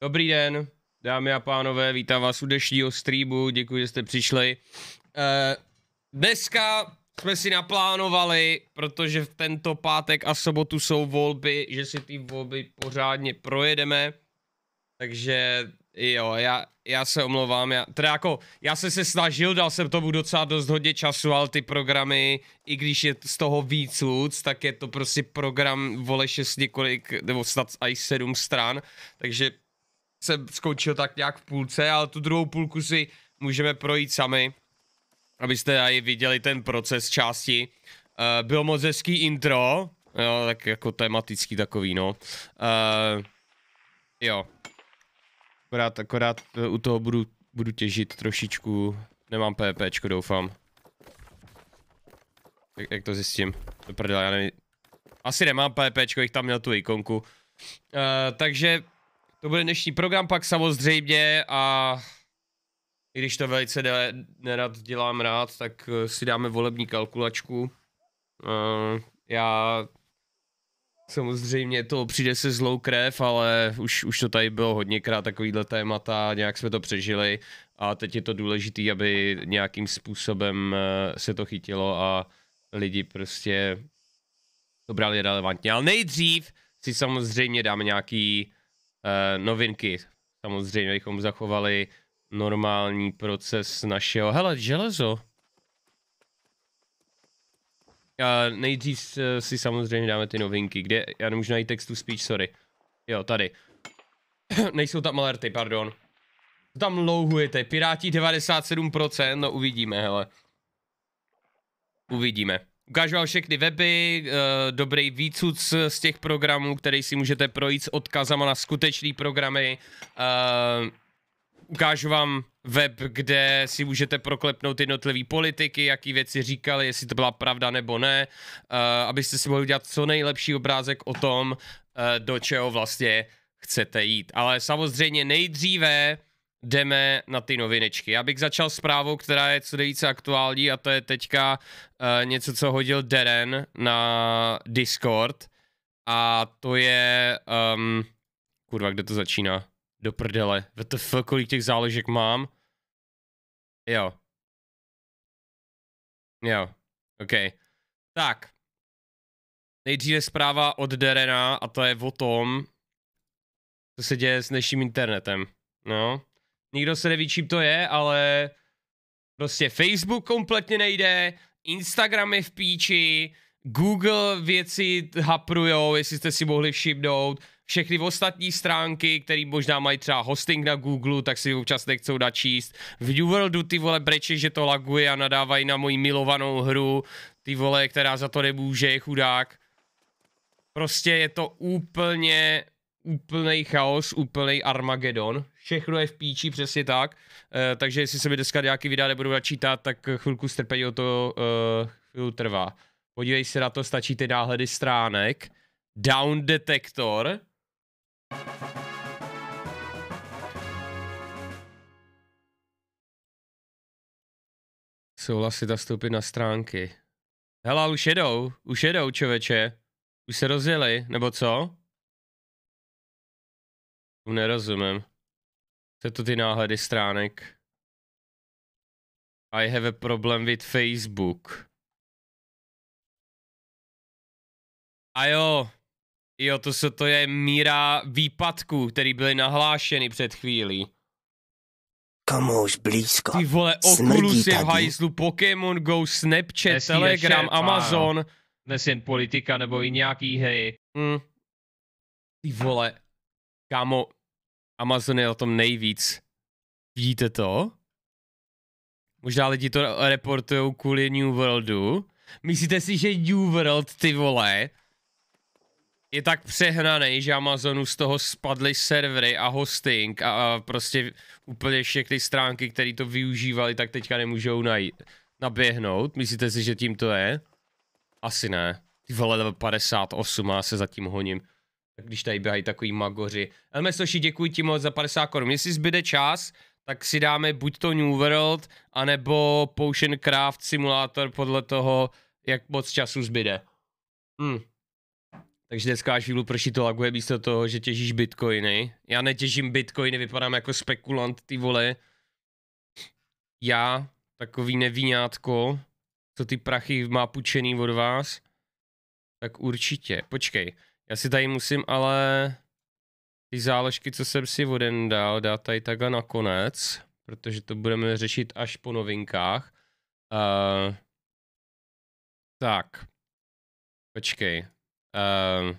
Dobrý den, dámy a pánové, vítám vás u dnešního streamu, děkuji, že jste přišli. Uh, dneska jsme si naplánovali, protože v tento pátek a sobotu jsou volby, že si ty volby pořádně projedeme. Takže jo, já, já se omlouvám, já, teda jako, já jsem se snažil, dal jsem tomu docela dost hodně času, ale ty programy, i když je z toho víc úc, tak je to prostě program vole 6 několik, nebo snad i 7 stran, takže jsem skončil tak nějak v půlce, ale tu druhou půlku si můžeme projít sami, abyste i viděli ten proces části. Uh, bylo moc hezký intro, jo, tak jako tematický takový, no. Uh, jo. Akorát, akorát u toho budu, budu těžit trošičku, nemám PPčko, doufám. Jak, jak to zjistím? To prdele, já nevím. Asi nemám PPčko, jich tam měl tu ikonku. Uh, takže to bude dnešní program pak samozřejmě a i když to velice ne, nerad dělám rád, tak eh, si dáme volební kalkulačku. Uh, já samozřejmě to přijde se zlou krev, ale už, už to tady bylo hodněkrát takovýhle témata, nějak jsme to přežili a teď je to důležité, aby nějakým způsobem uh, se to chytilo a lidi prostě to brali relevantně. Ale nejdřív si samozřejmě dáme nějaký novinky. Samozřejmě bychom zachovali normální proces našeho... Hele, železo. Uh, nejdřív uh, si samozřejmě dáme ty novinky. Kde? Já nemůžu najít textu speech, sorry. Jo, tady. Nejsou tam alerty, pardon. Tam louhujete. Piráti 97%, no uvidíme, hele. Uvidíme. Ukážu vám všechny weby, uh, dobrý výcud z těch programů, který si můžete projít s odkazama na skutečné programy. Uh, ukážu vám web, kde si můžete proklepnout jednotlivý politiky, jaký věci říkali, jestli to byla pravda nebo ne, uh, abyste si mohli udělat co nejlepší obrázek o tom, do čeho vlastně chcete jít. Ale samozřejmě nejdříve jdeme na ty novinečky. Já bych začal zprávou, která je co nejvíce aktuální a to je teďka uh, něco, co hodil Deren na Discord a to je, um, kurva, kde to začíná? Do prdele, WTF, kolik těch záležek mám? Jo. Jo, OK. Tak. Nejdříve zpráva od Derena a to je o tom, co se děje s dnešním internetem. No. Nikdo se neví, čím to je, ale prostě Facebook kompletně nejde, Instagram je v píči, Google věci haprujou, jestli jste si mohli všimnout, všechny ostatní stránky, které možná mají třeba hosting na Google, tak si občas nechcou načíst. V New Worldu ty vole breče, že to laguje a nadávají na moji milovanou hru, ty vole, která za to nemůže, je chudák. Prostě je to úplně, úplný chaos, úplný Armagedon. Všechno je v píči, přesně tak. Uh, takže jestli se mi dneska nějaký videa nebudou načítat, tak chvilku strpení o to uh, chvíli trvá. Podívej se na to, stačí ty náhledy stránek. Down detektor. Souhlasit a vstoupit na stránky. Hele, už jedou, už jedou, čověče. Už se rozjeli, nebo co? Nerozumím. Co to ty náhledy stránek? I have a problem with Facebook. A jo, jo, to, se, to je míra výpadků, který byly nahlášeny před chvílí. Komu už blízko. Ty vole, Oculus je v hajzlu, Pokémon Go, Snapchat, Dnesí Telegram, večer, Amazon. Dnes jen politika nebo i nějaký hej. Mm. Ty vole, kámo, Amazon je o tom nejvíc. Vidíte to? Možná lidi to reportují kvůli New Worldu. Myslíte si, že New World, ty vole, je tak přehnaný, že Amazonu z toho spadly servery a hosting a, a prostě úplně všechny stránky, které to využívali, tak teďka nemůžou najít, naběhnout. Myslíte si, že tím to je? Asi ne. Ty vole, level 58 a se zatím honím když tady běhají takový magoři. Elmesoši, děkuji ti moc za 50 korun. Jestli zbyde čas, tak si dáme buď to New World, anebo Potion Craft Simulator podle toho, jak moc času zbyde. Hm. Takže dneska až výlu prší to laguje místo toho, že těžíš bitcoiny. Já netěžím bitcoiny, vypadám jako spekulant, ty vole. Já, takový nevinátko, co ty prachy má půjčený od vás, tak určitě. Počkej, já si tady musím ale ty záložky, co jsem si voden dal, dát tady takhle nakonec, protože to budeme řešit až po novinkách. Uh, tak. Počkej. Uh,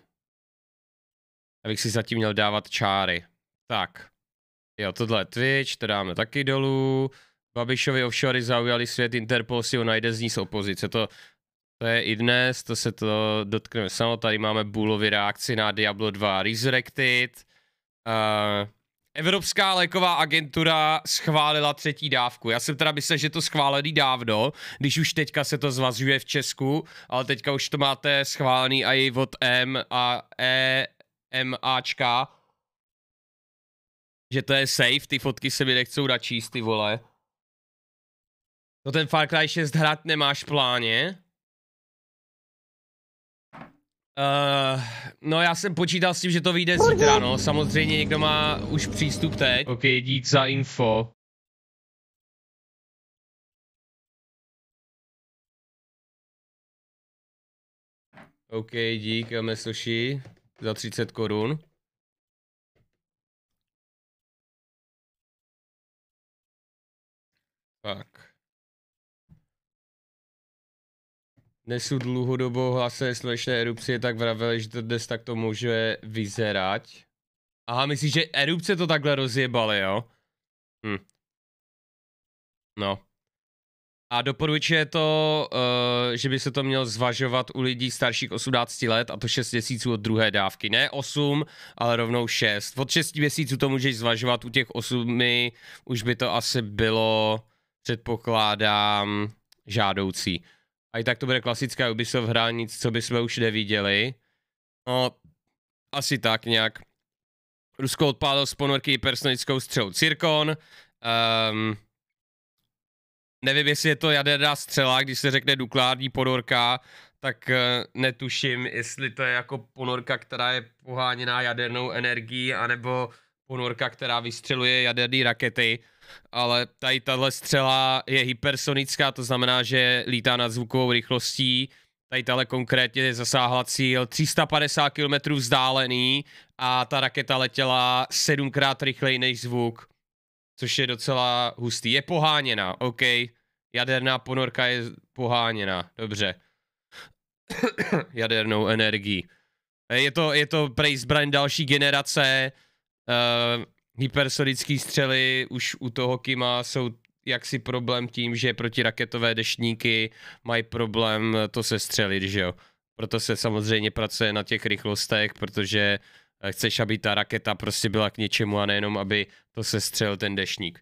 abych si zatím měl dávat čáry. Tak. Jo, tohle je Twitch, to dáme taky dolů. Babišovi offshory zaujali svět, Interpol si ho najde z ní z opozice. To, to je i dnes, to se to dotkneme samo. Tady máme Bulovi reakci na Diablo 2 Resurrected. Uh, Evropská léková agentura schválila třetí dávku. Já jsem teda myslel, že to schválený dávno, když už teďka se to zvazuje v Česku, ale teďka už to máte schválený i od M a E, MAčka. Že to je safe, ty fotky se mi nechcou načíst, ty vole. To ten Far Cry 6 hrát nemáš v pláně? Uh, no já jsem počítal s tím, že to vyjde zítra, no. Samozřejmě někdo má už přístup teď. OK, dík za info. OK, dík, Mesoši, za 30 korun. Nesu dlouhodobou hlase slečné erupcie, tak vravili, že to dnes takto může vyzerať. Aha, myslíš, že erupce to takhle rozjebaly, jo? Hm. No. A doporučuje to, uh, že by se to mělo zvažovat u lidí starších 18 let, a to 6 měsíců od druhé dávky. Ne 8, ale rovnou 6. Od 6 měsíců to můžeš zvažovat, u těch 8 už by to asi bylo, předpokládám, žádoucí. A i tak to bude klasická Ubisoft hra, nic, co bychom už neviděli. No, asi tak nějak. Rusko odpálilo z ponorky hypersonickou střelou Cirkon. Um, nevím, jestli je to jaderná střela, když se řekne nukleární ponorka, tak uh, netuším, jestli to je jako ponorka, která je poháněná jadernou energií, anebo ponorka, která vystřeluje jaderné rakety ale tady tahle střela je hypersonická, to znamená, že lítá nad zvukovou rychlostí. Tady tahle konkrétně zasáhla cíl 350 km vzdálený a ta raketa letěla sedmkrát rychleji než zvuk, což je docela hustý. Je poháněna, OK. Jaderná ponorka je poháněna, dobře. Jadernou energií. Je to, je to prej zbraň další generace, uh, hypersonické střely už u toho Kima jsou jaksi problém tím, že protiraketové dešníky mají problém to se střelit, že jo. Proto se samozřejmě pracuje na těch rychlostech, protože eh, chceš, aby ta raketa prostě byla k něčemu a nejenom, aby to se střel ten dešník.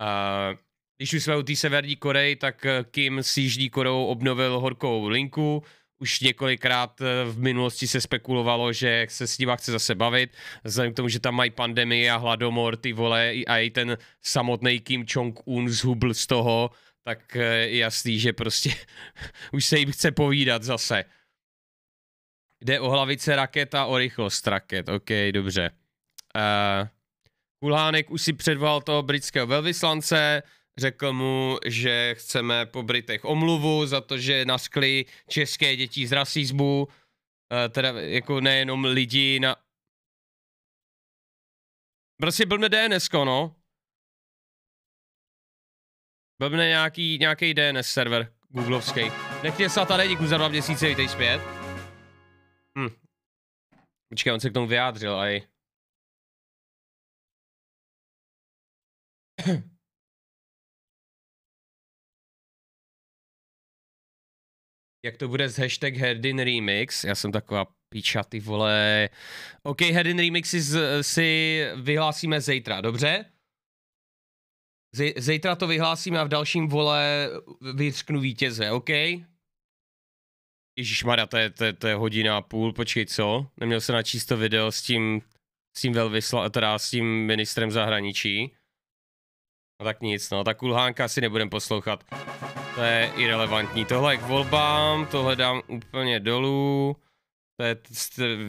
A když už jsme u té severní Koreji, tak eh, Kim s Jižní Koreou obnovil horkou linku, už několikrát eh, v minulosti se spekulovalo, že se s nima chce zase bavit, vzhledem k tomu, že tam mají pandemii a hladomor, ty vole, a i ten samotný Kim Jong-un zhubl z toho, tak eh, je jasný, že prostě už se jim chce povídat zase. Jde o hlavice raket a o rychlost raket, ok, dobře. Uh, Kulhánek už si předvolal toho britského velvyslance, Řekl mu, že chceme po Britech omluvu za to, že naskli české děti z rasismu, uh, teda jako nejenom lidi na... Prostě blbne DNS, no. Blbne nějaký, nějaký DNS server googlovský. Nechtěl se tady, děkuji za dva měsíce, vítej zpět. Hm. Počkej, on se k tomu vyjádřil, aj. Jak to bude s hashtag Herdin Remix, já jsem taková píča, ty vole. OK, Herdin Remix si, si vyhlásíme zítra, dobře? Zítra to vyhlásíme a v dalším vole vyřknu vítěze, OK? Ježišmarja, to je, to, je, to je hodina a půl, počkej, co? Neměl se načíst to video s tím, s tím velvysla, teda s tím ministrem zahraničí. No tak nic, no, tak kulhánka si nebudem poslouchat. To je irrelevantní. Tohle je k volbám, tohle dám úplně dolů. To je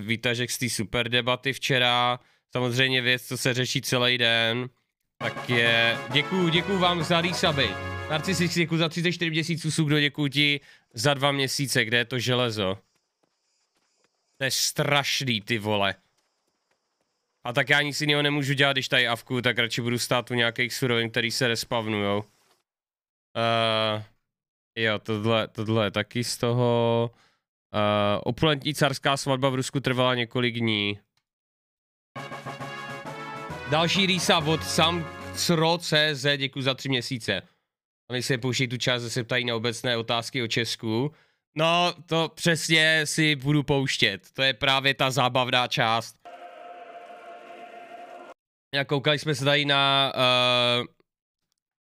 výtažek z té super debaty včera. Samozřejmě věc, co se řeší celý den. Tak je... Děkuju, děkuju vám za resuby. Narcisix, děkuju za 34 měsíců, Sugno, děkuju ti za dva měsíce, kde je to železo. To je strašný, ty vole. A tak já nic jiného nemůžu dělat, když tady avku, tak radši budu stát u nějakých surovin, který se respavnujou. Uh, jo, tohle, tohle je taky z toho. Uh, opulentní carská svatba v Rusku trvala několik dní. Další rýsa od sam CZ, děkuji za tři měsíce. Oni se pouští tu část, se ptají na obecné otázky o Česku. No, to přesně si budu pouštět. To je právě ta zábavná část. Já koukali jsme se tady na uh,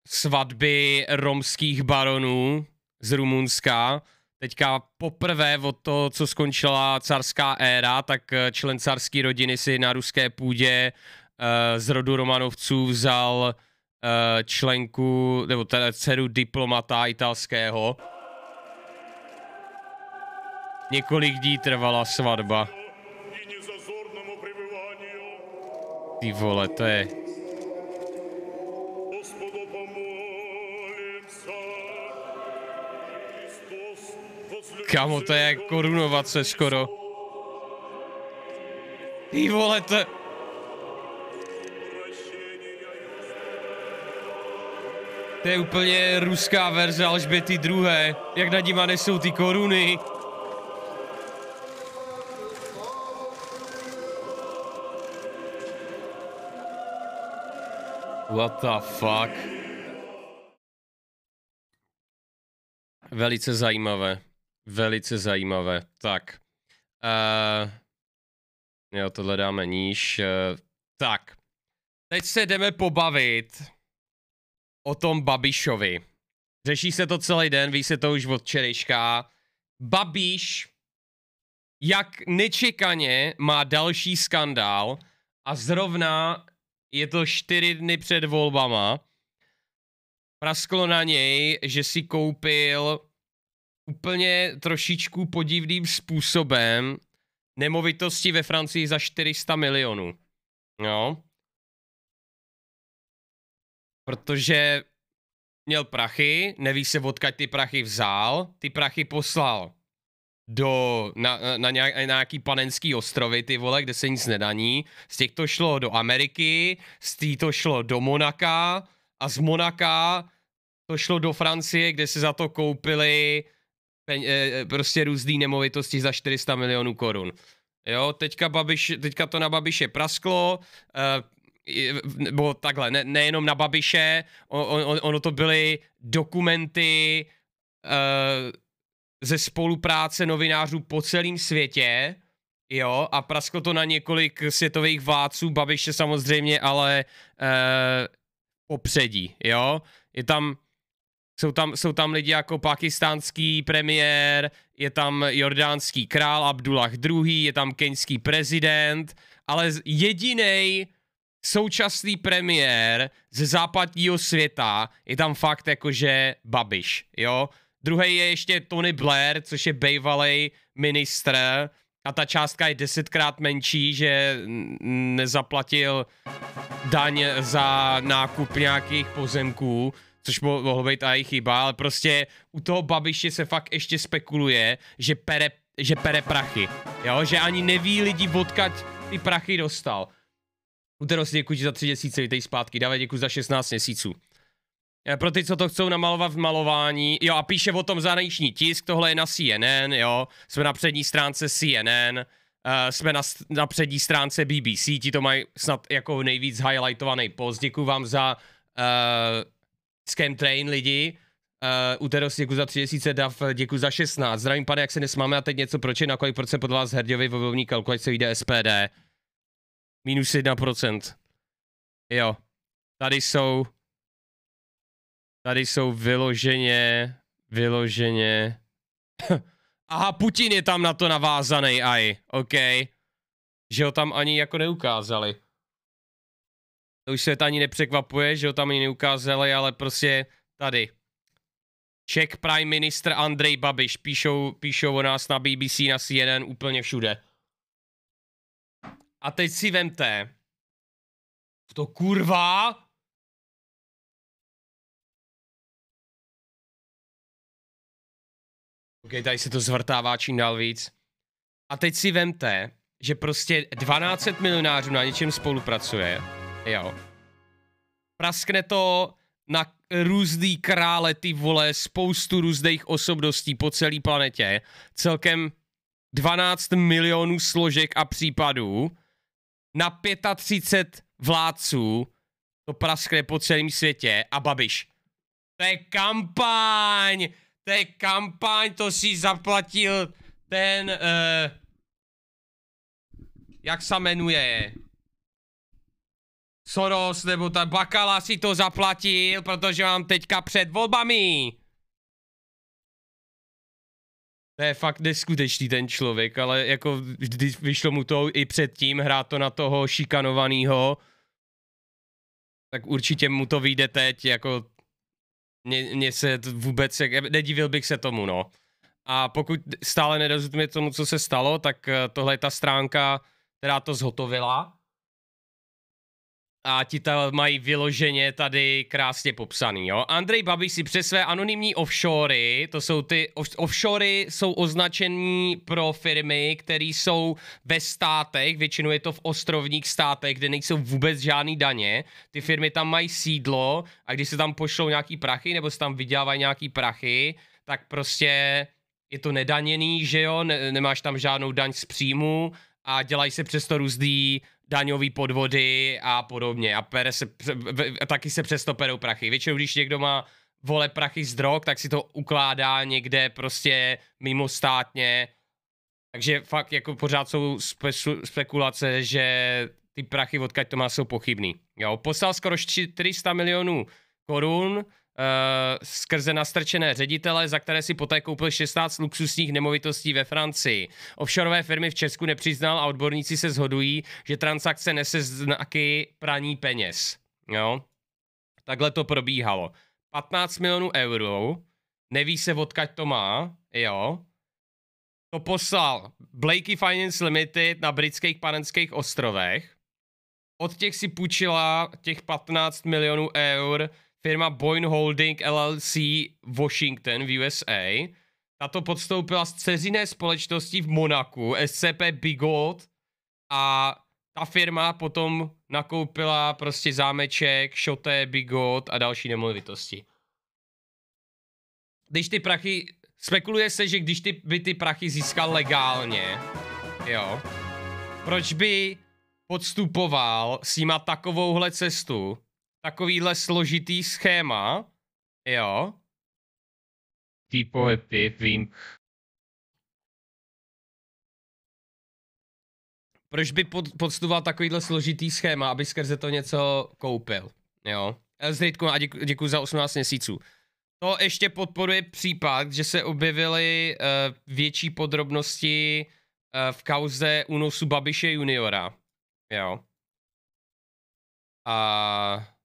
svatby romských baronů z Rumunska. Teďka poprvé od toho, co skončila carská éra, tak eh, člen carské rodiny si na ruské půdě eh, z rodu Romanovců vzal eh, členku, nebo teda dceru diplomata italského. Několik dní trvala svatba. Ty vole, to je... Kamo, to je korunovace skoro. Ty vole, to... To je úplně ruská verze Alžběty druhé. Jak na nima nesou ty koruny. What the fuck? Velice zajímavé. Velice zajímavé. Tak. Uh, jo, tohle dáme níž. Uh, tak. Teď se jdeme pobavit o tom Babišovi. Řeší se to celý den, ví se to už od včerejška. Babiš, jak nečekaně, má další skandál a zrovna je to čtyři dny před volbama. Prasklo na něj, že si koupil úplně trošičku podivným způsobem nemovitosti ve Francii za 400 milionů. Jo. Protože měl prachy, neví se odkud ty prachy vzal, ty prachy poslal do, na, na, na nějak, nějaký panenský ostrovy, ty vole, kde se nic nedaní. Z těch to šlo do Ameriky, z tý to šlo do Monaka a z Monaka to šlo do Francie, kde se za to koupili prostě různý nemovitosti za 400 milionů korun. Jo, teďka, Babiš, teďka to na Babiše prasklo, eh, nebo takhle, ne, nejenom na Babiše, on, on, ono to byly dokumenty eh, ze spolupráce novinářů po celém světě, jo, a prasklo to na několik světových vládců, Babiše samozřejmě, ale eh, popředí, jo. Je tam, jsou tam, jsou tam lidi jako pakistánský premiér, je tam jordánský král Abdullah II, je tam keňský prezident, ale jediný současný premiér ze západního světa je tam fakt jakože Babiš, jo. Druhý je ještě Tony Blair, což je bývalý ministr a ta částka je desetkrát menší, že nezaplatil daň za nákup nějakých pozemků, což mohlo být i chyba, ale prostě u toho Babiše se fakt ještě spekuluje, že pere, že pere prachy, jo, že ani neví lidi, odkud ty prachy dostal. Uteros, děkuji za tři měsíce, vítej zpátky, dávaj děkuji za 16 měsíců. Pro ty, co to chcou namalovat v malování, jo a píše o tom zahraniční tisk, tohle je na CNN, jo, jsme na přední stránce CNN, uh, jsme na, na přední stránce BBC, ti to mají snad jako nejvíc highlightovaný post, děkuji vám za uh, Scam Train lidi, uh, Uteros děkuji za 3000, Dav děkuji za 16, zdravím pane, jak se nesmáme a teď něco proč je, na kolik procent pod vás Herďovi v obovní kalkulaci vyjde SPD, minus 1%, jo, tady jsou Tady jsou vyloženě, vyloženě... Aha, Putin je tam na to navázaný, aj, OK. Že ho tam ani jako neukázali. To už se ani nepřekvapuje, že ho tam ani neukázali, ale prostě tady. Czech Prime Minister Andrej Babiš. Píšou, píšou o nás na BBC, na CNN, úplně všude. A teď si vemte. To kurva. Ok, tady se to zvrtává čím dál víc. A teď si vemte, že prostě 12 milionářů na něčem spolupracuje. Jo. Praskne to na různý krále, ty vole, spoustu různých osobností po celé planetě. Celkem 12 milionů složek a případů. Na 35 vládců to praskne po celém světě a Babiš. To je kampaň! To je kampaň, to si zaplatil ten, uh, jak se jmenuje? Soros nebo ta Bakala si to zaplatil, protože mám teďka před volbami. To je fakt neskutečný ten člověk, ale jako vždy vyšlo mu to i předtím, hrát to na toho šikanovaného, tak určitě mu to vyjde teď, jako mně se vůbec, nedivil bych se tomu, no. A pokud stále nerozumíme tomu, co se stalo, tak eh, tohle je ta stránka, která to zhotovila. A ti to mají vyloženě tady krásně popsaný, jo. Andrej Babiš si přes své anonymní offshory, to jsou ty, offshory jsou označení pro firmy, které jsou ve státech, většinou je to v ostrovních státech, kde nejsou vůbec žádný daně. Ty firmy tam mají sídlo a když se tam pošlou nějaký prachy, nebo se tam vydělávají nějaký prachy, tak prostě je to nedaněný, že jo, ne, nemáš tam žádnou daň z příjmu a dělají se přesto různý daňový podvody a podobně a pere se, taky se přesto perou prachy. Většinou, když někdo má vole prachy z drog, tak si to ukládá někde prostě mimo státně. Takže fakt jako pořád jsou spe, spekulace, že ty prachy odkaď to má jsou pochybný. Jo, poslal skoro 400 milionů korun skrze nastrčené ředitele, za které si poté koupil 16 luxusních nemovitostí ve Francii. Offshoreové firmy v Česku nepřiznal a odborníci se shodují, že transakce nese znaky praní peněz. Jo? Takhle to probíhalo. 15 milionů euro, neví se odkaď to má, jo. To poslal Blakey Finance Limited na britských panenských ostrovech. Od těch si půjčila těch 15 milionů eur firma Boyne Holding LLC Washington v USA. Tato podstoupila z ceřiné společnosti v Monaku, SCP Bigot a ta firma potom nakoupila prostě zámeček, šoté, Bigot a další nemovitosti. Když ty prachy, spekuluje se, že když ty, by ty prachy získal legálně, jo, proč by podstupoval s takovouhle cestu, takovýhle složitý schéma, jo. Tipo vím. Proč by pod, podstupoval takovýhle složitý schéma, aby skrze to něco koupil, jo. Zrytku a děku, děkuji za 18 měsíců. To ještě podporuje případ, že se objevily uh, větší podrobnosti uh, v kauze únosu Babiše juniora. Jo. A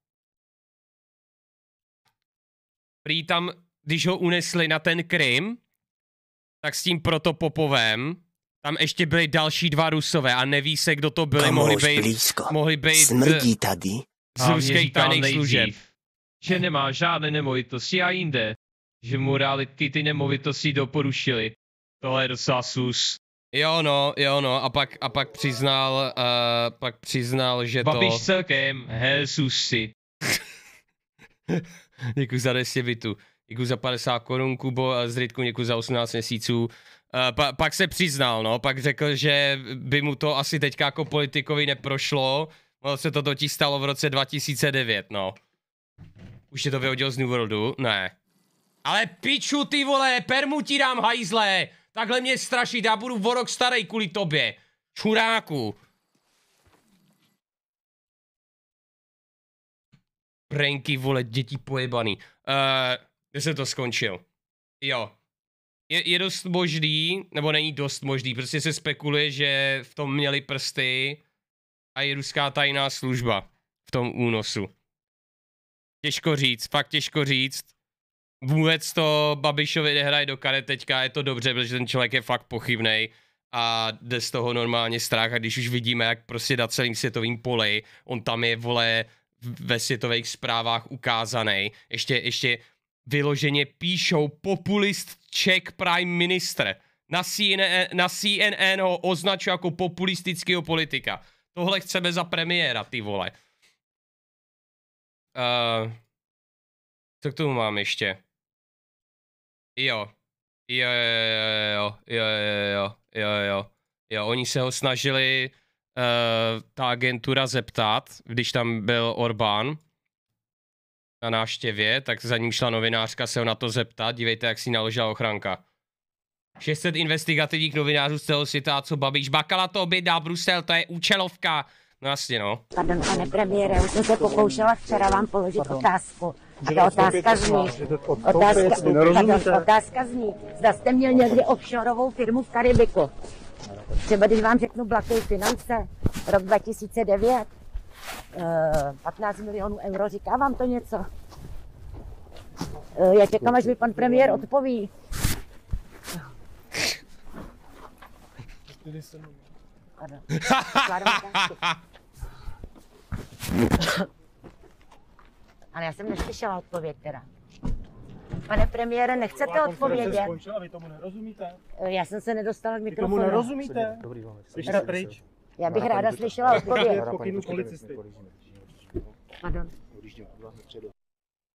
prý tam, když ho unesli na ten Krym, tak s tím protopopovem, tam ještě byli další dva rusové a neví se, kdo to byli, mohli být, blízko. mohli být Smrdí tady. z ruských tajných služeb. Že nemá žádné nemovitosti a jinde. Že mu realitky ty nemovitosti doporušili. Tohle je docela sus. Jo no, jo no, a pak, a pak přiznal, uh, pak přiznal, že to... Babiš celkem, he susy. děkuji za 200 bitů. Děkuji za 50 korun, Kubo, a Zrytku děkuji za 18 měsíců. Uh, pa, pak se přiznal, no, pak řekl, že by mu to asi teďka jako politikovi neprošlo, ono se to totiž stalo v roce 2009, no. Už je to vyhodil z New Worldu? Ne. Ale piču ty vole, permu ti dám hajzle, takhle mě strašit, já budu o rok starý kvůli tobě. Čuráku. Pranky, vole, děti pojebaný. Uh, kde se to skončil? Jo. Je, je dost možný, nebo není dost možný, prostě se spekuluje, že v tom měli prsty a i ruská tajná služba v tom únosu. Těžko říct, fakt těžko říct. vůbec to Babišovi nehraje do karet teďka, je to dobře, protože ten člověk je fakt pochybnej a jde z toho normálně strach a když už vidíme, jak prostě na celým světovým poli, on tam je, vole, ve světových zprávách ukázaný, ještě, ještě vyloženě píšou populist Czech prime minister. Na CNN, na CNN ho označuje jako populistického politika. Tohle chceme za premiéra, ty vole. Uh, co k tomu mám ještě? Jo. Jo, jo, jo, jo, jo, jo, jo, jo, jo. Oni se ho snažili, uh, ta agentura zeptat, když tam byl Orbán na návštěvě, tak za ním šla novinářka se ho na to zeptat, dívejte, jak si naložila ochranka. 600 investigativních novinářů z celého světa, co Babiš, Bakala to objedná Brusel, to je účelovka. No jasně no. Pardon, pane premiére, už jsem se pokoušela včera vám položit otázku. A ta otázka zní, otázka, pardon, otázka zní, zda jste měl někdy offshoreovou firmu v Karibiku. Třeba když vám řeknu Blackej finance, rok 2009, eh, 15 milionů euro, říká vám to něco? Eh, Já čekám, až mi pan premiér odpoví. Otázku. Ale já jsem neslyšela odpověď teda. Pane premiére, nechcete odpovědět? Skončila, vy tomu nerozumíte? Eh, Já jsem se nedostala k Vy tomu mikrofonu. nerozumíte? Slyšte pryč. Já bych ráda slyšela odpověď. Pokynu policisty. Pardon.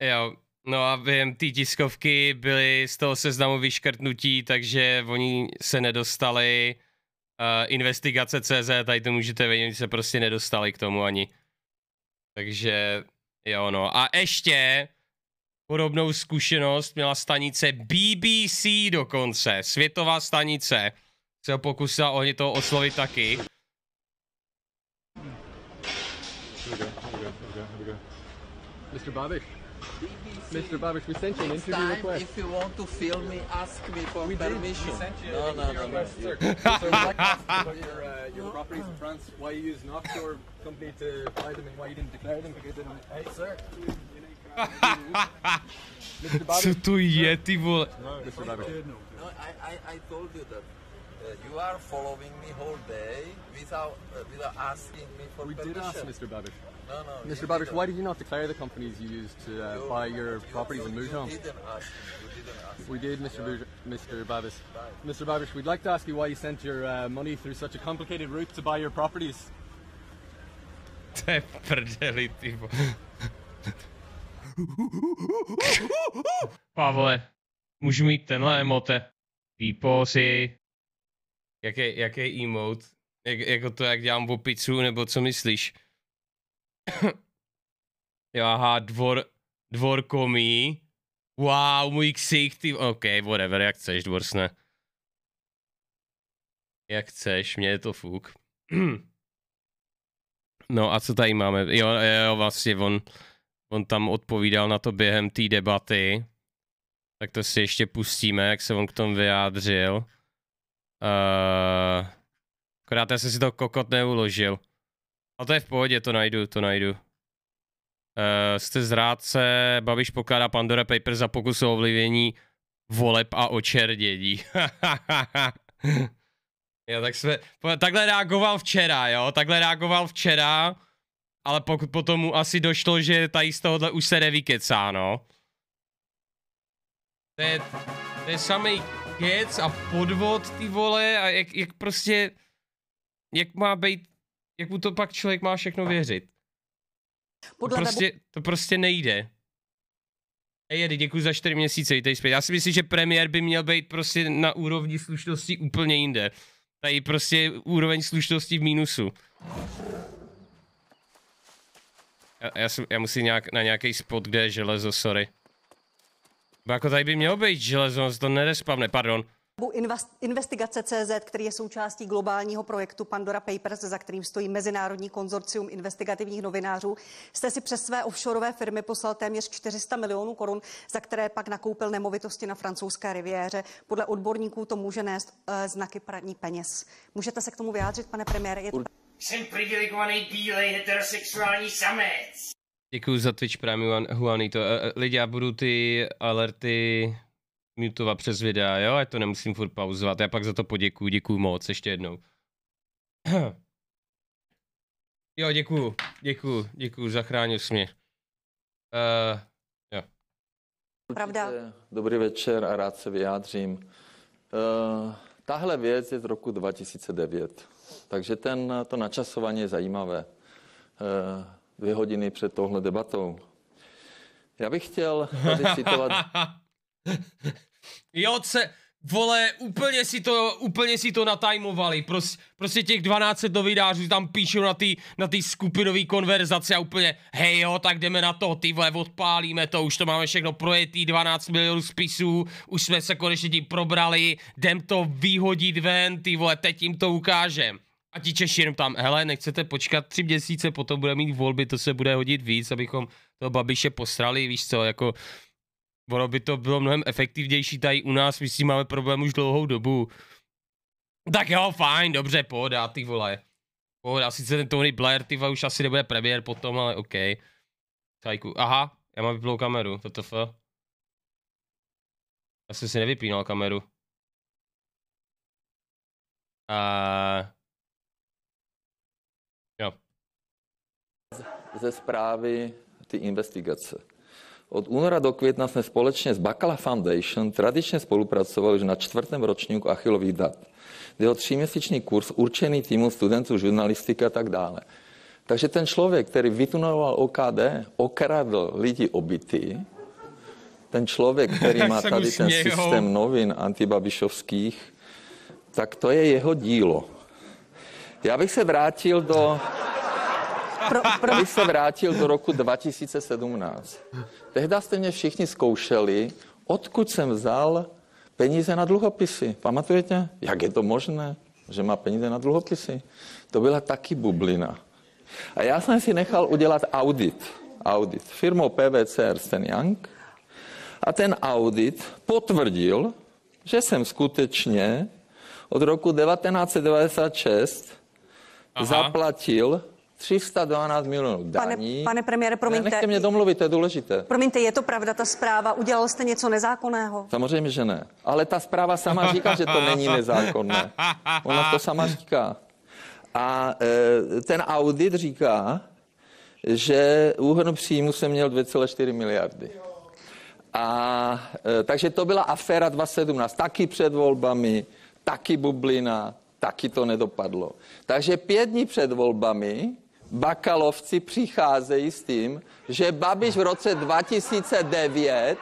Jo, no a během té tiskovky byli z toho seznamu vyškrtnutí, takže oni se nedostali. Uh, investigace CZ, tady to můžete vědět, že se prostě nedostali k tomu ani. Takže jo no. A ještě podobnou zkušenost měla stanice BBC dokonce, světová stanice. Se ho pokusila oni to oslovit taky. Mr. Babish. Mr. Babish, we sent you an interview time, request. if you want to film me, ask me for We did. permission. We sent you no, an no, interview no, no. request, sir. so like about your, uh, your properties in France, why you use an offshore company to buy them and why you didn't declare them because they don't pay, sir. Mr. Co Babish. to je, ty vole? No, I, I, I told you that uh, you are following me whole day without uh, without asking me for We permission. did ask Mr. Babish. No, no. Mr. Babish, why did you not declare the companies you used to uh, You- buy your you- properties you, in Moujong? You didn't ask me. You didn't ask We did, Mr. Buj- Mr. Babish. Mr. Babish, we'd like to ask you why you sent your uh, money through such a complicated route to buy your properties. To je prdeli, ty vole. Pavle, můžu mít tenhle emote. Výposy. Jaký, jaký emote? Jak, jako to, jak dělám v pizzu, nebo co myslíš? jo, aha, dvor, dvor komí. Wow, můj ksich, ty... OK, whatever, jak chceš, dvorsne. Jak chceš, mě je to fuk. no a co tady máme? Jo, jo, vlastně on, on tam odpovídal na to během té debaty. Tak to si ještě pustíme, jak se on k tomu vyjádřil. Uh, akorát já jsem si to kokot neuložil. A to je v pohodě, to najdu, to najdu. Uh, jste zrádce, Babiš pokládá Pandora Papers za pokus o ovlivnění voleb a očerdění. jo, tak jsme, takhle reagoval včera, jo, takhle reagoval včera, ale pokud potom mu asi došlo, že tady z tohohle už se nevykecá, no. To je, to je samý kec a podvod, ty vole, a jak, jak prostě, jak má být, jak mu to pak člověk má všechno věřit. To Podle prostě, to prostě nejde. Hej, Jedy, děkuji za 4 měsíce, vítej zpět. Já si myslím, že premiér by měl být prostě na úrovni slušnosti úplně jinde. Tady prostě úroveň slušnosti v mínusu. Já, jsem, já musím nějak, na nějaký spot, kde je železo, sorry. Bo jako tady by mělo být železo, on to nerespavne, pardon. invest- investigace CZ, který je součástí globálního projektu Pandora Papers, za kterým stojí Mezinárodní konzorcium investigativních novinářů, jste si přes své offshoreové firmy poslal téměř 400 milionů korun, za které pak nakoupil nemovitosti na francouzské riviéře. Podle odborníků to může nést uh, znaky praní peněz. Můžete se k tomu vyjádřit, pane premiére? Je to Jsem privilegovaný bílej heterosexuální samec. Děkuji za Twitch Prime, Juan, Juanito. E, e, Lidi, já budu ty alerty mutovat přes videa, jo? Ať to nemusím furt pauzovat. Já pak za to poděkuju, děkuju moc, ještě jednou. jo, děkuju, děkuju, děkuju, zachránil jsi mě. Uh, jo. Pravda. Dobrý večer a rád se vyjádřím. Uh, tahle věc je z roku 2009, takže ten, to načasování je zajímavé. Uh, dvě hodiny před touhle debatou. Já bych chtěl tady citovat... jo, ce, vole, úplně si to, úplně si to natajmovali, Pros, prostě těch 12 novinářů tam píšou na té na tý skupinové konverzaci a úplně, hej jo, tak jdeme na to, ty vole, odpálíme to, už to máme všechno projetý, 12 milionů spisů, už jsme se konečně tím probrali, jdem to vyhodit ven, ty vole, teď jim to ukážem. A ti Češi jenom tam, hele, nechcete počkat tři měsíce, potom bude mít volby, to se bude hodit víc, abychom toho Babiše postrali, víš co, jako ono by to bylo mnohem efektivnější tady u nás, my s tím máme problém už dlouhou dobu. Tak jo, fajn, dobře, pohoda, ty vole. Pohoda, sice ten Tony Blair, ty vole, už asi nebude premiér potom, ale OK. Čajku, aha, já mám vyplou kameru, TTF. Já jsem si nevypínal kameru. A... Jo. ze zprávy ty investigace. Od února do května jsme společně s Bacala Foundation tradičně spolupracovali už na čtvrtém ročníku Achillových dat. Jde o tříměsíční kurz určený týmu studentů žurnalistiky a tak dále. Takže ten člověk, který vytunoval OKD, okradl lidi obyty, ten člověk, který má tady ten systém novin antibabišovských, tak to je jeho dílo. Já bych se vrátil do Pro, pro, Abych se vrátil do roku 2017. Tehdy jste mě všichni zkoušeli, odkud jsem vzal peníze na dluhopisy. Pamatujete? Jak je to možné, že má peníze na dluhopisy? To byla taky bublina. A já jsem si nechal udělat audit. Audit firmou PwC Ernst Young. A ten audit potvrdil, že jsem skutečně od roku 1996 Aha. zaplatil 312 milionů pane, daní. pane premiére, promiňte, Nechte mě domluvit, to je důležité. promiňte, je to pravda ta zpráva? Udělal jste něco nezákonného? Samozřejmě, že ne. Ale ta zpráva sama říká, že to není nezákonné. Ona to sama říká. A e, ten audit říká, že úhrn příjmu jsem měl 2,4 miliardy. A e, takže to byla aféra 2017, taky před volbami, taky bublina, taky to nedopadlo. Takže pět dní před volbami bakalovci přicházejí s tím, že Babiš v roce 2009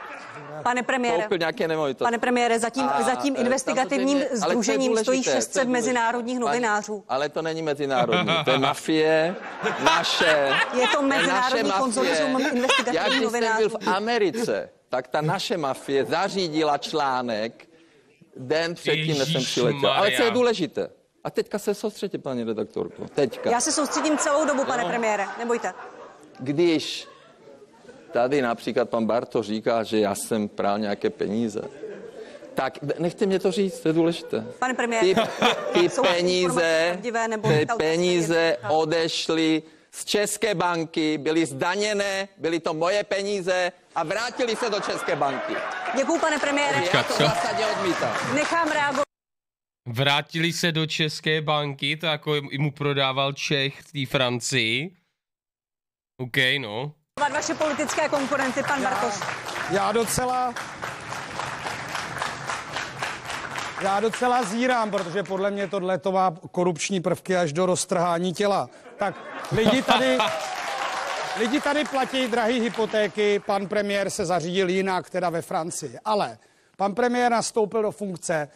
Pane premiére, koupil nějaké nemovitosti. pane premiére, zatím, A, zatím investigativním samozřejmě- ale to je združením stojí důležité, to je 600 důležité. mezinárodních novinářů. Ale to není mezinárodní, to je mafie, naše. Je to naše mezinárodní mafie. konzorcium Jak investigativních když jsem byl v Americe, tak ta naše mafie zařídila článek den předtím, než jsem přiletěl. Ale co je důležité? A teďka se soustředě, paní redaktorko. Teďka. Já se soustředím celou dobu, pane premiére, nebojte. Když tady například pan Barto říká, že já jsem prál nějaké peníze, tak nechte mě to říct, to je důležité. Pane Ty, premiére, ty jsou informace peníze, ty peníze odešly z České banky, byly zdaněné, byly to moje peníze a vrátili se do České banky. Děkuju, pane premiére. Já to co? zásadně odmítám. Nechám reagovat. Vrátili se do České banky, to jako mu prodával Čech v té Francii. OK, no. vaše politické konkurenty, pan Bartoš. Já docela... Já docela zírám, protože podle mě tohle to má korupční prvky až do roztrhání těla. Tak lidi tady, lidi tady platí drahé hypotéky, pan premiér se zařídil jinak, teda ve Francii. Ale pan premiér nastoupil do funkce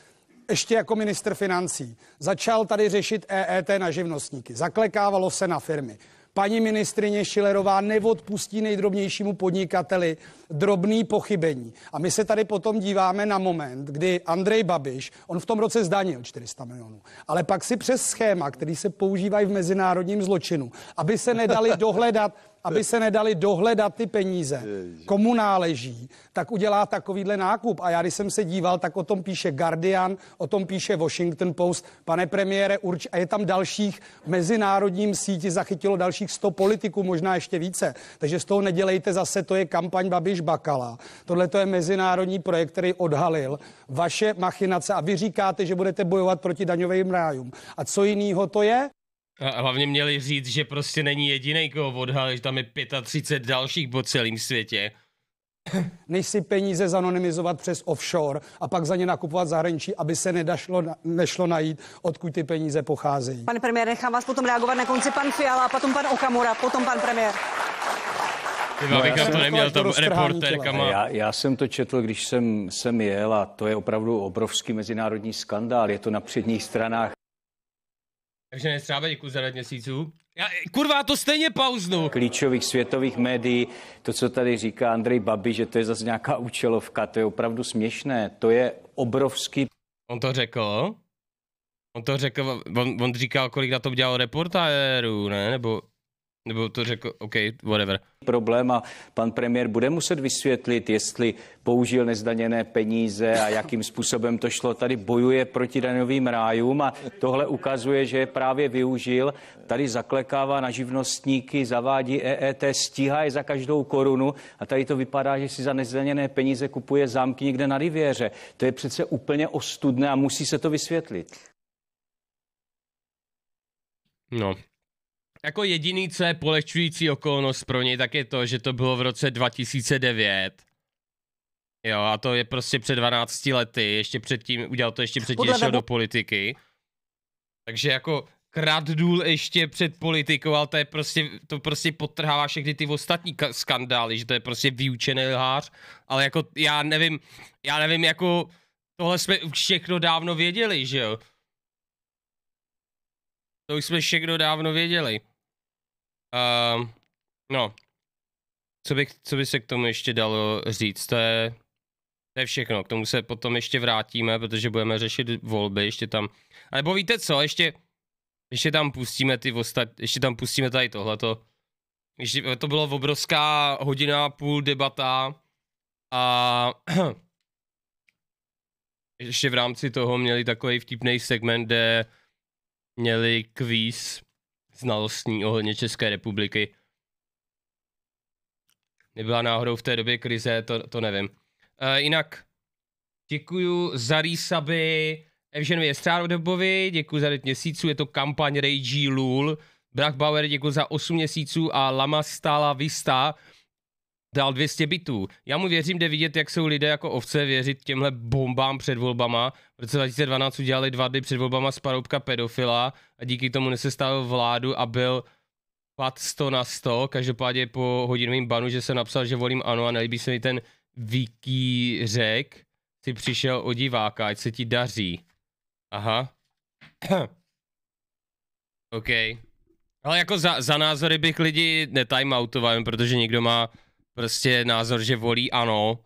ještě jako ministr financí. Začal tady řešit EET na živnostníky. Zaklekávalo se na firmy. Paní ministrině Šilerová neodpustí nejdrobnějšímu podnikateli drobný pochybení. A my se tady potom díváme na moment, kdy Andrej Babiš, on v tom roce zdanil 400 milionů, ale pak si přes schéma, který se používají v mezinárodním zločinu, aby se nedali dohledat aby se nedali dohledat ty peníze, komu náleží, tak udělá takovýhle nákup. A já, když jsem se díval, tak o tom píše Guardian, o tom píše Washington Post. Pane premiére, urč, a je tam dalších v mezinárodním síti, zachytilo dalších 100 politiků, možná ještě více. Takže z toho nedělejte zase, to je kampaň Babiš Bakala. Tohle to je mezinárodní projekt, který odhalil vaše machinace a vy říkáte, že budete bojovat proti daňovým rájům. A co jiného to je? A hlavně měli říct, že prostě není jediný, koho odhalil, že tam je 35 dalších po celém světě. než si peníze zanonymizovat přes offshore a pak za ně nakupovat zahraničí, aby se nedašlo, nešlo najít, odkud ty peníze pocházejí. Pane premiére, nechám vás potom reagovat na konci pan Fiala, a potom pan Okamura, potom pan premiér. No, abych na to neměl. Já, já jsem to četl, když jsem, jsem jel a to je opravdu obrovský mezinárodní skandál. Je to na předních stranách takže nestráve děkuji za měsíců. Já, kurva, to stejně pauznu. Klíčových světových médií, to, co tady říká Andrej Babi, že to je zase nějaká účelovka, to je opravdu směšné. To je obrovský... On to řekl? On to řekl, on, on říkal, kolik na to dělal reportérů, ne? Nebo nebo to řekl, OK, whatever. Problém a pan premiér bude muset vysvětlit, jestli použil nezdaněné peníze a jakým způsobem to šlo. Tady bojuje proti daňovým rájům a tohle ukazuje, že je právě využil. Tady zaklekává na živnostníky, zavádí EET, stíhá je za každou korunu a tady to vypadá, že si za nezdaněné peníze kupuje zámky někde na rivěře. To je přece úplně ostudné a musí se to vysvětlit. No, jako jediný, co je polehčující okolnost pro něj, tak je to, že to bylo v roce 2009. Jo, a to je prostě před 12 lety, ještě předtím, udělal to ještě předtím, šel do politiky. Takže jako důl ještě před politikou, ale to je prostě, to prostě potrhává všechny ty ostatní skandály, že to je prostě vyučený lhář, ale jako já nevím, já nevím, jako tohle jsme všechno dávno věděli, že jo. To už jsme všechno dávno věděli. Uh, no. Co, bych, co by se k tomu ještě dalo říct? To je, to je všechno. K tomu se potom ještě vrátíme, protože budeme řešit volby, ještě tam. Ale víte co, ještě, ještě tam pustíme ty ostat, ještě tam pustíme tady tohleto. Ještě, to bylo obrovská hodina a půl debata a ještě v rámci toho měli takový vtipný segment, kde měli kvíz znalostní ohledně České republiky. Nebyla náhodou v té době krize, to, to nevím. Uh, jinak děkuju za rýsaby Evženovi Jestrádobovi, děkuji za 9 měsíců, je to kampaň Rage Lul. Brach Bauer, děkuji za 8 měsíců a Lama Stala Vista dal 200 bitů. Já mu věřím, jde vidět, jak jsou lidé jako ovce věřit těmhle bombám před volbama. V roce 2012 udělali dva dny před volbama z paroubka pedofila a díky tomu nesestavil vládu a byl pad 100 na 100. Každopádně po hodinovém banu, že jsem napsal, že volím ano a nelíbí se mi ten Viki řek, si přišel o diváka, ať se ti daří. Aha. OK. Ale jako za, za názory bych lidi netimoutoval, protože někdo má prostě názor, že volí ano,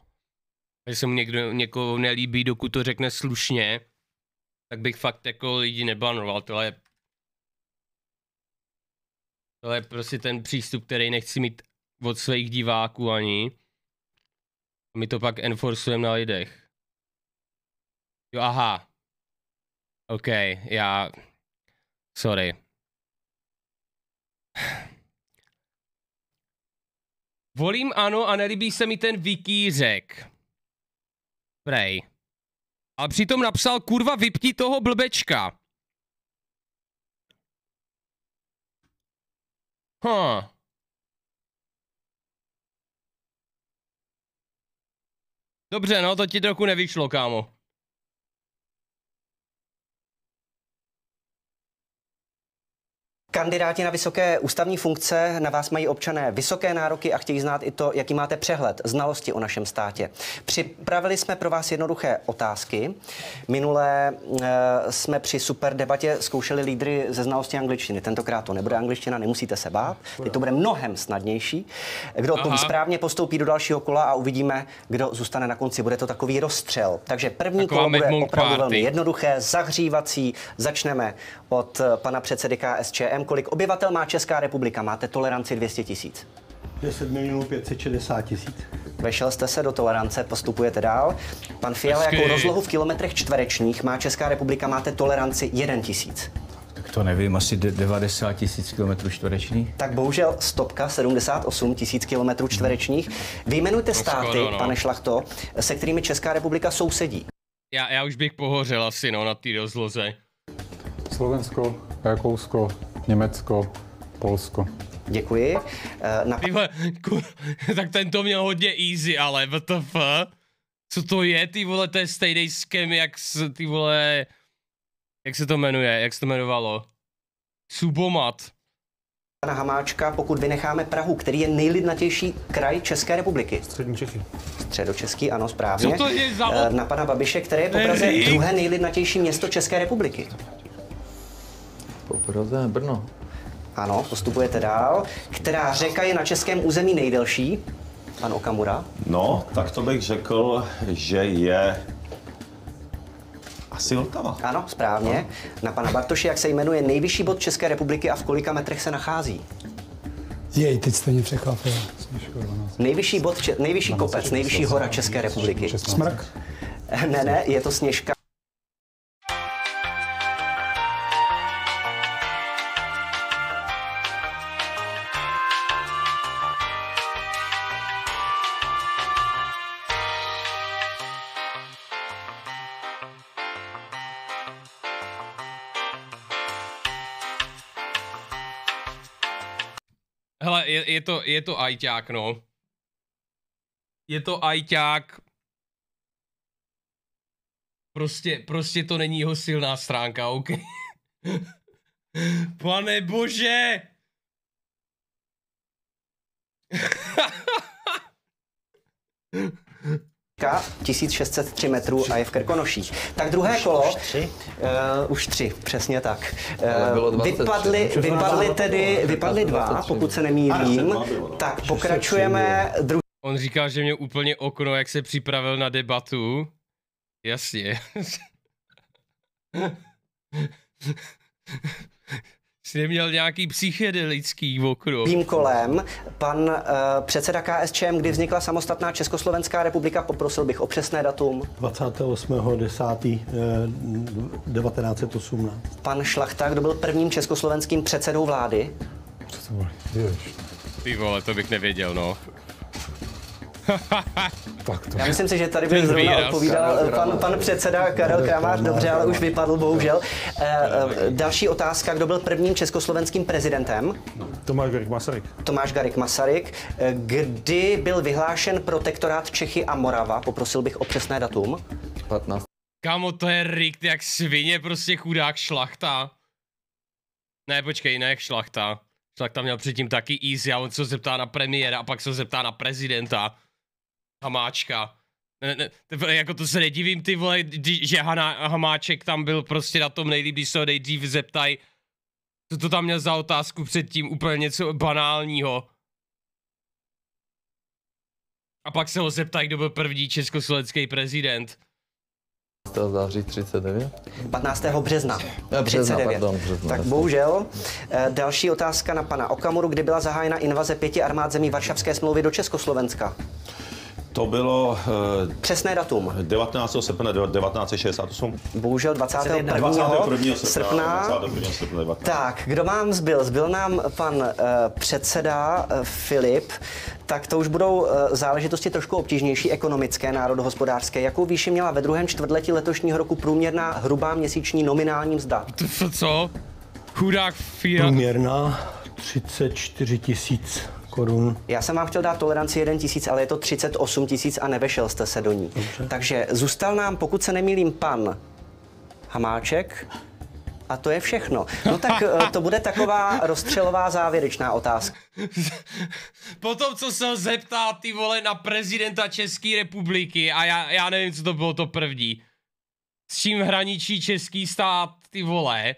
že se mu někdo, někoho nelíbí, dokud to řekne slušně, tak bych fakt jako lidi nebanoval, tohle tohle je prostě ten přístup, který nechci mít od svých diváků ani. My to pak enforcujeme na lidech. Jo, aha. OK, já... Sorry. Volím ano a nelíbí se mi ten vikířek. Prej. Ale přitom napsal kurva vyptí toho blbečka. Huh. Dobře, no to ti trochu nevyšlo, kámo. Kandidáti na vysoké ústavní funkce na vás mají občané vysoké nároky a chtějí znát i to, jaký máte přehled, znalosti o našem státě. Připravili jsme pro vás jednoduché otázky. Minule e, jsme při super debatě zkoušeli lídry ze znalosti angličtiny. Tentokrát to nebude angličtina, nemusíte se bát. Teď to bude mnohem snadnější. Kdo odpoví správně, postoupí do dalšího kola a uvidíme, kdo zůstane na konci. Bude to takový rozstřel. Takže první Taková kolo bude opravdu party. velmi jednoduché, zahřívací. Začneme od pana předsedy KSČM kolik obyvatel má Česká republika? Máte toleranci 200 tisíc. 10 milionů 560 tisíc. Vešel jste se do tolerance, postupujete dál. Pan Fiala, Hezky. jakou rozlohu v kilometrech čtverečních má Česká republika, máte toleranci 1 tisíc. Tak to nevím, asi de- 90 tisíc kilometrů čtverečních. Tak bohužel stopka 78 tisíc kilometrů čtverečních. Vyjmenujte státy, skoro, no. pane Šlachto, se kterými Česká republika sousedí. Já, já už bych pohořel asi, no, na té rozloze. Slovensko, Rakousko, Německo, Polsko. Děkuji. Eh, Na Ty vole, kur, tak ten to měl hodně easy, ale WTF? Co to je, ty vole, to je stejný skem, jak s, ty vole, jak se to jmenuje, jak se to jmenovalo? Subomat. pana Hamáčka, pokud vynecháme Prahu, který je nejlidnatější kraj České republiky. Střední Čechy. Středočeský, ano, správně. Co to je za- Eh, Na pana Babiše, které je po Praze druhé nejlidnatější město České republiky. Po Praze, Brno. Ano, postupujete dál. Která řeka je na českém území nejdelší? Pan Okamura. No, tak to bych řekl, že je asi Vltava. Ano, správně. Na pana Bartoše, jak se jmenuje nejvyšší bod České republiky a v kolika metrech se nachází? Jej, teď jste mě překvapil. Nejvyšší bod, Če- nejvyšší kopec, nejvyšší hora České republiky. Smrk. Ne, ne, je to Sněžka. Je, to, je to ajťák, no. Je to ajťák. Prostě, prostě to není jeho silná stránka, OK? Pane bože! Ka 1603 metrů a je v Krkonoších. Tak druhé kolo. Už tři? Uh, už tři, přesně tak. Uh, 23. vypadly, vypadly tedy, vypadly dva, 23. pokud se nemýlím. Tak pokračujeme druhý. On říkal, že mě úplně okno, jak se připravil na debatu. Jasně. Jsi neměl nějaký psychedelický okno. Tím kolem pan uh, předseda KSČM, kdy vznikla samostatná Československá republika, poprosil bych o přesné datum. 28.10.1918. Pan Šlachta, kdo byl prvním československým předsedou vlády. Ty vole, to bych nevěděl, no. Tak to. Já myslím si, že tady by zrovna odpovídal Karel eh, pan, pan předseda Karel Kramář, dobře, ale už vypadl, bohužel. Eh, eh, Další otázka, kdo byl prvním československým prezidentem? Tomáš Garik Masaryk. Tomáš Garik Masaryk. Kdy byl vyhlášen protektorát Čechy a Morava? Poprosil bych o přesné datum. 15. Kámo, to je rikt jak svině, prostě chudák šlachta. Ne, počkej, ne šlachta. Šlachta měl předtím taky easy a on se zeptá na premiéra a pak se zeptá na prezidenta. Hamáčka. Ne, ne, to, jako to se nedivím, ty vole, že Hana, Hamáček tam byl prostě na tom nejlíp, když se ho nejdřív zeptají, co to tam měl za otázku předtím, úplně něco banálního. A pak se ho zeptají, kdo byl první československý prezident. 15. září 39. 15. března. Eh, března, 39. pardon, března, tak jasně. bohužel. Eh, Další otázka na pana Okamuru, kdy byla zahájena invaze pěti armád zemí Varšavské smlouvy do Československa. To bylo uh, Přesné datum. 19. srpna 1968. Bohužel 21. 21. srpna. 21. srpna 19. Tak, kdo vám zbyl? Zbyl nám pan uh, předseda uh, Filip. Tak to už budou uh, záležitosti trošku obtížnější, ekonomické, národohospodářské. Jakou výši měla ve druhém čtvrtletí letošního roku průměrná hrubá měsíční nominální mzda? To co? Chudák Fia. Průměrná 34 tisíc korun. Já jsem vám chtěl dát toleranci 1 tisíc, ale je to 38 tisíc a nevešel jste se do ní. Dobře. Takže zůstal nám, pokud se nemýlím, pan Hamáček. A to je všechno. No tak eh, to bude taková rozstřelová závěrečná otázka. Potom, co se ho zeptá, ty vole, na prezidenta České republiky a já, já nevím, co to bylo to první. S čím hraničí český stát, ty vole,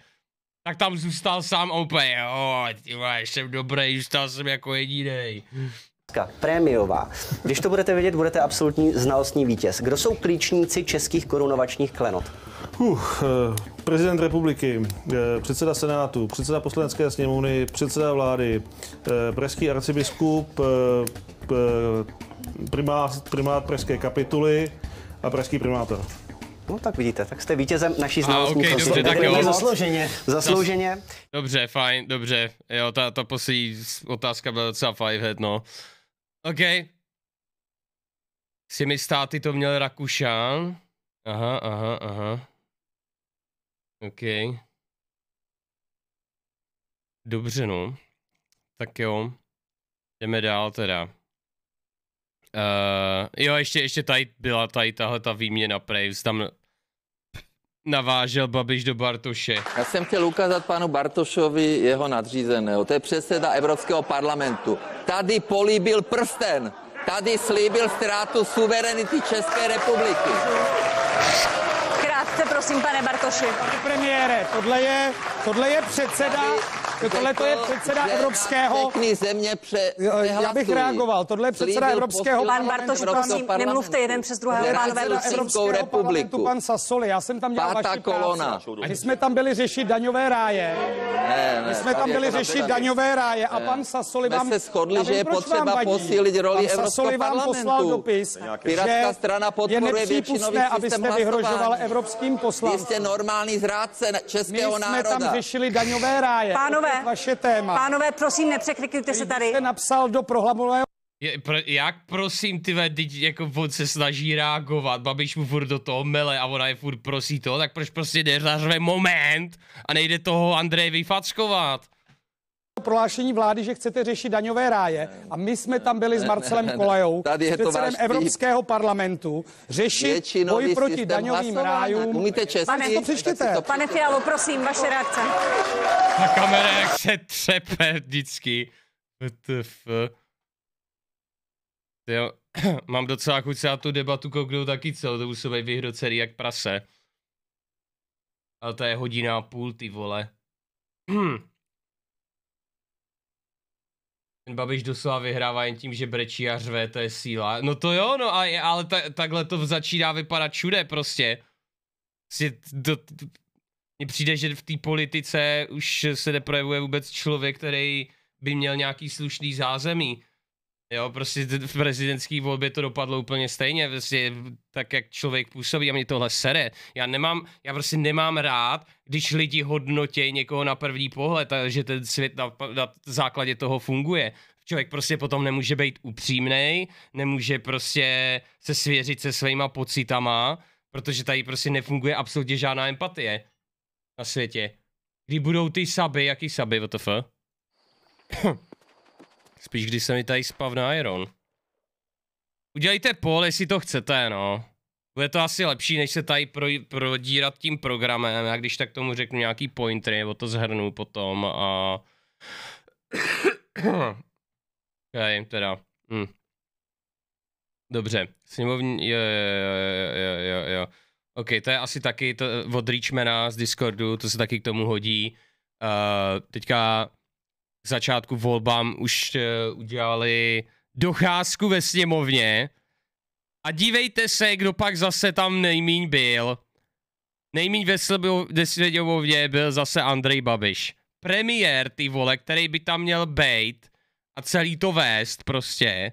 tak tam zůstal sám a úplně, jo, ty vole, jsem dobrý, zůstal jsem jako jedinej. prémiová. Když to budete vědět, budete absolutní znalostní vítěz. Kdo jsou klíčníci českých korunovačních klenot? Uh, prezident republiky, eh, předseda senátu, předseda poslanecké sněmovny, předseda vlády, eh, pražský arcibiskup, primát, primát pražské kapituly a pražský primátor. No tak vidíte, tak jste vítězem naší znalostní okay, dobře, tak jo. Zaslouženě. Zaslouženě. Dobře, fajn, dobře. Jo, ta, ta poslední otázka byla docela five head, no. OK. S těmi státy to měl Rakušan. Aha, aha, aha. OK. Dobře, no. Tak jo. Jdeme dál teda. Uh, jo, ještě, ještě tady byla tady tahle ta výměna Praves, tam navážel Babiš do Bartoše. Já jsem chtěl ukázat panu Bartošovi jeho nadřízeného. To je předseda Evropského parlamentu. Tady políbil prsten. Tady slíbil ztrátu suverenity České republiky. Krátce, prosím, pane Bartoši. Pane premiére, tohle je, tohle je předseda, tohle to je předseda Evropského... Všechny země pře, Já bych reagoval, tohle je předseda Evropského Pan Bartoš, prosím, parlamentu. nemluvte jeden přes druhého, pánové. Českou Evropského republiku. pan Sassoli, já jsem tam dělal Pátá vaši kolona. práci. My jsme tam byli řešit daňové ráje. Ne, ne, My jsme tam byli řešit daňové ráje a pan Sassoli Jsme vám... se shodli, že je potřeba posílit roli Pan Evropského vám poslal parlamentu. dopis, Pirátská strana je podporuje většinový nepřípustné, abyste systém vyhrožoval evropským Vy poslancům. jste normální zrádce na- My českého jsme národa. tam řešili daňové ráje. Pánové, Vaše téma. Pánové, prosím, nepřeklikujte se tady. Jste napsal do prohlamového Je, pro, jak prosím, ty ve, teď jako on se snaží reagovat, Babiš mu furt do toho mele a ona je furt prosí to, tak proč prostě nezařve moment a nejde toho Andreje vyfackovat? Prohlášení vlády, že chcete řešit daňové ráje a my jsme tam byli s Marcelem. Kolajou, Tady je to předsedem váš typ. Evropského parlamentu, řešit Většinový boj proti systém daňovým hlasování. rájům. Umíte česky? Pane, to přečtěte. Si to Pane Fialo, prosím, vaše reakce. Ta kamera jak se třepe vždycky. WTF. Jo, mám docela chuť se na tu debatu kouknout taky celou, to musí být vyhrocený jak prase. Ale to je hodina a půl, ty vole. Ten Babiš doslova vyhrává jen tím, že brečí a řve, to je síla. No to jo, no a je, ale ta, takhle to začíná vypadat všude prostě. Prostě to, to, mně přijde, že v té politice už se neprojevuje vůbec člověk, který by měl nějaký slušný zázemí. Jo, prostě v prezidentské volbě to dopadlo úplně stejně, prostě tak jak člověk působí a mě tohle sere. Já nemám, já prostě nemám rád, když lidi hodnotějí někoho na první pohled a že ten svět na, na základě toho funguje. Člověk prostě potom nemůže být upřímný, nemůže prostě se svěřit se svýma pocitama, protože tady prostě nefunguje absolutně žádná empatie na světě. Kdy budou ty saby, jaký saby, WTF? Spíš když se mi tady spavná Iron. Udělejte pol, jestli to chcete, no. Bude to asi lepší, než se tady pro, prodírat tím programem, a když tak tomu řeknu nějaký pointry, nebo to zhrnu potom a... ok, teda. Hm. Dobře, sněmovní, jo, jo, jo, jo, jo, jo. OK, to je asi taky to, od Reachmana z Discordu, to se taky k tomu hodí. Uh, teďka k začátku volbám už uh, udělali docházku ve sněmovně a dívejte se, kdo pak zase tam nejmíň byl. Nejmíň ve, sněmovně byl zase Andrej Babiš. Premiér, ty vole, který by tam měl být a celý to vést prostě,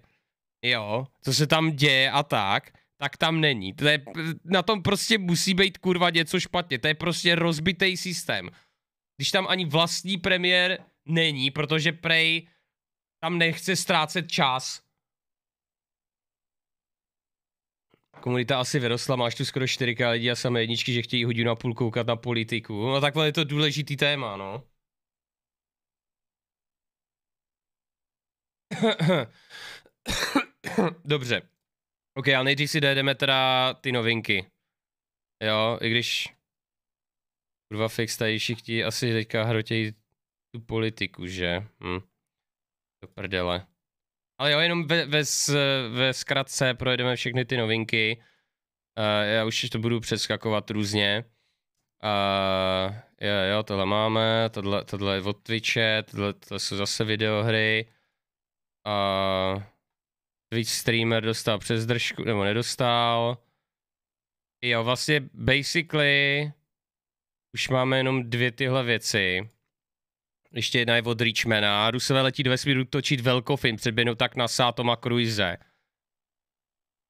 jo, co se tam děje a tak, tak tam není. To je, na tom prostě musí být kurva něco špatně. To je prostě rozbitý systém. Když tam ani vlastní premiér není, protože prej tam nechce ztrácet čas. Komunita asi vyrostla, máš tu skoro 4K lidí a samé jedničky, že chtějí hodinu a půl koukat na politiku. No takhle je to důležitý téma, no. Dobře. Ok, ale nejdřív si dojedeme teda ty novinky. Jo, i když... Kurva fix tady všichni asi teďka hrotějí tu politiku, že? Hm. Do prdele. Ale jo, jenom ve, ve, ve zkratce projedeme všechny ty novinky. Uh, já už to budu přeskakovat různě. Uh, jo, jo, tohle máme, tohle, tohle je od Twitche, tohle, tohle jsou zase videohry. Uh, Twitch streamer dostal přes držku, nebo nedostal. Jo, vlastně basically už máme jenom dvě tyhle věci. Ještě jedna je od Richmana. Rusové letí do vesmíru točit velkofilm před tak na Toma Cruise.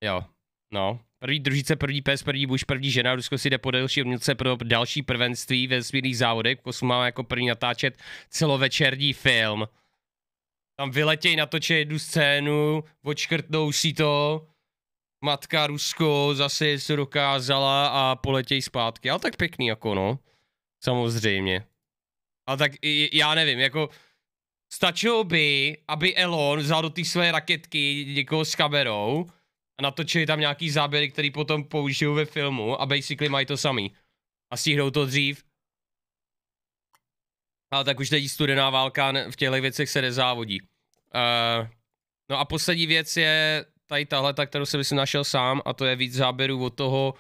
Jo, no. První družice, první pes, první muž, první žena. Rusko si jde po delší odměnce pro další prvenství ve vesmírných závodech. Kosmu máme jako první natáčet celovečerní film. Tam vyletěj, natočí jednu scénu, odškrtnou si to, matka Rusko zase se dokázala a poletěj zpátky. Ale tak pěkný jako no. Samozřejmě. Ale tak já nevím, jako stačilo by, aby Elon vzal do té své raketky někoho s kamerou a natočili tam nějaký záběry, který potom použijou ve filmu a basically mají to samý. A stihnou to dřív. Ale tak už teď studená válka v těchto věcech se nezávodí. Uh, no a poslední věc je tady tahle, ta, kterou jsem si našel sám a to je víc záběrů od toho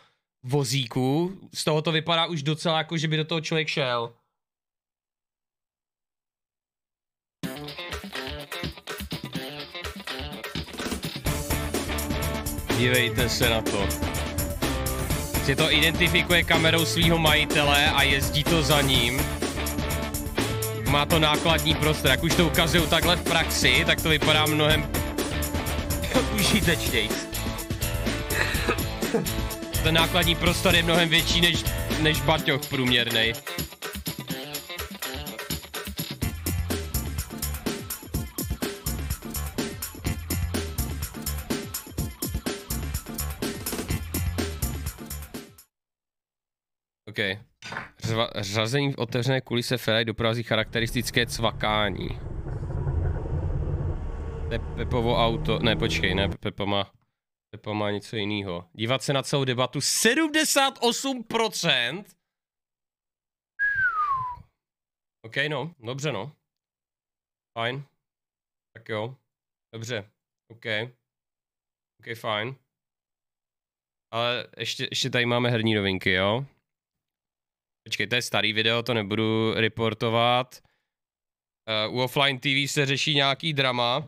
vozíku. Z toho to vypadá už docela jako, že by do toho člověk šel. Dívejte se na to. Si to identifikuje kamerou svého majitele a jezdí to za ním. Má to nákladní prostor. Jak už to ukazují takhle v praxi, tak to vypadá mnohem užitečněji. Ten nákladní prostor je mnohem větší než, než baťoch průměrnej. Řva, v otevřené kulise Ferrari doprovází charakteristické cvakání. To je Pepovo auto. Ne, počkej, ne, Pepa má, Pepa má něco jiného. Dívat se na celou debatu. 78%? OK, no, dobře, no. Fajn. Tak jo. Dobře. OK. OK, fajn. Ale ještě, ještě tady máme herní novinky, jo? Počkej, to je starý video, to nebudu reportovat. Uh, u Offline TV se řeší nějaký drama.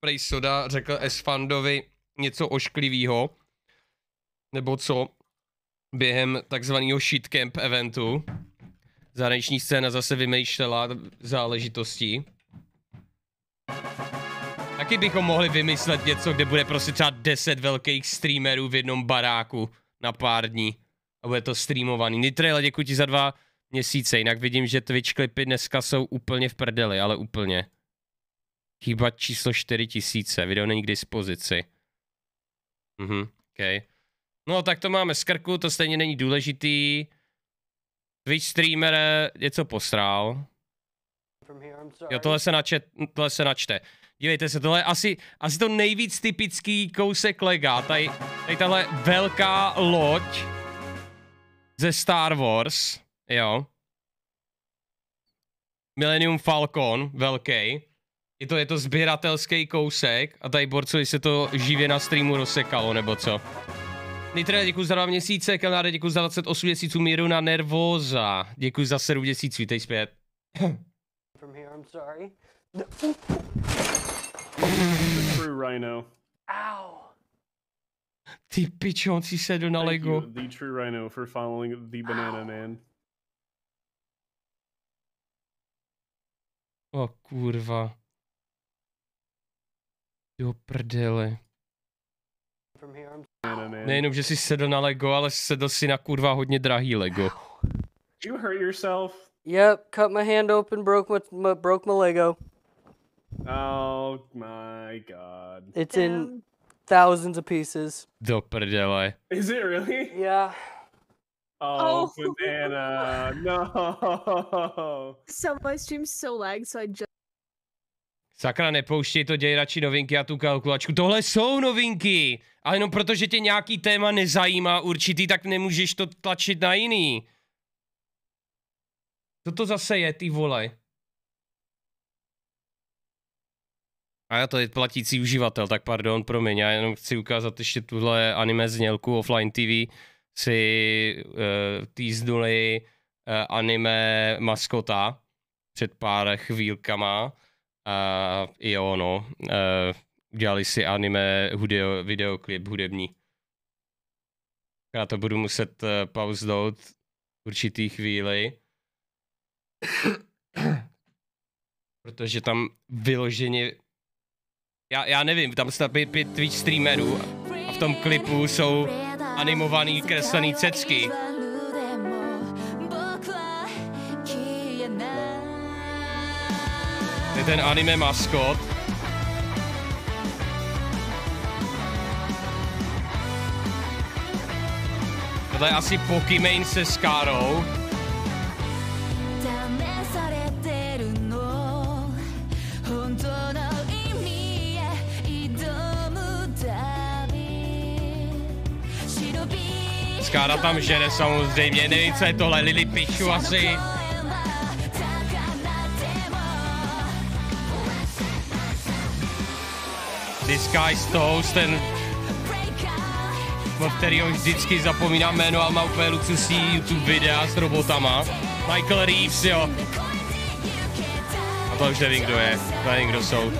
Prej Soda řekl Esfandovi něco ošklivýho. Nebo co? Během takzvaného shitcamp eventu. Zahraniční scéna zase vymýšlela záležitosti. Taky bychom mohli vymyslet něco, kde bude prostě třeba 10 velkých streamerů v jednom baráku na pár dní. A bude to streamovaný. Nitrele, děkuji ti za dva měsíce, jinak vidím, že Twitch klipy dneska jsou úplně v prdeli, ale úplně. Chyba číslo 4000, video není k dispozici. Mhm, OK. No tak to máme z krku, to stejně není důležitý. Twitch streamer něco posrál. Jo, tohle se, načet, tohle se načte. Dívejte se, tohle je asi, asi to nejvíc typický kousek lega. Tady, tady tahle velká loď ze Star Wars, jo. Millennium Falcon, velký. Je to, je to sběratelský kousek a tady borcovi se to živě na streamu rozsekalo, nebo co. Nitre, děkuji za dva měsíce, Kelnáre, děkuji za 28 měsíců míru na Nervoza. Děkuji za 7 měsíců, vítej zpět. From here, I'm sorry. True Rhino. Ow. Ty pičo, on si sedl na Thank Lego. you, the True Rhino, for following the Banana Man. O kurva. Do prdele. Nejenom, že jsi sedl na Lego, ale sedl si na kurva hodně drahý Lego. Did you hurt yourself? Yep, cut my hand open, broke my, my broke my Lego. Oh my god. It's in thousands of pieces. Do prdele. Is it really? Yeah. Oh, Oh. banana. No. So my stream's so lagged, so I just Sakra, nepouštěj to, děj radši novinky a tu kalkulačku. Tohle jsou novinky! A jenom protože tě nějaký téma nezajímá určitý, tak nemůžeš to tlačit na jiný. Co to zase je, ty vole? A já to je platící uživatel, tak pardon, promiň, já jenom chci ukázat ještě tuhle anime znělku Offline TV si uh, týznuli uh, anime maskota před pár chvílkama. Uh, jo, no. Uh, udělali si anime video, videoklip hudební. Já to budu muset uh, pauznout určitý chvíli. Protože tam vyloženě... Já, já nevím, tam snad pět, pět Twitch streamerů a v tom klipu jsou animovaný kreslený cecky. Je ten anime maskot. Tohle je asi Pokimane se Skárou. び Skára tam žene samozřejmě, nevím co je tohle, Lily Pichu asi. Disguised Toast, ten od kterého vždycky zapomínám jméno, ale má úplně luxusní YouTube videa s robotama. Michael Reeves, jo. A to už nevím, kdo je. Nevím, kdo jsou.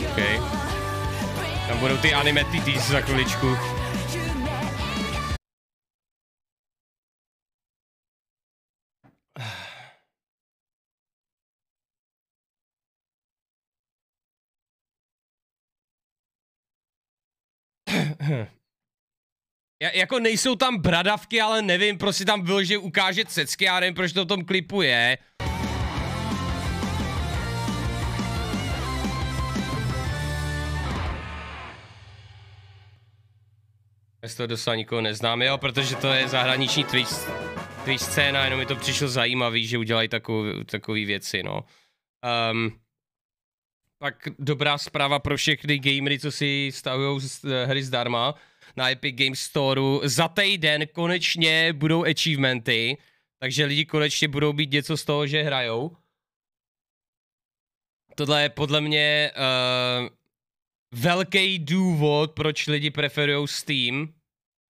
OK. Tam budou ty anime titties za chviličku. Ja, jako nejsou tam bradavky, ale nevím, prostě tam bylo, že ukáže cecky, já nevím, proč to v tom klipu je. Já z toho dostal nikoho neznám, jo, protože to je zahraniční Twitch, Twitch scéna, jenom mi to přišlo zajímavý, že udělají takový, takový věci, no. Um, pak dobrá zpráva pro všechny gamery, co si stahují hry zdarma na Epic Games Storeu. Za týden konečně budou achievementy, takže lidi konečně budou mít něco z toho, že hrajou. Tohle je podle mě uh, velký důvod, proč lidi preferují Steam.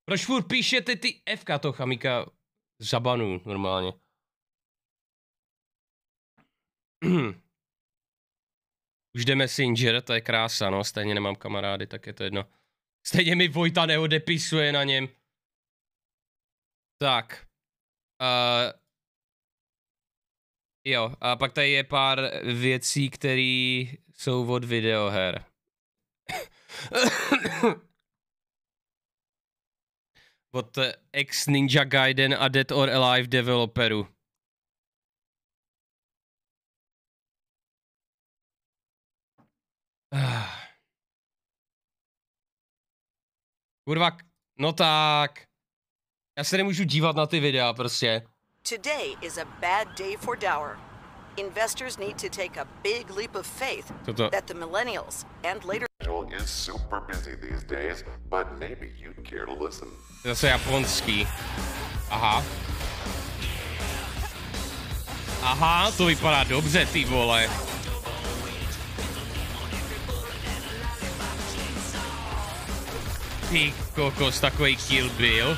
Proč furt píšete ty FK to chamíka zabanu normálně. Už jde Messenger, to je krása, no, stejně nemám kamarády, tak je to jedno. Stejně mi Vojta neodepisuje na něm. Tak. Uh, jo, a pak tady je pár věcí, které jsou od videoher. od ex Ninja Gaiden a Dead or Alive developeru. Kurva, no tak. Já se nemůžu dívat na ty videa prostě. Today is a bad day for Dower. Investors need to take a big leap of faith Toto- that the millennials and later Schedule is super busy these days, but maybe you'd care to listen. Zase japonský. Aha. Aha, to vypadá dobře, ty vole. Ty kokos, takový kill byl.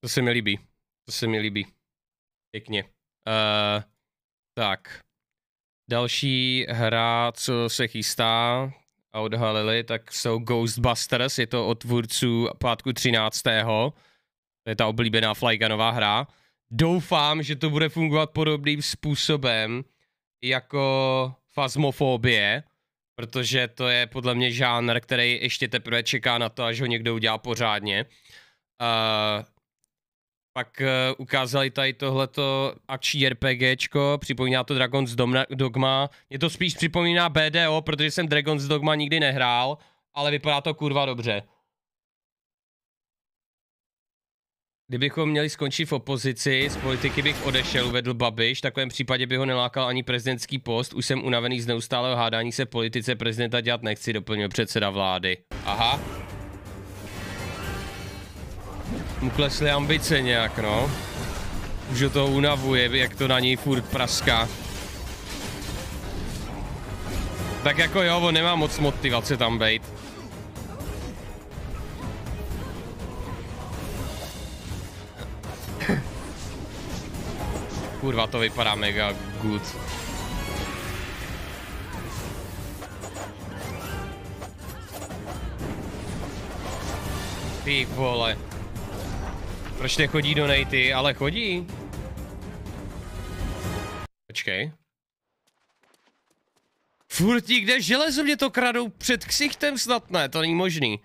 To se mi líbí. To se mi líbí. Pěkně. Uh, tak. Další hra, co se chystá a odhalili, tak jsou Ghostbusters, je to od tvůrců pátku 13. To je ta oblíbená Flyganová hra. Doufám, že to bude fungovat podobným způsobem jako Phasmophobie, protože to je podle mě žánr, který ještě teprve čeká na to, až ho někdo udělá pořádně. Uh, pak uh, ukázali tady tohleto akční RPGčko, připomíná to Dragon's Dogma. Mě to spíš připomíná BDO, protože jsem Dragon's Dogma nikdy nehrál, ale vypadá to kurva dobře. Kdybychom měli skončit v opozici, z politiky bych odešel, uvedl Babiš, v takovém případě by ho nelákal ani prezidentský post, už jsem unavený z neustálého hádání se politice prezidenta dělat nechci, doplnil předseda vlády. Aha. Mu klesly ambice nějak, no. Už ho to unavuje, jak to na něj furt praská. Tak jako jo, on nemá moc motivace tam být. Kurva, to vypadá mega good. Ty vole. Proč nechodí do nejty, ale chodí. Počkej. Furt ti kde železo mě to kradou před ksichtem snad ne, to není možný.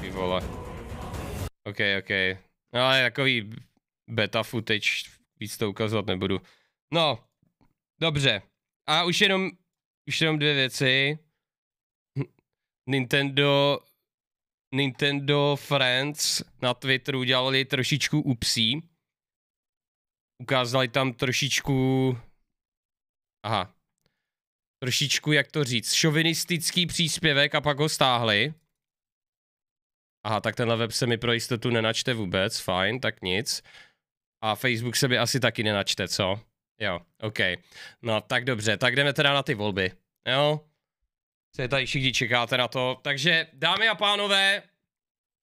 Ty vole. OK, OK. No ale takový beta footage, víc to ukazovat nebudu. No, dobře. A už jenom, už jenom dvě věci. Nintendo, Nintendo Friends na Twitteru udělali trošičku upsí. Ukázali tam trošičku, aha, trošičku, jak to říct, šovinistický příspěvek a pak ho stáhli. Aha, tak tenhle web se mi pro jistotu nenačte vůbec, fajn, tak nic. A Facebook se mi asi taky nenačte, co? Jo, OK. No, tak dobře, tak jdeme teda na ty volby, jo? Se tady všichni čekáte na to. Takže, dámy a pánové,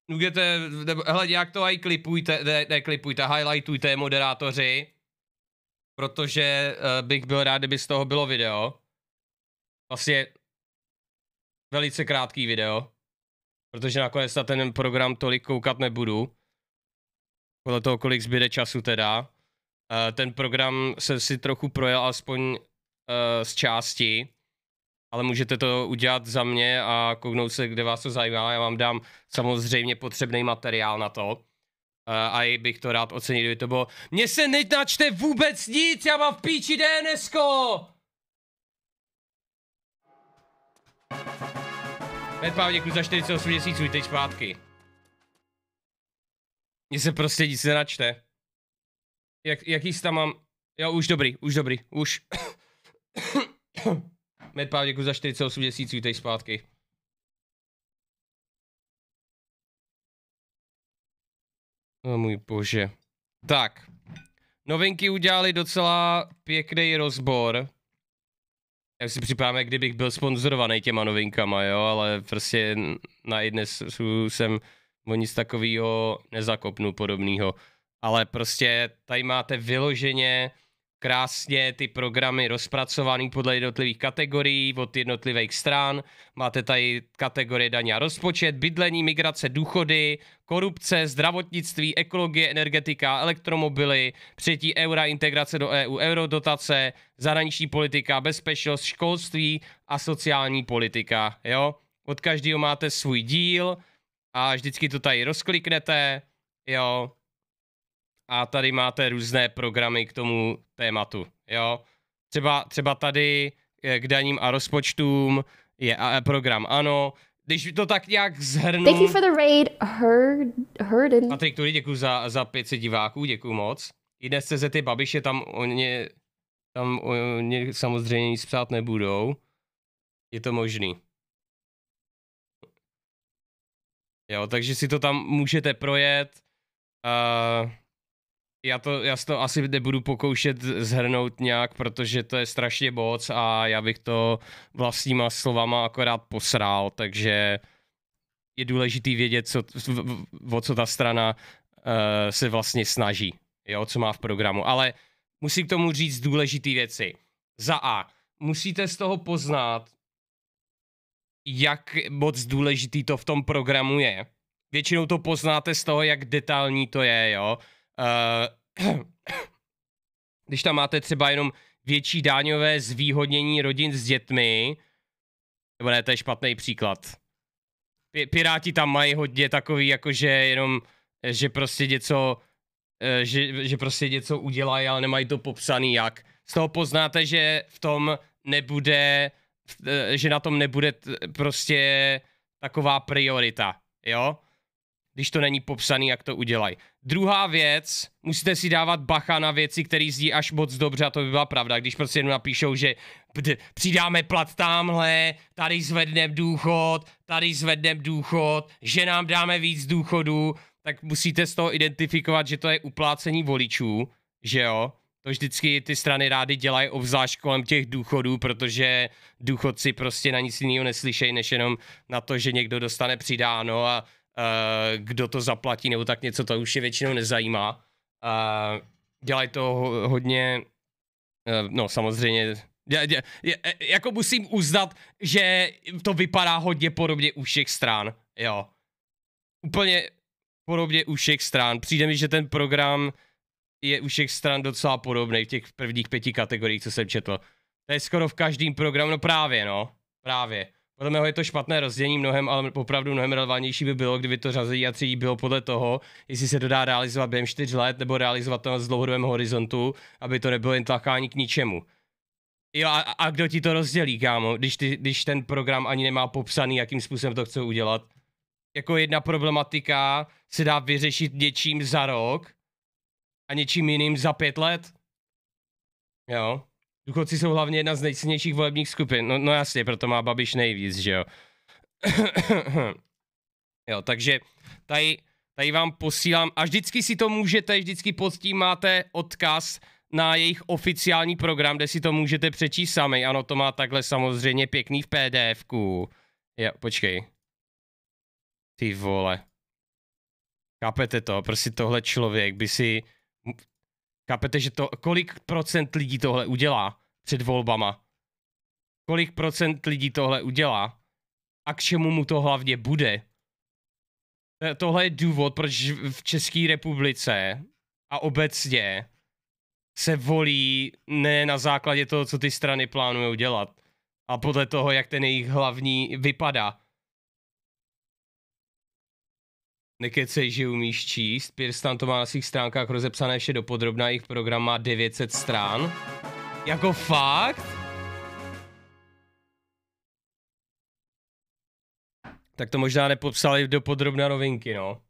můžete, nebo, hele, jak to aj klipujte, ne, ne klipujte, highlightujte moderátoři, protože uh, bych byl rád, kdyby z toho bylo video. Vlastně velice krátký video, protože nakonec na ten program tolik koukat nebudu. Podle toho, kolik zbyde času teda. Uh, ten program se si trochu projel aspoň uh, z části, ale můžete to udělat za mě a kouknout se, kde vás to zajímá. Já vám dám samozřejmě potřebný materiál na to. Uh, a i bych to rád ocenil, kdyby to bylo. Mně se nenačte vůbec nic, já mám v píči DNSko! Medpáv, děkuji za 48 měsíců, teď zpátky. Mně se prostě nic nenačte. Jak, jaký tam mám? Jo, už dobrý, už dobrý, už. Medpáv, děkuji za 48 měsíců, teď zpátky. O můj bože. Tak. Novinky udělali docela pěkný rozbor. Já si připadám, jak kdybych byl sponzorovaný těma novinkama, jo, ale prostě na dnes jsem o nic takového nezakopnu podobného. Ale prostě tady máte vyloženě krásně ty programy rozpracovaný podle jednotlivých kategorií od jednotlivých stran. Máte tady kategorie daně a rozpočet, bydlení, migrace, důchody, korupce, zdravotnictví, ekologie, energetika, elektromobily, přijetí eura, integrace do EU, eurodotace, zahraniční politika, bezpečnost, školství a sociální politika, jo. Od každého máte svůj díl a vždycky to tady rozkliknete, jo, a tady máte různé programy k tomu tématu, jo. Třeba, třeba tady eh, k daním a rozpočtům je eh, program ANO, když to tak nějak zhrnu... Thank you for the raid, Heard, Hearden. Patrik Tudy, děkuji za, za 500 diváků, děkuji moc. I dnes se ty babiše tam oni, tam oni samozřejmě nic psát nebudou. Je to možný. Jo, takže si to tam můžete projet. Uh, já to, já to asi nebudu pokoušet zhrnout nějak, protože to je strašně moc a já bych to vlastníma slovama akorát posral, takže je důležitý vědět, co, o co ta strana uh, se vlastně snaží, jo, co má v programu. Ale musím k tomu říct důležité věci. Za A, musíte z toho poznat, jak moc důležitý to v tom programu je. Většinou to poznáte z toho, jak detailní to je, jo. Uh, když tam máte třeba jenom větší dáňové zvýhodnění rodin s dětmi, nebo ne, to je špatný příklad. Piráti tam mají hodně takový, jakože jenom, že prostě něco, eh, že, že prostě něco udělají, ale nemají to popsaný jak. Z toho poznáte, že v tom nebude, eh, že na tom nebude prostě taková priorita, jo? Když to není popsaný, jak to udělají. Druhá věc, musíte si dávat bacha na věci, které zdí až moc dobře a to by byla pravda, když prostě jenom napíšou, že přidáme plat tamhle, tady zvedneme důchod, tady zvedneme důchod, že nám dáme víc důchodů, tak musíte z toho identifikovat, že to je uplácení voličů, že jo? To vždycky ty strany rády dělají obzvlášť kolem těch důchodů, protože důchodci prostě na nic jiného neslyšejí, než jenom na to, že někdo dostane přidáno a kdo to zaplatí, nebo tak něco, to už je většinou nezajímá. Uh, dělají to ho, hodně, uh, no samozřejmě, je, jako musím uznat, že to vypadá hodně podobně u všech stran, jo. Úplně podobně u všech stran. Přijde mi, že ten program je u všech stran docela podobný v těch prvních pěti kategoriích, co jsem četl. To je skoro v každém programu, no právě, no. Právě. Podle mého je to špatné rozdělení mnohem, ale opravdu mnohem relevantnější by bylo, kdyby to řazení a třídí bylo podle toho, jestli se to dá realizovat během 4 let, nebo realizovat to z dlouhodobém horizontu, aby to nebylo jen tlakání k ničemu. Jo, a, a kdo ti to rozdělí, kámo, když, ty, když ten program ani nemá popsaný, jakým způsobem to chce udělat? Jako jedna problematika se dá vyřešit něčím za rok a něčím jiným za pět let? Jo. Důchodci jsou hlavně jedna z nejsilnějších volebních skupin. No, no jasně, proto má Babiš nejvíc, že jo. jo, takže tady, tady vám posílám, a vždycky si to můžete, vždycky pod tím máte odkaz na jejich oficiální program, kde si to můžete přečíst sami. Ano, to má takhle samozřejmě pěkný v PDFku. Jo, počkej. Ty vole. Chápete to? Prostě tohle člověk by si... Chápete, že to... Kolik procent lidí tohle udělá před volbama? Kolik procent lidí tohle udělá? A k čemu mu to hlavně bude? To- Tohle je důvod, proč v České republice a obecně se volí ne na základě toho, co ty strany plánují dělat, a podle toho, jak ten jejich hlavní vypadá. Nekecej, že umíš číst. Pirstan to má na svých stránkách rozepsané ještě do podrobna, jejich program má 900 strán. Jako fakt? Tak to možná nepopsali do podrobna novinky, no.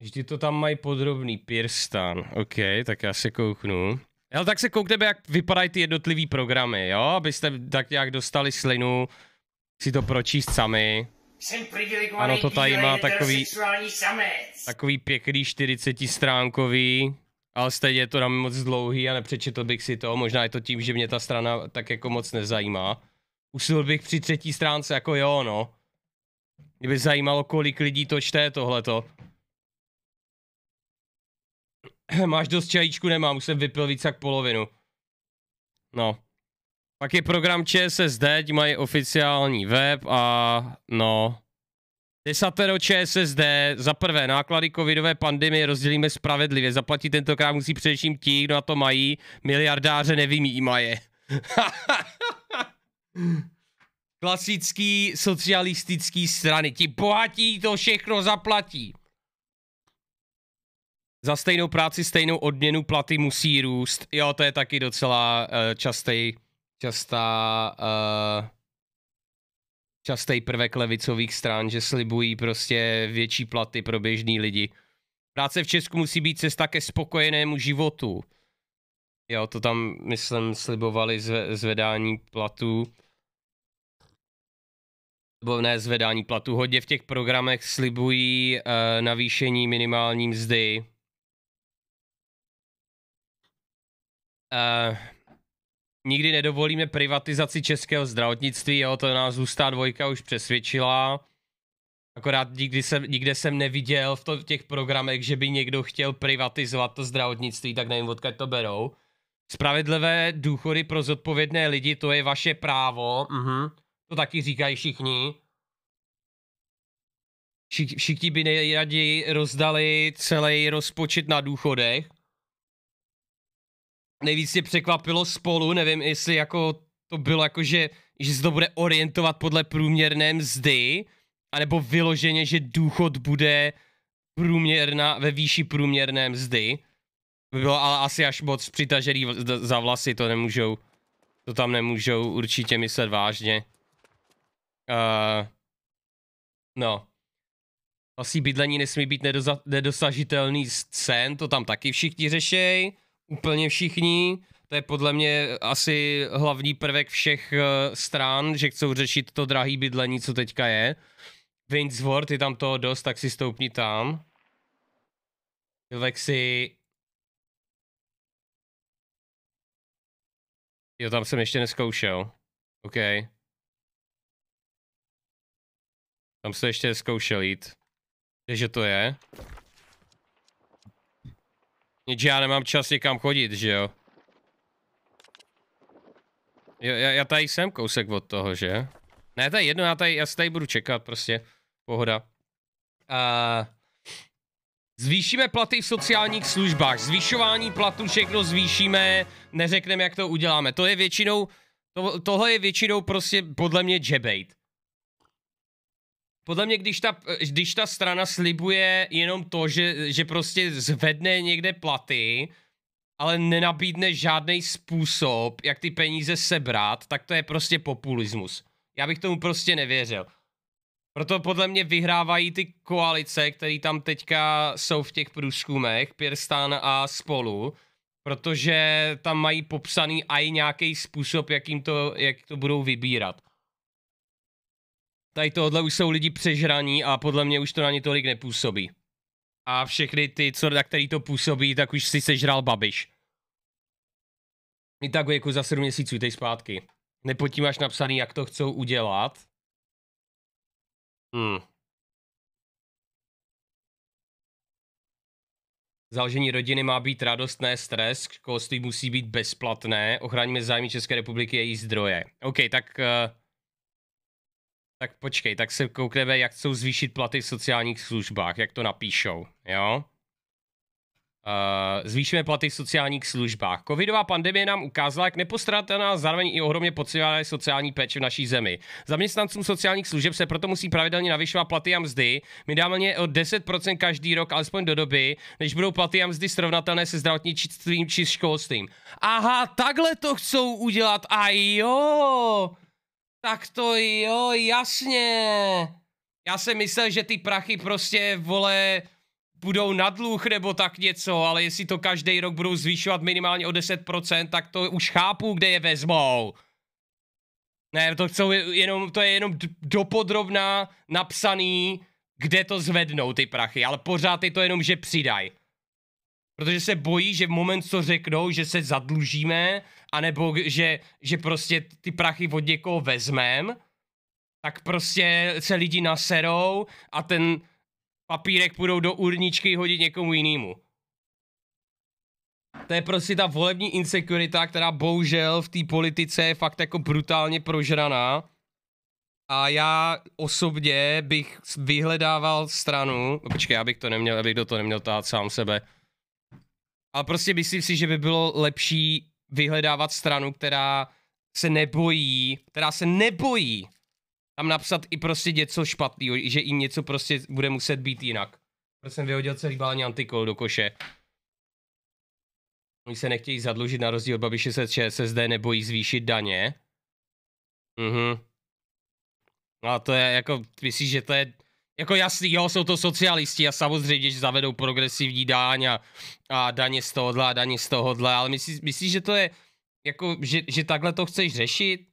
Vždy to tam mají podrobný Pirstan. OK, tak já se kouknu. Ale tak se koukneme, jak vypadají ty jednotlivý programy, jo? Abyste tak nějak dostali slinu si to pročíst sami. Ano, to tady má takový, takový pěkný 40 stránkový, ale stejně je to na moc dlouhý a nepřečetl bych si to. Možná je to tím, že mě ta strana tak jako moc nezajímá. Usil bych při třetí stránce jako jo, no. Kdyby zajímalo, kolik lidí to čte tohleto. Máš dost čajíčku? Nemám, už jsem vypil víc jak polovinu. No. Pak je program ČSSD, ti mají oficiální web a no. Desatero ČSSD, za prvé náklady covidové pandemie rozdělíme spravedlivě. Zaplatit tentokrát musí především ti, kdo na to mají, miliardáře nevymýma je. Klasický socialistický strany. Ti bohatí to všechno zaplatí. Za stejnou práci, stejnou odměnu, platy musí růst. Jo, to je taky docela uh, častý, častá, uh, častý prvek levicových stran, že slibují prostě větší platy pro běžný lidi. Práce v Česku musí být cesta ke spokojenému životu. Jo, to tam, myslím, slibovali zve, zvedání platů. Nebo ne zvedání platů. Hodně v těch programech slibují uh, navýšení minimální mzdy. Uh, nikdy nedovolíme privatizaci českého zdravotnictví, jo, to nás zůstá dvojka už přesvědčila. Akorát nikdy jsem, nikde jsem neviděl v, to, v těch programech, že by někdo chtěl privatizovat to zdravotnictví, tak nevím, odkud to berou. Spravedlivé důchody pro zodpovědné lidi, to je vaše právo. Mhm. To taky říkají všichni. Všichni by nejraději rozdali celý rozpočet na důchodech. Nejvíc mě překvapilo spolu, nevím jestli jako to bylo jako, že, že se to bude orientovat podle průměrné mzdy, anebo vyloženě, že důchod bude průměrná, ve výši průměrné mzdy. By bylo ale asi až moc přitažený za vlasy, to nemůžou, to tam nemůžou určitě myslet vážně. Uh, no. Asi bydlení nesmí být nedosažitelný z cen, to tam taky všichni řešej. Úplně všichni. To je podle mě asi hlavní prvek všech uh, stran, že chcou řešit to drahý bydlení, co teďka je. Wainsworth, je tam toho dost, tak si stoupni tam. Lexi. Jo, tam jsem ještě neskoušel. OK. Tam se ještě zkoušel jít. Že to je. Nic, já nemám čas někam chodit, že jo? Jo, já, já tady jsem kousek od toho, že? Ne, je jedno, já tady, já tady budu čekat, prostě. Pohoda. A... Zvýšíme platy v sociálních službách. Zvyšování platu všechno zvýšíme, neřekneme, jak to uděláme. To je většinou, to, tohle je většinou prostě podle mě debate. Podle mě, když ta, když ta strana slibuje jenom to, že, že prostě zvedne někde platy, ale nenabídne žádný způsob, jak ty peníze sebrat, tak to je prostě populismus. Já bych tomu prostě nevěřil. Proto podle mě vyhrávají ty koalice, které tam teďka jsou v těch průzkumech, Pirstan a spolu, protože tam mají popsaný i nějaký způsob, jakým to, jak to budou vybírat. Tady tohle už jsou lidi přežraní a podle mě už to na ně tolik nepůsobí. A všechny ty, co na který to působí, tak už si sežral Babiš. I tak jako za 7 měsíců, tej zpátky. Nepod tím máš napsaný, jak to chcou udělat. Hmm. Založení rodiny má být radostné, stres, školství musí být bezplatné, ochráníme zájmy České republiky a její zdroje. OK, tak... Uh, tak počkej, tak se koukneme, jak chcou zvýšit platy v sociálních službách, jak to napíšou, jo? Uh, zvýšíme platy v sociálních službách. Covidová pandemie nám ukázala, jak nepostradatelná zároveň i ohromně je sociální péče v naší zemi. Zaměstnancům sociálních služeb se proto musí pravidelně navyšovat platy a mzdy, minimálně o 10% každý rok, alespoň do doby, než budou platy a mzdy srovnatelné se zdravotnictvím či školstvím. Aha, takhle to chcou udělat, a jo! Tak to jo, jasně. Já jsem myslel, že ty prachy prostě, vole, budou na dluh nebo tak něco, ale jestli to každý rok budou zvýšovat minimálně o 10%, tak to už chápu, kde je vezmou. Ne, to chcou jenom, to je jenom dopodrobná napsaný, kde to zvednou ty prachy, ale pořád je to jenom, že přidaj. Protože se bojí, že v moment, co řeknou, že se zadlužíme, anebo že, že prostě ty prachy od někoho vezmem, tak prostě se lidi naserou a ten papírek půjdou do urničky hodit někomu jinému. To je prostě ta volební insekurita, která bohužel v té politice je fakt jako brutálně prožraná. A já osobně bych vyhledával stranu, počkej, abych to neměl, abych do toho neměl tát sám sebe. Ale prostě myslím si, že by bylo lepší vyhledávat stranu, která se nebojí, která se nebojí tam napsat i prostě něco špatného, že jim něco prostě bude muset být jinak. Proto jsem vyhodil celý balání antikol do koše. Oni se nechtějí zadlužit na rozdíl od Babiše se ČSSD nebojí zvýšit daně. Mhm. No a to je jako, myslíš, že to je jako jasný, jo, jsou to socialisti a samozřejmě, že zavedou progresivní daň a, a daně z tohohle a daně z tohohle, ale myslíš, myslíš že to je, jako, že, že takhle to chceš řešit?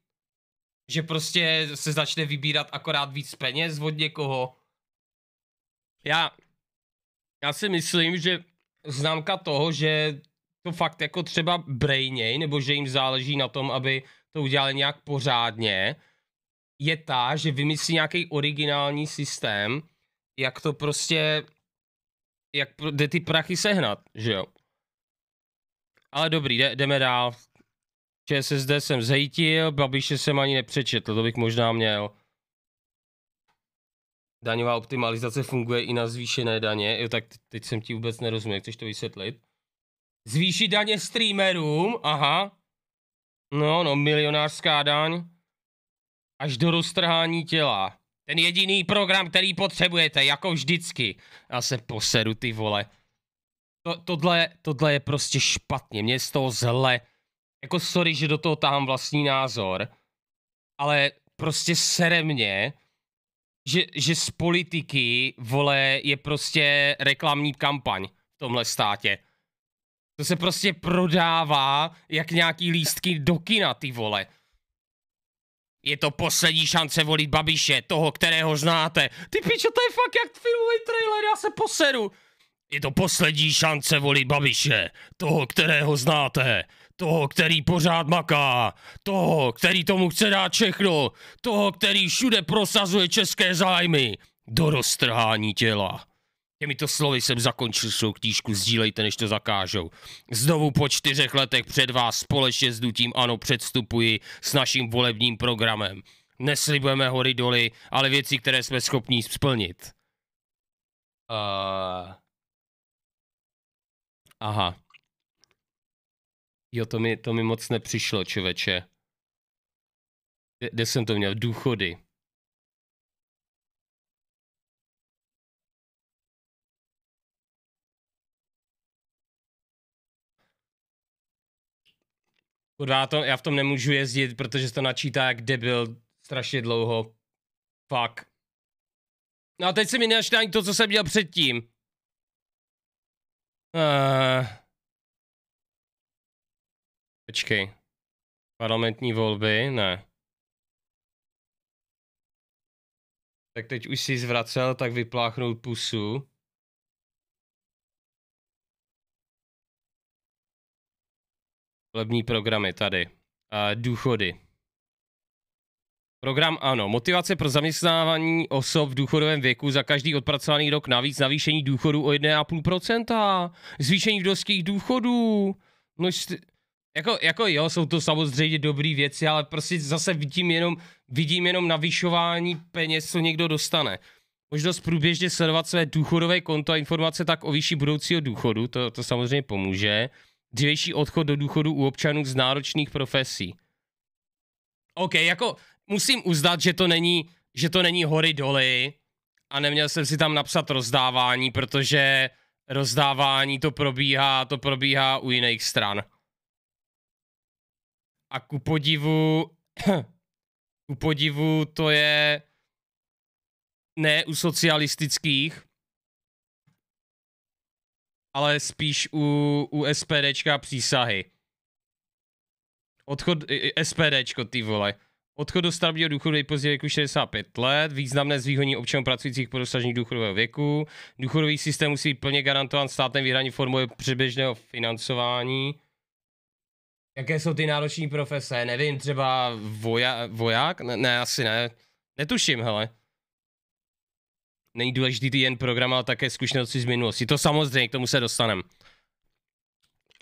Že prostě se začne vybírat akorát víc peněz od někoho? Já, já si myslím, že známka toho, že to fakt jako třeba brejněj, nebo že jim záleží na tom, aby to udělali nějak pořádně, je ta, že vymyslí nějaký originální systém, jak to prostě, jak jde ty prachy sehnat, že jo. Ale dobrý, jde, jdeme dál. ČSSD jsem zhejtil, Babiše jsem ani nepřečetl, to bych možná měl. Daňová optimalizace funguje i na zvýšené daně. Jo, tak teď jsem ti vůbec nerozuměl, chceš to vysvětlit? Zvýšit daně streamerům, aha. No, no, milionářská daň až do roztrhání těla. Ten jediný program, který potřebujete, jako vždycky. Já se poseru, ty vole. To, tohle, tohle je prostě špatně, mě je z toho zle. Jako sorry, že do toho tahám vlastní názor, ale prostě sere mě, že, že z politiky, vole, je prostě reklamní kampaň v tomhle státě. To se prostě prodává jak nějaký lístky do kina, ty vole. Je to poslední šance volit Babiše, toho, kterého znáte. Ty pičo, to je fakt jak filmový trailer, já se poseru. Je to poslední šance volit Babiše, toho, kterého znáte. toho, který pořád maká, toho, který tomu chce dát všechno, toho, který všude prosazuje české zájmy, do roztrhání těla. Těmito slovy jsem zakončil svou knížku, sdílejte, než to zakážou. Znovu po čtyřech letech před vás společně s Dutím Ano předstupuji s naším volebním programem. Neslibujeme hory doly, ale věci, které jsme schopni splnit. Uh... Aha. Jo, to mi, to mi moc nepřišlo, čověče. Kde, jsem to měl? Důchody. Kurva, já, to, já v tom nemůžu jezdit, protože se to načítá jak debil strašně dlouho. Fuck. No a teď se mi nenačítá ani to, co jsem dělal předtím. Uh... Počkej. Parlamentní volby? Ne. Tak teď už si zvracel, tak vypláchnout pusu. Volební programy tady. Uh, důchody. Program ano. Motivace pro zaměstnávání osob v důchodovém věku za každý odpracovaný rok navíc navýšení důchodu o 1,5%. Zvýšení vdovských důchodů. Množství, jako, jako jo, jsou to samozřejmě dobré věci, ale prostě zase vidím jenom, vidím jenom navyšování peněz, co někdo dostane. Možnost průběžně sledovat své důchodové konto a informace tak o výši budoucího důchodu, to, to samozřejmě pomůže. Dřívější odchod do důchodu u občanů z náročných profesí. OK, jako musím uznat, že to není, že to není hory doly a neměl jsem si tam napsat rozdávání, protože rozdávání to probíhá, to probíhá u jiných stran. A ku podivu, ku podivu to je ne u socialistických, ale spíš u, u SPDčka přísahy. Odchod, SPDčko, ty vole. Odchod do starobního důchodu nejpozději věku 65 let, významné zvýhodní občanů pracujících po dosažení důchodového věku, důchodový systém musí být plně garantován státem vyhraní formou předběžného financování. Jaké jsou ty nároční profese? Nevím, třeba voja, voják? Ne, ne, asi ne. Netuším, hele. Není důležitý jen program, ale také zkušenosti z minulosti. To samozřejmě, k tomu se dostanem.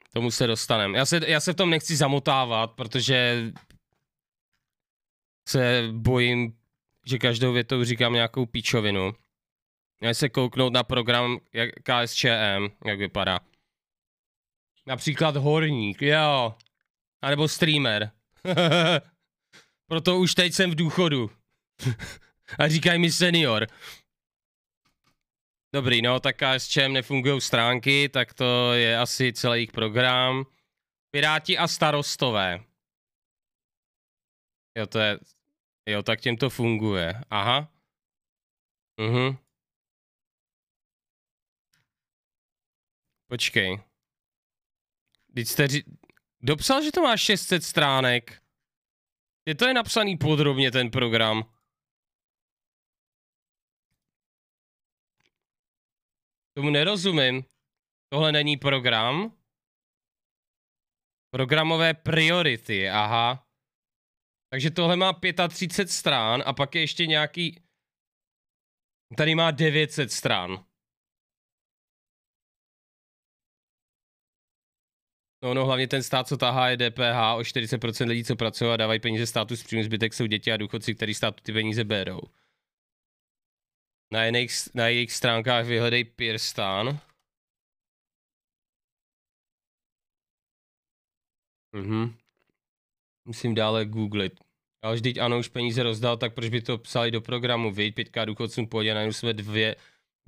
K tomu se dostanem. Já se, já se v tom nechci zamotávat, protože se bojím, že každou větou říkám nějakou píčovinu. Já se kouknout na program KSČM, jak vypadá. Například horník, jo. A nebo streamer. Proto už teď jsem v důchodu. A říkají mi senior. Dobrý, no, tak KSČM nefungují stránky, tak to je asi celý jejich program. Piráti a starostové. Jo, to je... Jo, tak těm to funguje. Aha. Mhm. Počkej. Teď jste ři... Dopsal, že to má 600 stránek. Je to je napsaný podrobně ten program. Tomu nerozumím. Tohle není program. Programové priority, aha. Takže tohle má 35 strán a pak je ještě nějaký... Tady má 900 stran. No, no, hlavně ten stát, co tahá, je DPH o 40% lidí, co pracují a dávají peníze státu z příjmu zbytek jsou děti a důchodci, kteří státu ty peníze berou. Na, jiných, na jejich stránkách vyhledej Pirstan. Mhm. Musím dále googlit. Ale vždyť ano, už peníze rozdal, tak proč by to psali do programu, viď? Pětka důchodcům pojď a jsme dvě,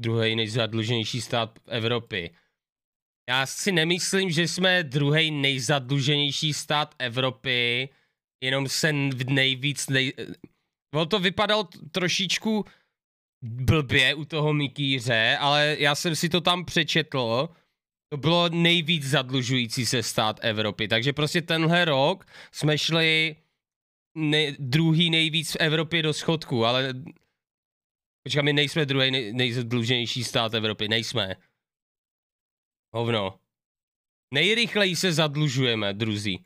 druhý nejzadluženější stát v Evropě. Já si nemyslím, že jsme druhý nejzadluženější stát Evropy, jenom se nejvíc nej... Ono to vypadalo trošičku blbě u toho Mikýře, ale já jsem si to tam přečetl. To bylo nejvíc zadlužující se stát Evropy. Takže prostě tenhle rok jsme šli ne, druhý nejvíc v Evropě do schodku, ale počkej, my nejsme druhý nej, nejzadluženější stát Evropy, nejsme. Hovno. Nejrychleji se zadlužujeme, druzí.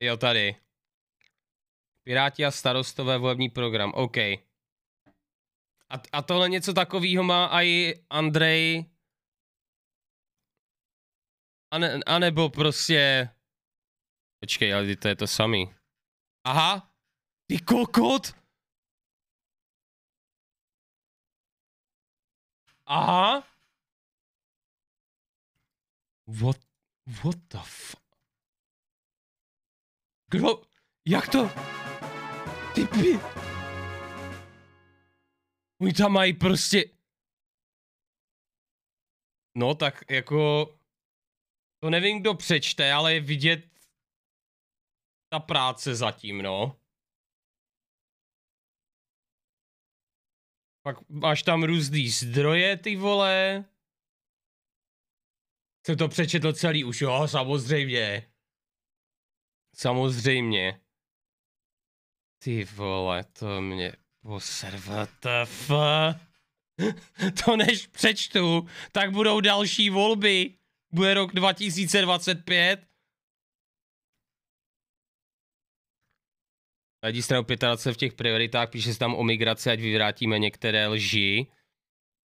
Jo, tady. Piráti a starostové volební program, OK. A, a tohle něco takového má i Andrej. A, ne, a nebo prostě... Počkej, ale to je to samý. Aha, ty kokot! Aha. What, what the f... Kdo, jak to? Typy. Oni tam mají prostě... No tak jako... To nevím, kdo přečte, ale je vidět ta práce zatím, no. Pak máš tam různý zdroje, ty vole. Jsem to přečetl celý už, jo, samozřejmě. Samozřejmě. Ty vole, to mě poserva, WTF. To než přečtu, tak budou další volby. Bude rok 2025. Radí stranu 25 v těch prioritách, píše se tam o migraci, ať vyvrátíme některé lži.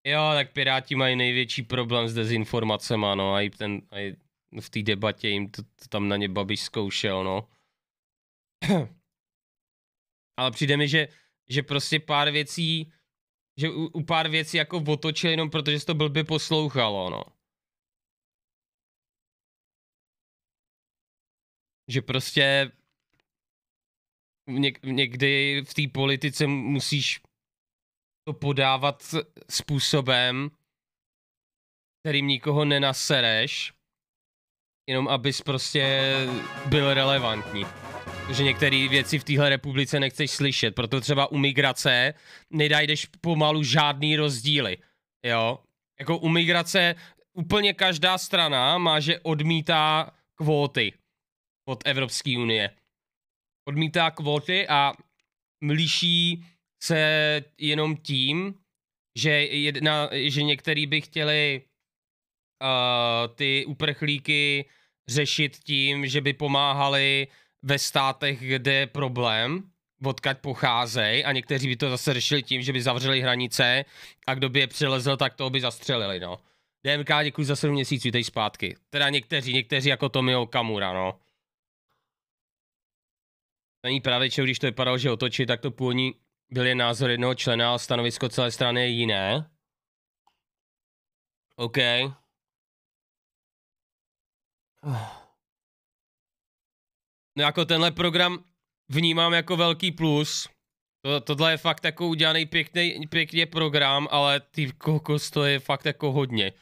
Jo, tak Piráti mají největší problém s dezinformacemi, no, a i ten, a i v té debatě jim to, to tam na ně Babiš zkoušel, no. Ale přijde mi, že, že prostě pár věcí, že u, u pár věcí jako otočil jenom protože se to blbě poslouchalo, no. Že prostě něk, někdy v té politice musíš to podávat způsobem, kterým nikoho nenasereš, jenom abys prostě byl relevantní. Že některé věci v téhle republice nechceš slyšet, proto třeba u migrace nedajdeš pomalu žádný rozdíly, jo. Jako u migrace úplně každá strana má, že odmítá kvóty od Evropské unie odmítá kvóty a mlíší se jenom tím, že, jedna, že některý by chtěli uh, ty uprchlíky řešit tím, že by pomáhali ve státech, kde je problém, odkaď pocházejí a někteří by to zase řešili tím, že by zavřeli hranice a kdo by je přilezl, tak toho by zastřelili, no. DMK, děkuji za 7 měsíců, vítej zpátky. Teda někteří, někteří jako Tomio Kamura, no. Není právě, že když to vypadalo, že otočí, tak to původní byl jen názor jednoho člena, ale stanovisko celé strany je jiné. OK. No jako tenhle program vnímám jako velký plus. To, tohle je fakt jako udělaný pěkný, pěkně program, ale ty kokos to je fakt jako hodně.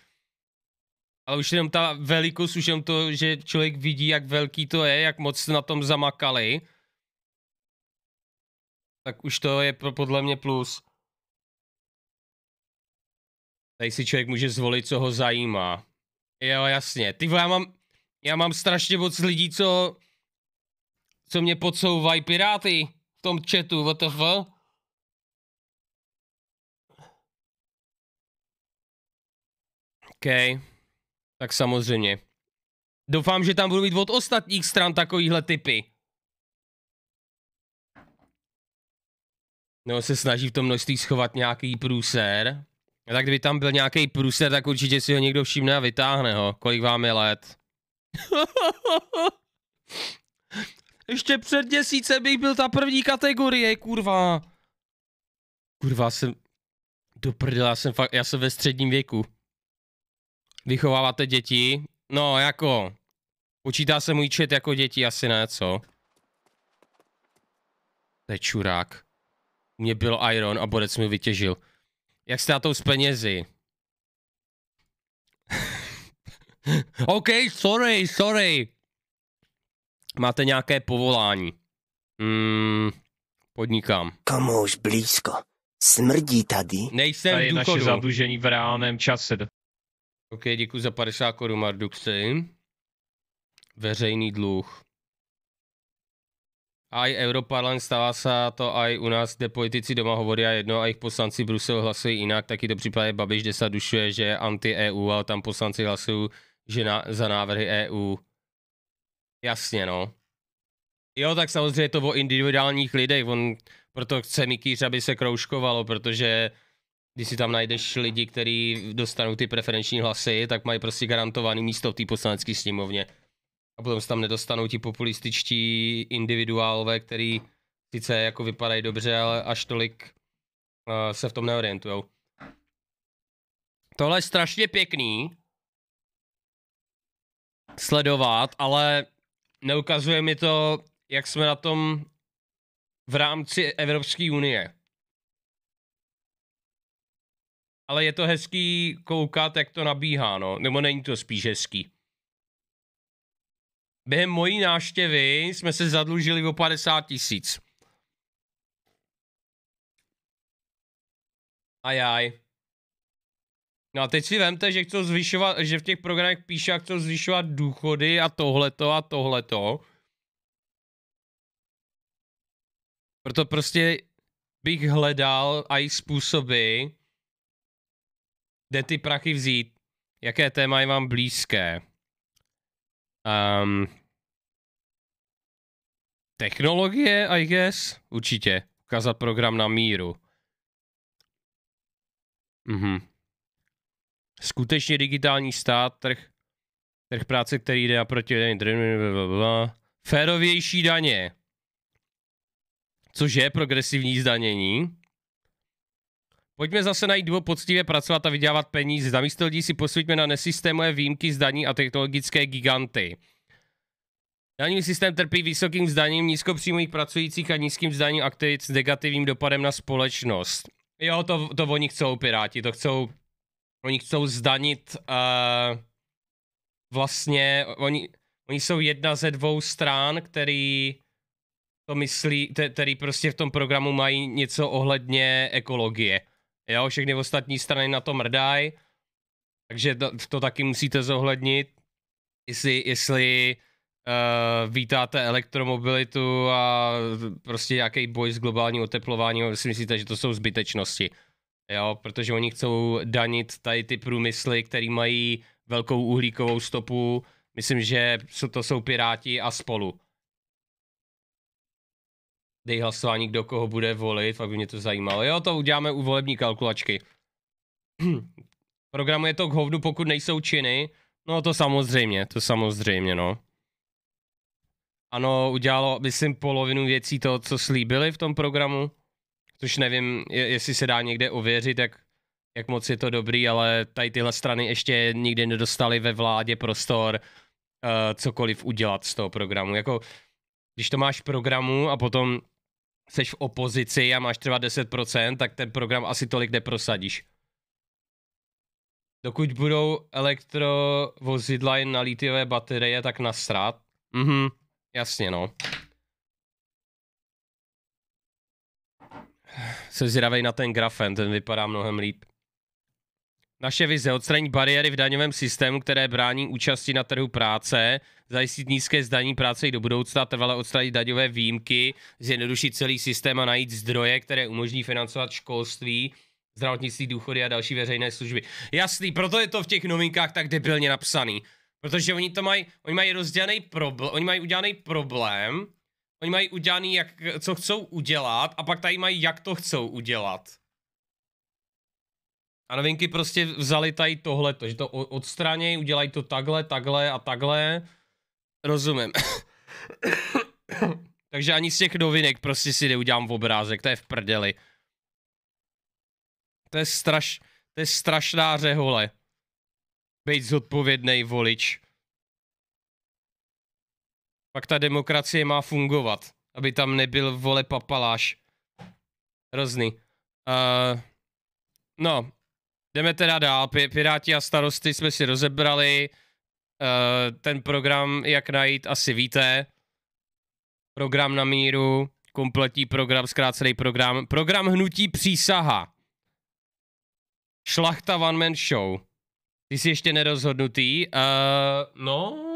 Ale už jenom ta velikost, už jenom to, že člověk vidí, jak velký to je, jak moc na tom zamakali tak už to je pro, podle mě plus. Tady si člověk může zvolit, co ho zajímá. Jo, jasně. Ty já mám, já mám strašně moc lidí, co, co mě podsouvají piráty v tom chatu, WTF. OK, tak samozřejmě. Doufám, že tam budu mít od ostatních stran takovýhle typy. No se snaží v tom množství schovat nějaký průser. A tak kdyby tam byl nějaký průser, tak určitě si ho někdo všimne a vytáhne ho. Kolik vám je let? Ještě před měsícem bych byl ta první kategorie, kurva. Kurva, jsem... Do prdela, jsem fakt, já jsem ve středním věku. Vychováváte děti? No, jako... Počítá se můj čet jako děti, asi ne, co? To je čurák. U mě byl Iron a Borec mi vytěžil. Jak jste na to s penězi? OK, sorry, sorry. Máte nějaké povolání? Hmm, podnikám. Komu už blízko. Smrdí tady. Nejsem Tady v je naše důchodu. zadlužení v reálném čase. OK, děkuji za 50 korun, Marduxy. Veřejný dluh. aj Europarlament stává se to aj u nás, kde politici doma hovorí a jedno a jejich poslanci v Bruselu hlasují jinak, taky to případě Babiš, kde se dušuje, že je anti-EU, ale tam poslanci hlasují že na, za návrhy EU. Jasně, no. Jo, tak samozřejmě je to o individuálních lidech, on proto chce Mikýř, aby se kroužkovalo, protože když si tam najdeš lidi, kteří dostanou ty preferenční hlasy, tak mají prostě garantovaný místo v té poslanecké sněmovně. A potom se tam nedostanou ti populističtí individuálové, který sice jako vypadají dobře, ale až tolik uh, se v tom neorientujou. Tohle je strašně pěkný sledovat, ale neukazuje mi to, jak jsme na tom v rámci Evropské unie. Ale je to hezký koukat, jak to nabíhá, no. Nebo není to spíš hezký. Během mojí návštěvy jsme se zadlužili o 50 tisíc. Ajaj. No a teď si vemte, že chcou zvyšovat, že v těch programech píše, jak chcou zvyšovat důchody a tohleto a tohleto. Proto prostě bych hledal i způsoby, kde ty prachy vzít. Jaké téma je vám blízké. Um, technologie, I guess? Určitě. Ukázat program na míru. Mhm. Skutečně digitální stát, trh, trh práce, který jde naproti férovější daně. Což je progresivní zdanění. Pojďme zase najít důvod poctivě pracovat a vydělávat peníze. Namísto lidí si posvíťme na nesystémové výjimky zdaní a technologické giganty. Daní systém trpí vysokým zdaním nízkopříjmových pracujících a nízkým zdaním aktivit s negativním dopadem na společnost. Jo, to, to oni chcou, Piráti, to chcou, oni chcou zdanit uh, vlastně, oni, oni jsou jedna ze dvou stran, který to myslí, který prostě v tom programu mají něco ohledně ekologie. Jo, všechny ostatní strany na to mrdají, takže to, to taky musíte zohlednit, jestli, jestli uh, vítáte elektromobilitu a prostě nějaký boj s globálním oteplováním, si myslíte, že to jsou zbytečnosti. Jo, protože oni chcou danit tady ty průmysly, který mají velkou uhlíkovou stopu. Myslím, že to jsou Piráti a spolu. Dej hlasování, kdo koho bude volit, fakt by mě to zajímalo. Jo, to uděláme u volební kalkulačky. Programuje to k hovnu, pokud nejsou činy. No to samozřejmě, to samozřejmě, no. Ano, udělalo, myslím, polovinu věcí to, co slíbili v tom programu. Což nevím, jestli se dá někde ověřit, jak, jak moc je to dobrý, ale tady tyhle strany ještě nikdy nedostali ve vládě prostor uh, cokoliv udělat z toho programu. Jako, když to máš v programu a potom seš v opozici a máš třeba 10%, tak ten program asi tolik neprosadíš. Dokud budou elektrovozidla jen na litiové baterie, tak nasrat. Mhm, jasně no. Jsem zvědavej na ten grafen, ten vypadá mnohem líp. Naše vize odstranit bariéry v daňovém systému, které brání účasti na trhu práce, zajistit nízké zdaní práce i do budoucna, trvale odstranit daňové výjimky, zjednodušit celý systém a najít zdroje, které umožní financovat školství, zdravotnictví, důchody a další veřejné služby. Jasný, proto je to v těch novinkách tak debilně napsaný. Protože oni to mají, oni mají rozdělaný problém, oni mají udělaný problém, oni mají udělaný, jak, co chcou udělat a pak tady mají, jak to chcou udělat. A novinky prostě vzali tady tohle, že to odstranějí, udělají to takhle, takhle a takhle. Rozumím. Takže ani z těch novinek prostě si neudělám v obrázek, to je v prdeli. To je straš, to je strašná řehole. Být zodpovědný volič. Pak ta demokracie má fungovat, aby tam nebyl vole papaláš. Hrozný. Uh, no, jdeme teda dál. Piráti a starosty jsme si rozebrali. Uh, ten program, jak najít, asi víte. Program na míru, kompletní program, zkrácený program. Program hnutí přísaha. Šlachta One Man Show. Ty jsi ještě nerozhodnutý. Uh, no...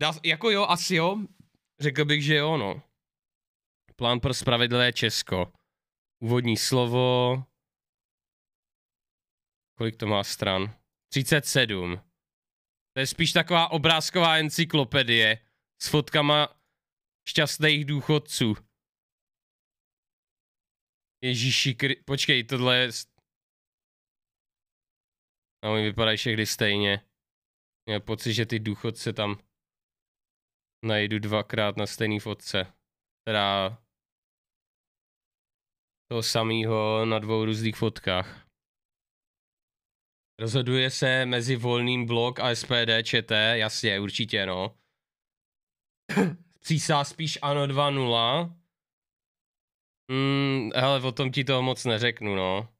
Dá, jako jo, asi jo. řekl bych, že jo, no. Plán pro spravedlivé Česko. Úvodní slovo. Kolik to má stran? 37. To je spíš taková obrázková encyklopedie s fotkama šťastných důchodců. Ježíši, kry... počkej, tohle je... A oni vypadají všechny stejně. Měl pocit, že ty důchodce tam najdu dvakrát na stejný fotce. Teda toho samého na dvou různých fotkách. Rozhoduje se mezi volným blok a SPD ČT, jasně, určitě, no. Přísá spíš ano 2.0. Hmm, hele, o tom ti toho moc neřeknu, no.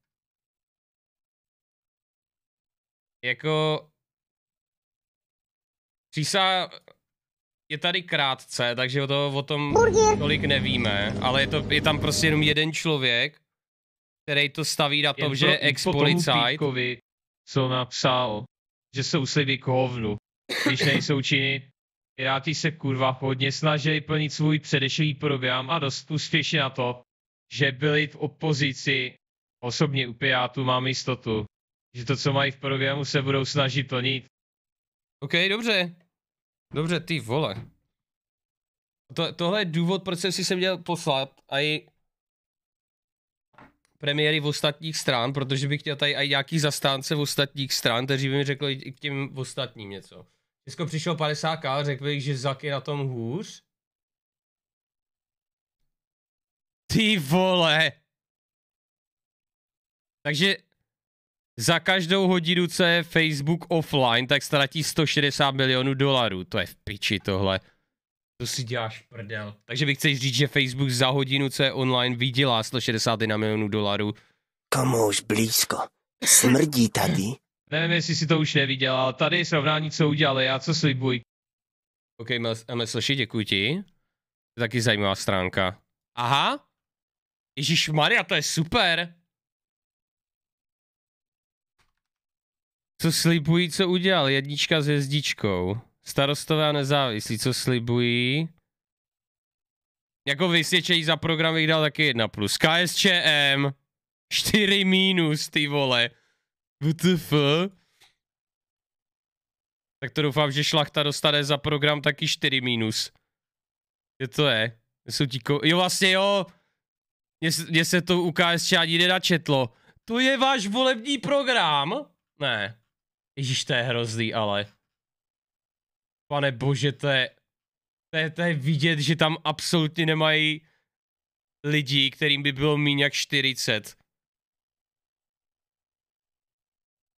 Jako... Přísá je tady krátce, takže o, to, o tom tolik nevíme, ale je, to, je tam prostě jenom jeden člověk, který to staví na tom, že je pro- po tomu ex-policajt. týpkovi, co napsal, že jsou sliby k hovnu, když nejsou činy. Piráti se kurva hodně snažili plnit svůj předešlý program a dost úspěšně na to, že byli v opozici. Osobně u Pirátů mám jistotu, že to, co mají v programu, se budou snažit plnit. OK, dobře. Dobře, ty vole. To, tohle je důvod, proč jsem si se měl poslat a i premiéry v ostatních stran, protože bych chtěl tady i nějaký zastánce v ostatních stran, kteří by mi řekli i k těm ostatním něco. Česko přišlo 50k, řekl bych, že Zak je na tom hůř. Ty vole. Takže za každou hodinu, co je Facebook offline, tak ztratí 160 milionů dolarů. To je v piči tohle. To si děláš prdel. Takže bych chceš říct, že Facebook za hodinu, co je online, vydělá 161 milionů dolarů. Komu už blízko. Smrdí tady. Nevím, jestli si to už neviděl, ale tady je srovnání, co udělali, já co slibuji. OK, MSLši, děkuji ti. To je taky zajímavá stránka. Aha. Ježíš Maria, to je super. Co slibují, co udělal? Jednička s hvězdičkou. Starostové a nezávislí, co slibují? Jako vysvědčení za program bych dal taky jedna plus. KSČM. 4 minus, ty vole. WTF? Tak to doufám, že šlachta dostane za program taky 4 minus. Je to je? Jsou ti ko- jo vlastně jo. Mně se to u KSČ ani nenačetlo. To je váš volební program? Ne. Ježíš, to je hrozný, ale. Pane bože, to je... To je, to je vidět, že tam absolutně nemají lidi, kterým by bylo míň jak 40.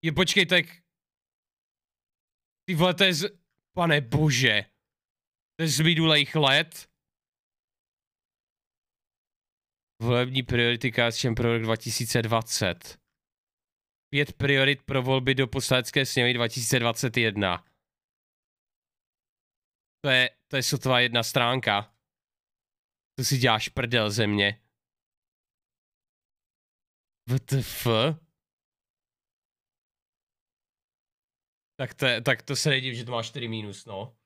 Je, počkej, tak... Ty vole, to je z... Pane bože. To je z minulých let. Volební priority KSČM pro rok 2020. Pět priorit pro volby do poslanecké sněmovny 2021. To je, to je sotva jedna stránka. To si děláš prdel ze mě. WTF? Tak to, je, tak to se nedím, že to má 4 minus, no.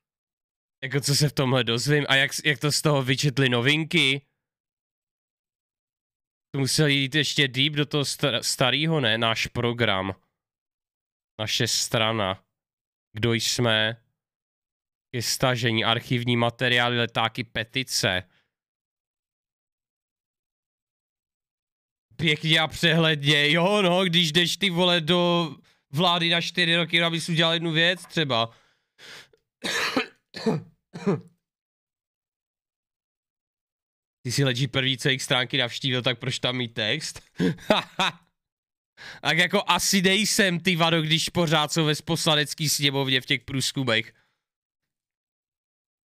Jako co se v tomhle dozvím a jak, jak to z toho vyčetli novinky? To musel jít ještě deep do toho star- starého, ne? Náš program. Naše strana. Kdo jsme? Ke stažení, archivní materiály, letáky, petice. Pěkně a přehledně, jo no, když jdeš ty vole do vlády na čtyři roky, abys udělal jednu věc třeba. Ty si leží první celých stránky navštívil, tak proč tam mít text? tak jako asi nejsem ty vado, když pořád jsou ve poslanecký sněmovně v těch průzkumech.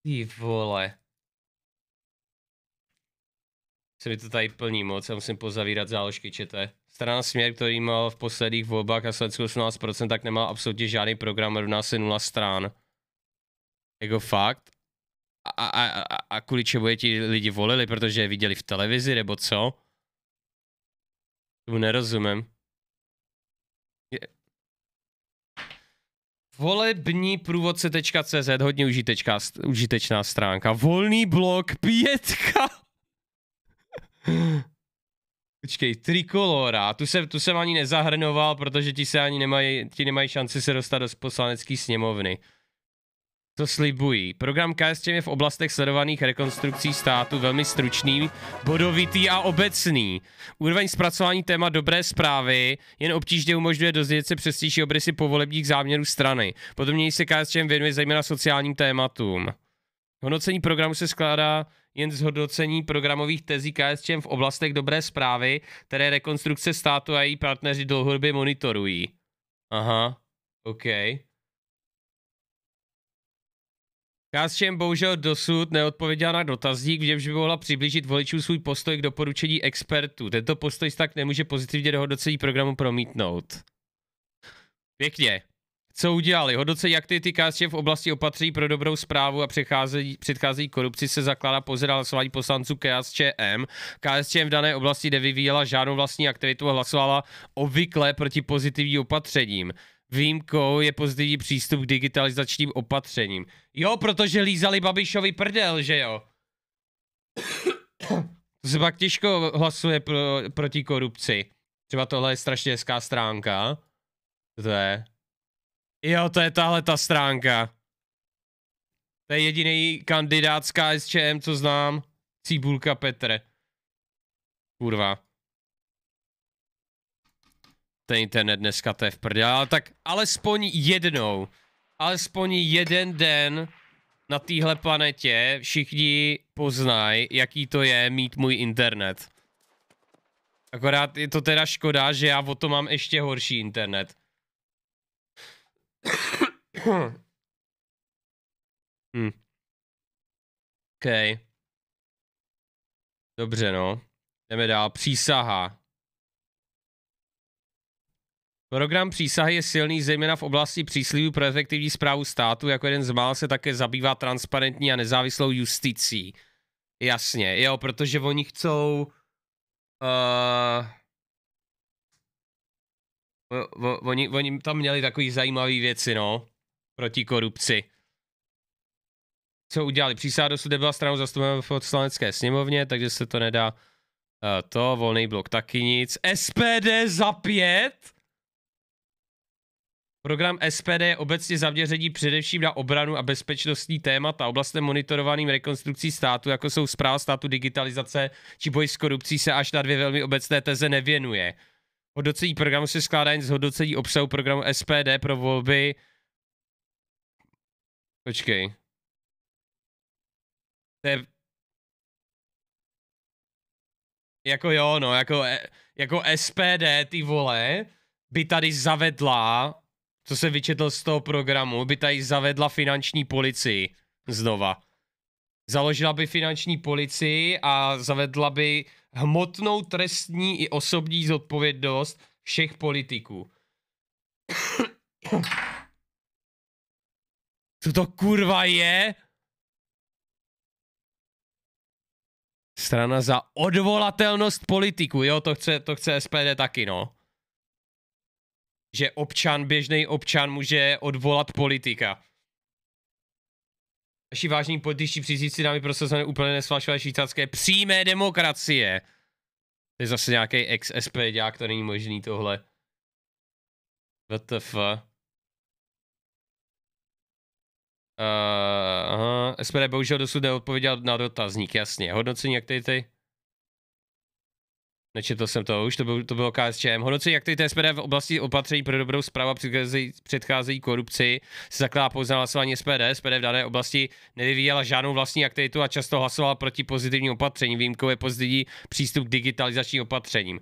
Ty vole. Se mi to tady plní moc, já musím pozavírat záložky, čete. Strana Směr, který měl v posledních volbách a Slovensku 18%, tak nemal absolutně žádný program, rovná se nula strán. Jako fakt? A, a, a, a kvůli čemu je ti lidi volili, protože je viděli v televizi, nebo co? Tomu nerozumím. Je... Volební průvodce.cz, hodně užitečká, užitečná stránka. Volný blok pětka. Počkej, Trikolora, tu, se, tu jsem ani nezahrnoval, protože ti se ani nemají, ti nemají šanci se dostat do poslanecké sněmovny. To slibují. Program KSČM je v oblastech sledovaných rekonstrukcí státu velmi stručný, bodovitý a obecný. Úroveň zpracování téma dobré zprávy jen obtížně umožňuje dozvědět se přesnější obrysy povolebních záměrů strany. Potom se KSČM věnuje zejména sociálním tématům. Hodnocení programu se skládá jen z hodnocení programových tezí KSČM v oblastech dobré zprávy, které rekonstrukce státu a její partneři dlouhodobě monitorují. Aha, OK. KSČM bohužel dosud neodpověděla na dotazník, v němž by mohla přiblížit voličům svůj postoj k doporučení expertů. Tento postoj se tak nemůže pozitivně do hodnocení programu promítnout. Pěkně. Co udělali? Hodnocení aktivity KSČM v oblasti opatření pro dobrou zprávu a předcházejí korupci se zakládá pouze na hlasování poslanců KSČM. KSČM v dané oblasti nevyvíjela žádnou vlastní aktivitu a hlasovala obvykle proti pozitivním opatřením. Výjimkou je pozitivní přístup k digitalizačním opatřením. Jo, protože lízali Babišovi prdel, že jo? to se pak těžko hlasuje pro, proti korupci. Třeba tohle je strašně hezká stránka. Co to je? Jo, to je tahle ta stránka. To je jediný kandidát z KSČM, co znám. Cibulka Petr. Kurva. Ten internet dneska to je v prdě, ale tak alespoň jednou, alespoň jeden den na téhle planetě všichni poznají, jaký to je mít můj internet. Akorát je to teda škoda, že já o to mám ještě horší internet. hm. OK. Dobře, no. Jdeme dál. Přísaha. Program přísahy je silný zejména v oblasti příslivů pro efektivní zprávu státu, jako jeden z mála se také zabývá transparentní a nezávislou justicí. Jasně, jo, protože oni chcou... Uh, oni, oni tam měli takový zajímavý věci, no, proti korupci. Co udělali? Přísaha dosud nebyla stranou zastupena v poslanecké sněmovně, takže se to nedá uh, to, volný blok taky nic. SPD za pět? Program SPD je obecně zaměření především na obranu a bezpečnostní témata. Oblastem monitorovaným rekonstrukcí státu, jako jsou zpráva státu digitalizace či boj s korupcí, se až na dvě velmi obecné teze nevěnuje. Hodnocení programu se skládá jen z hodnocení obsahu programu SPD pro volby. Počkej. To je... Jako jo, no, jako, e- jako SPD, ty vole, by tady zavedla co se vyčetl z toho programu, by tady zavedla finanční policii znova. Založila by finanční policii a zavedla by hmotnou trestní i osobní zodpovědnost všech politiků. Co to kurva je? Strana za odvolatelnost politiků, jo, to chce, to chce SPD taky, no že občan, běžný občan může odvolat politika. Naši vážní političtí příznici námi prosazované úplně nesfalšové švýcarské přímé demokracie. To je zase nějaký ex-SP dělák, to není možný tohle. WTF. Uh, aha, SPD bohužel dosud neodpověděl na dotazník, jasně. Hodnocení aktivity. Nečetl jsem to už, to, byl, to bylo KSČM. Hodnocení aktivity SPD v oblasti opatření pro dobrou zprávu předcházejí, předcházejí korupci se zakládá pouze na hlasování SPD. SPD v dané oblasti nevyvíjela žádnou vlastní aktivitu a často hlasovala proti pozitivním opatřením. Výjimkou je pozitivní přístup k digitalizačním opatřením.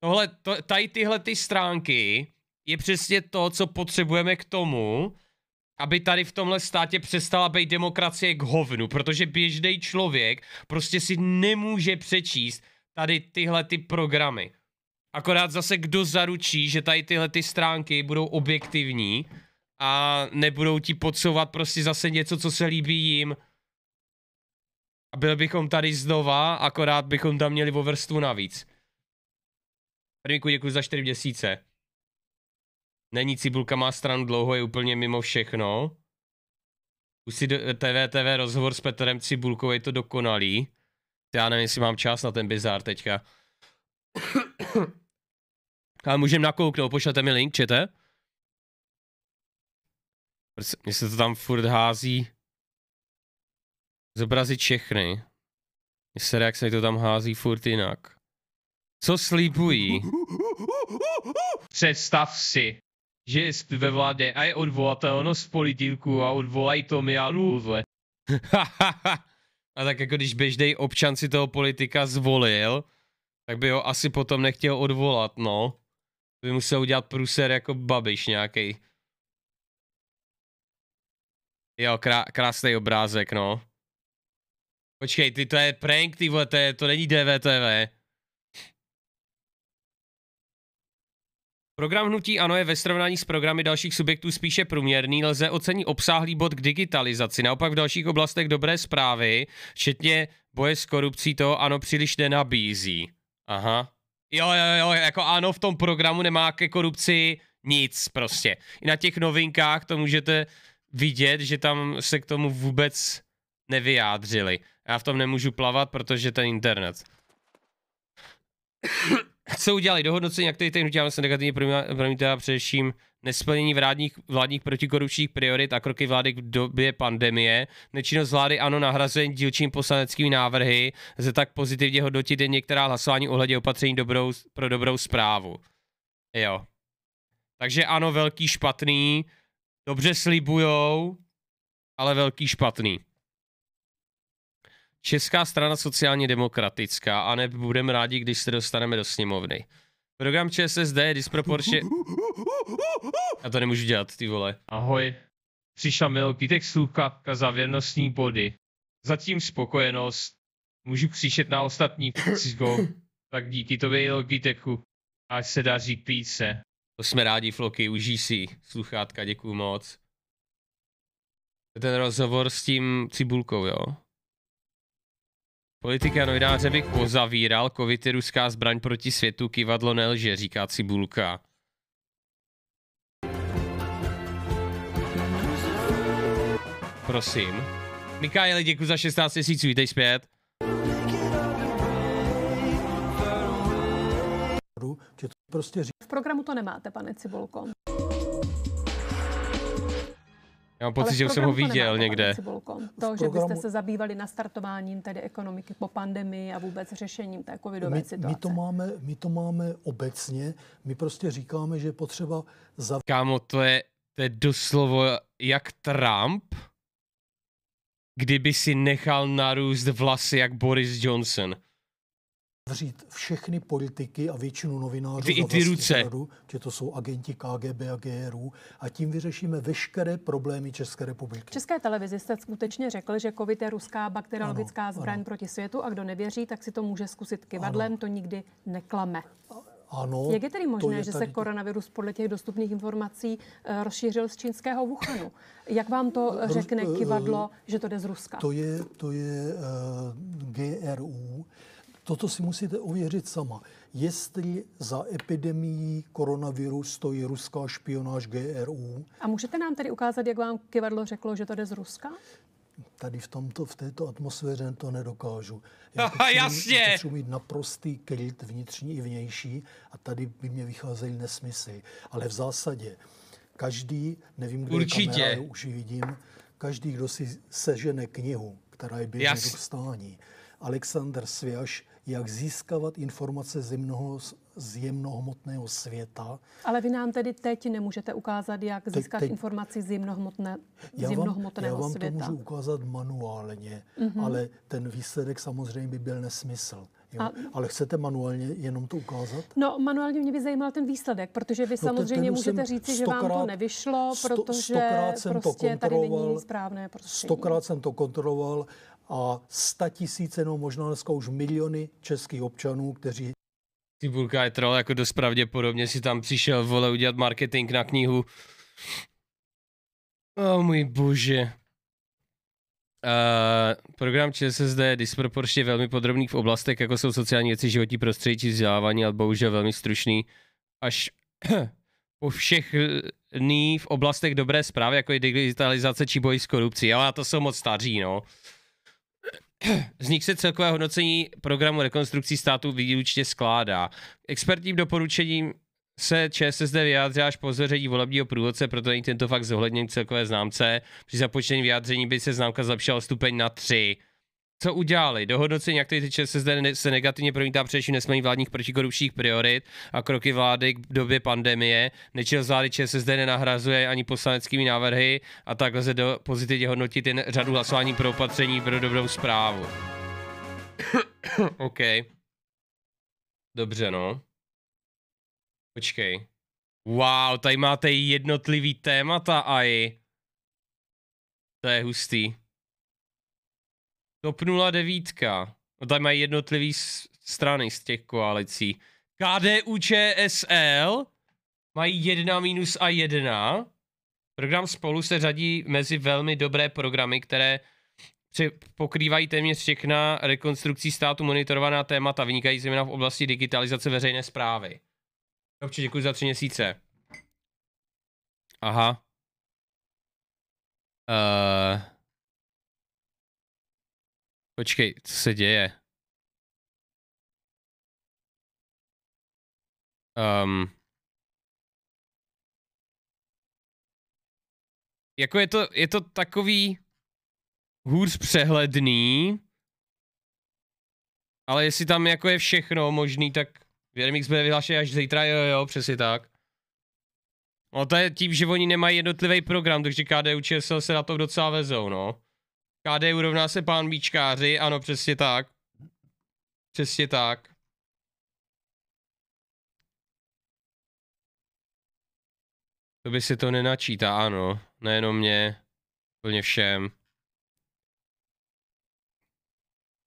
Tohle, to, tady tyhle ty stránky je přesně to, co potřebujeme k tomu, aby tady v tomhle státě přestala být demokracie k hovnu, protože běžný člověk prostě si nemůže přečíst tady tyhle ty programy. Akorát zase kdo zaručí, že tady tyhle ty stránky budou objektivní a nebudou ti podsouvat prostě zase něco, co se líbí jim. A byli bychom tady znova, akorát bychom tam měli o vrstvu navíc. Prvníku děkuji za 4 měsíce. Není Cibulka má stranu dlouho, je úplně mimo všechno. Do, TV, TV rozhovor s Petrem Cibulkou, je to dokonalý. Já nevím, jestli mám čas na ten bizár teďka. Ale můžeme nakouknout, pošlete mi link, čete? Mně se to tam furt hází. Zobrazit všechny. Mně se jak se mi to tam hází furt jinak. Co slíbují? Představ si, že jsi ve vládě a je odvolatelnost politiků a odvolají to mi a Lulve. a tak jako když běžný občan si toho politika zvolil, tak by ho asi potom nechtěl odvolat, no. By musel udělat pruser jako babiš nějaký. Jo, krá, krásný obrázek, no. Počkej, ty to je prank, ty vole, to, je, to není DVTV. Program Hnutí Ano je ve srovnání s programy dalších subjektů spíše průměrný, lze ocenit obsáhlý bod k digitalizaci. Naopak v dalších oblastech dobré zprávy, včetně boje s korupcí, to Ano příliš nenabízí. Aha. Jo, jo, jo, jako Ano v tom programu nemá ke korupci nic prostě. I na těch novinkách to můžete vidět, že tam se k tomu vůbec nevyjádřili. Já v tom nemůžu plavat, protože ten internet. Co udělali? Dohodnocení aktivity hnutí ANO se negativně promítá- především nesplnění vládních, vládních protikorupčních priorit a kroky vlády v době pandemie. Nečinnost vlády ANO nahrazuje dílčím poslaneckými návrhy. Lze tak pozitivně hodnotit jen některá hlasování ohledně opatření dobrou, pro dobrou zprávu. Jo. Takže ano, velký špatný. Dobře slibujou, ale velký špatný. Česká strana sociálně demokratická a ne budeme rádi, když se dostaneme do sněmovny. Program ČSSD je disproporčně... Já to nemůžu dělat, ty vole. Ahoj. Přišla mi Logitech sluchátka za věrnostní body. Zatím spokojenost. Můžu křičet na ostatní go. Tak díky tobě Logitechu. Až se daří píce. To jsme rádi, Floky, užij si sluchátka, děkuju moc. Ten rozhovor s tím cibulkou, jo? Politika novináře bych pozavíral, covid je ruská zbraň proti světu, kivadlo nelže, říká Cibulka. Prosím. Mikaeli, děkuji za 16 měsíců, vítej zpět. že to prostě. V programu to nemáte, pane Cibulko. Já mám Ale pocit, že už jsem ho viděl někde. To, že byste se zabývali nastartováním tedy ekonomiky po pandemii a vůbec řešením té covidové My, situace. my, to máme, my to máme obecně, my prostě říkáme, že je potřeba za, Kámo, to je, to je doslovo jak Trump, kdyby si nechal narůst vlasy jak Boris Johnson. Zavřít všechny politiky a většinu novinářů Ty za ty ruce. zradu, že to jsou agenti KGB a GRU a tím vyřešíme veškeré problémy České republiky. V České televizi jste skutečně řekl, že covid je ruská bakteriologická Ano, zbraň ano. proti světu a kdo nevěří, tak si to může zkusit kivadlem, to nikdy neklame. Ano, Jak je tedy možné, je že se tady- koronavirus podle těch dostupných informací eh, rozšířil z čínského Wuhanu? Jak vám to řekne eh, kivadlo, že to jde z Ruska? To je, to je uh, GRU. Toto si musíte ověřit sama. Jestli za epidemií koronaviru stojí ruská špionáž GRU, A můžete nám tedy ukázat, jak vám kivadlo řeklo, že to jde z Ruska? tady v, tomto, v této atmosféře to nedokážu. Aha, potřebuji- jasně. potřebuji mít naprostý klid vnitřní i vnější a tady by mě vycházely nesmysly. Ale v zásadě každý, nevím, kde Určitě. je kamera, už ji vidím, každý, kdo si sežene knihu, která je běžně Jas. k dostání, Alexander Svěš, jak získávat informace z, jemnoho, z jemnohmotného světa, Ale vy nám tedy teď nemůžete ukázat, jak Teď- získat teď- informaci z jemnohmotné, z Já vám, já jemnohmotného vám to světa. můžu ukázat manuálně, Mhm. ale ten výsledek samozřejmě by byl nesmysl. Jo? A- Ale chcete manuálně jenom to ukázat? No, manuálně mě by zajímal ten výsledek, protože vy No, samozřejmě můžete říci, že vám to nevyšlo, sto- protože jsem to prostě tady není správné prostředí. Stokrát jsem to kontroloval a sta tisíce, no možná dneska už miliony českých občanů, kteří Cibulka je troll, jako dost pravděpodobně si tam přišel, vole, udělat marketing na knihu. Oh, můj bože. Uh, program ČSSD je disproporčně velmi podrobný v oblastech, jako jsou sociální věci, životní prostředí či vzdělávání, ale bohužel velmi stručný až po všech v oblastech dobré zprávy, jako je digitalizace či boj s korupcí, ale to jsou moc staří, no. Z nich se celkové hodnocení programu rekonstrukcí státu výlučně skládá. Expertním doporučením se ČSSD vyjádřila až po zveřejnění volebního průvodce, proto není tento fakt zohledněn celkové známce. Při započtení vyjádření by se známka zlepšila o stupeň na 3. Co udělali? Do hodnocení aktivity ČSSD ne- se negativně promítá především nesmení vládních protikorupčních priorit a kroky vlády k době pandemie. Nečinnost vlády ČSSD nenahrazuje ani poslaneckými návrhy a tak lze do pozitivně hodnotit jen řadu hlasování pro opatření pro dobrou zprávu. OK. Dobře, no. Počkej. Wow, tady máte jednotlivý témata aj. To je hustý. Top 09. No tady mají jednotlivý strany z těch koalicí. KDU ČSL mají 1 minus a 1. Program spolu se řadí mezi velmi dobré programy, které pokrývají téměř všechna rekonstrukcí státu monitorovaná témata, vynikají zejména v oblasti digitalizace veřejné zprávy. Dobře, děkuji za tři měsíce. Aha. Uh... Počkej, co se děje? Um, jako je to, je to takový hůř přehledný, ale jestli tam jako je všechno možný, tak VRMX bude vyhlášen až zítra, jo, jo, přesně tak. No to je tím, že oni nemají jednotlivý program, takže KDU ČSL se na to docela vezou, no. KDU rovná se pán Bíčkáři, ano, přesně tak. Přesně tak. To by si to nenačítá, ano. Nejenom mě, úplně všem.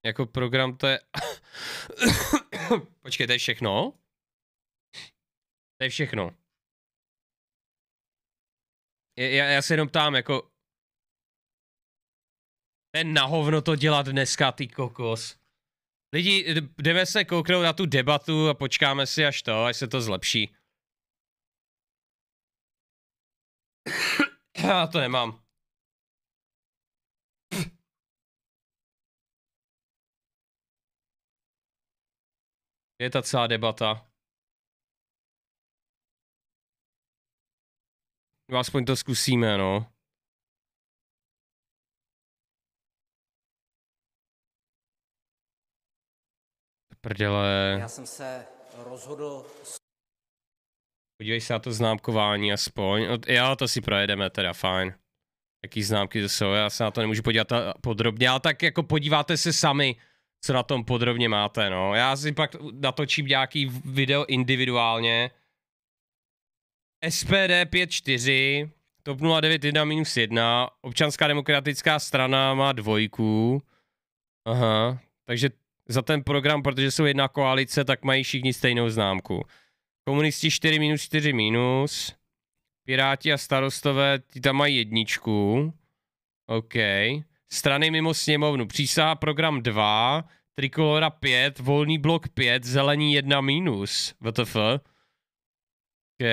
Jako program to je... Počkej, to je všechno? To je všechno. Já, já se jenom ptám, jako... Ten na hovno to dělat dneska, ty kokos. Lidi, jdeme se kouknout na tu debatu a počkáme si až to, až se to zlepší. Já to nemám. Je ta celá debata. No, Aspoň to zkusíme, no. Prdele. Já jsem se rozhodl Podívej se na to známkování aspoň. No, Jo, to si projedeme teda, fajn. Jaký známky to jsou, já se na to nemůžu podívat podrobně, ale tak jako podíváte se sami, co na tom podrobně máte, no. Já si pak natočím nějaký video individuálně. SPD 54, TOP 09 1 minus 1, Občanská demokratická strana má dvojku. Aha, takže za ten program, protože jsou jedna koalice, tak mají všichni stejnou známku. Komunisti 4 minus 4 minus. Piráti a starostové, ty tam mají jedničku. OK. Strany mimo sněmovnu. Přísaha program 2, Trikolora 5, Volný blok 5, Zelení 1 minus. WTF. OK.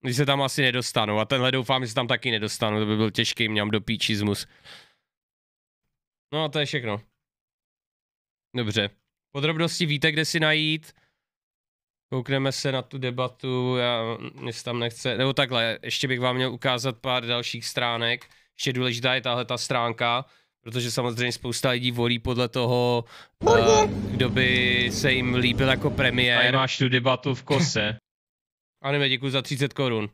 Když se tam asi nedostanou. A tenhle doufám, že se tam taky nedostanu. To by byl těžký mňam do píčismus. No a to je všechno. Dobře. Podrobnosti víte, kde si najít. Koukneme se na tu debatu, já, mě se tam nechce, nebo takhle, ještě bych vám měl ukázat pár dalších stránek. Ještě důležitá je tahle ta stránka, protože samozřejmě spousta lidí volí podle toho, uh, kdo by se jim líbil jako premiér. Tady máš tu debatu v kose. Anime, děkuji za 30 korun.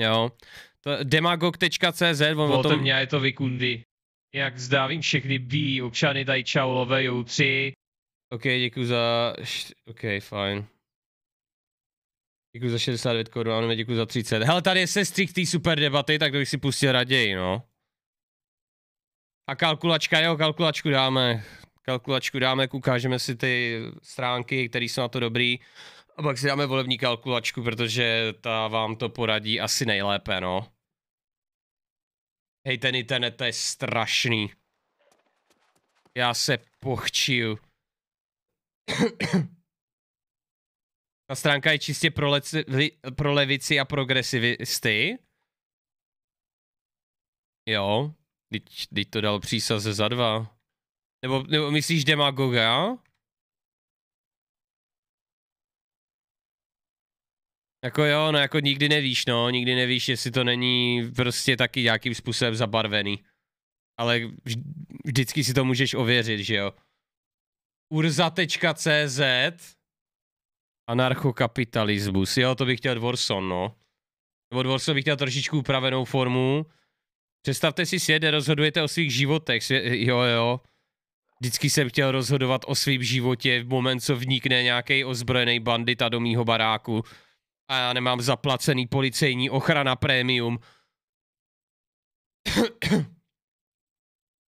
Jo. To demagog.cz, on o tom... mě, je to vykundy. Jak zdávím všechny bílí občany, tady čaulové joutři. OK, děkuji za... OK, fajn. Děkuji za 69 korun, ano, děkuji za 30. Hele, tady je sestřík té super debaty, tak to bych si pustil raději, no. A kalkulačka, jo, kalkulačku dáme. Kalkulačku dáme, ukážeme si ty stránky, které jsou na to dobrý. A pak si dáme volební kalkulačku, protože ta vám to poradí asi nejlépe, no. Hej, ten internet, to je strašný. Já se pochčiju. Ta stránka je čistě pro, leci, pro levici a progresivisty. Jo, teď, teď to dal přísaze za dva. Nebo, nebo myslíš demagoga? Jako jo, no jako nikdy nevíš, no, nikdy nevíš, jestli to není prostě taky nějakým způsobem zabarvený. Ale vž- vždycky si to můžeš ověřit, že jo. Urza.cz Anarchokapitalismus, jo, to bych chtěl Dvorson, no. Nebo Dvorson bych chtěl trošičku upravenou formu. Představte si svět, rozhodujete o svých životech, svě- jo, jo. Vždycky jsem chtěl rozhodovat o svém životě v moment, co vnikne nějaký ozbrojený bandita do mýho baráku a já nemám zaplacený policejní ochrana prémium.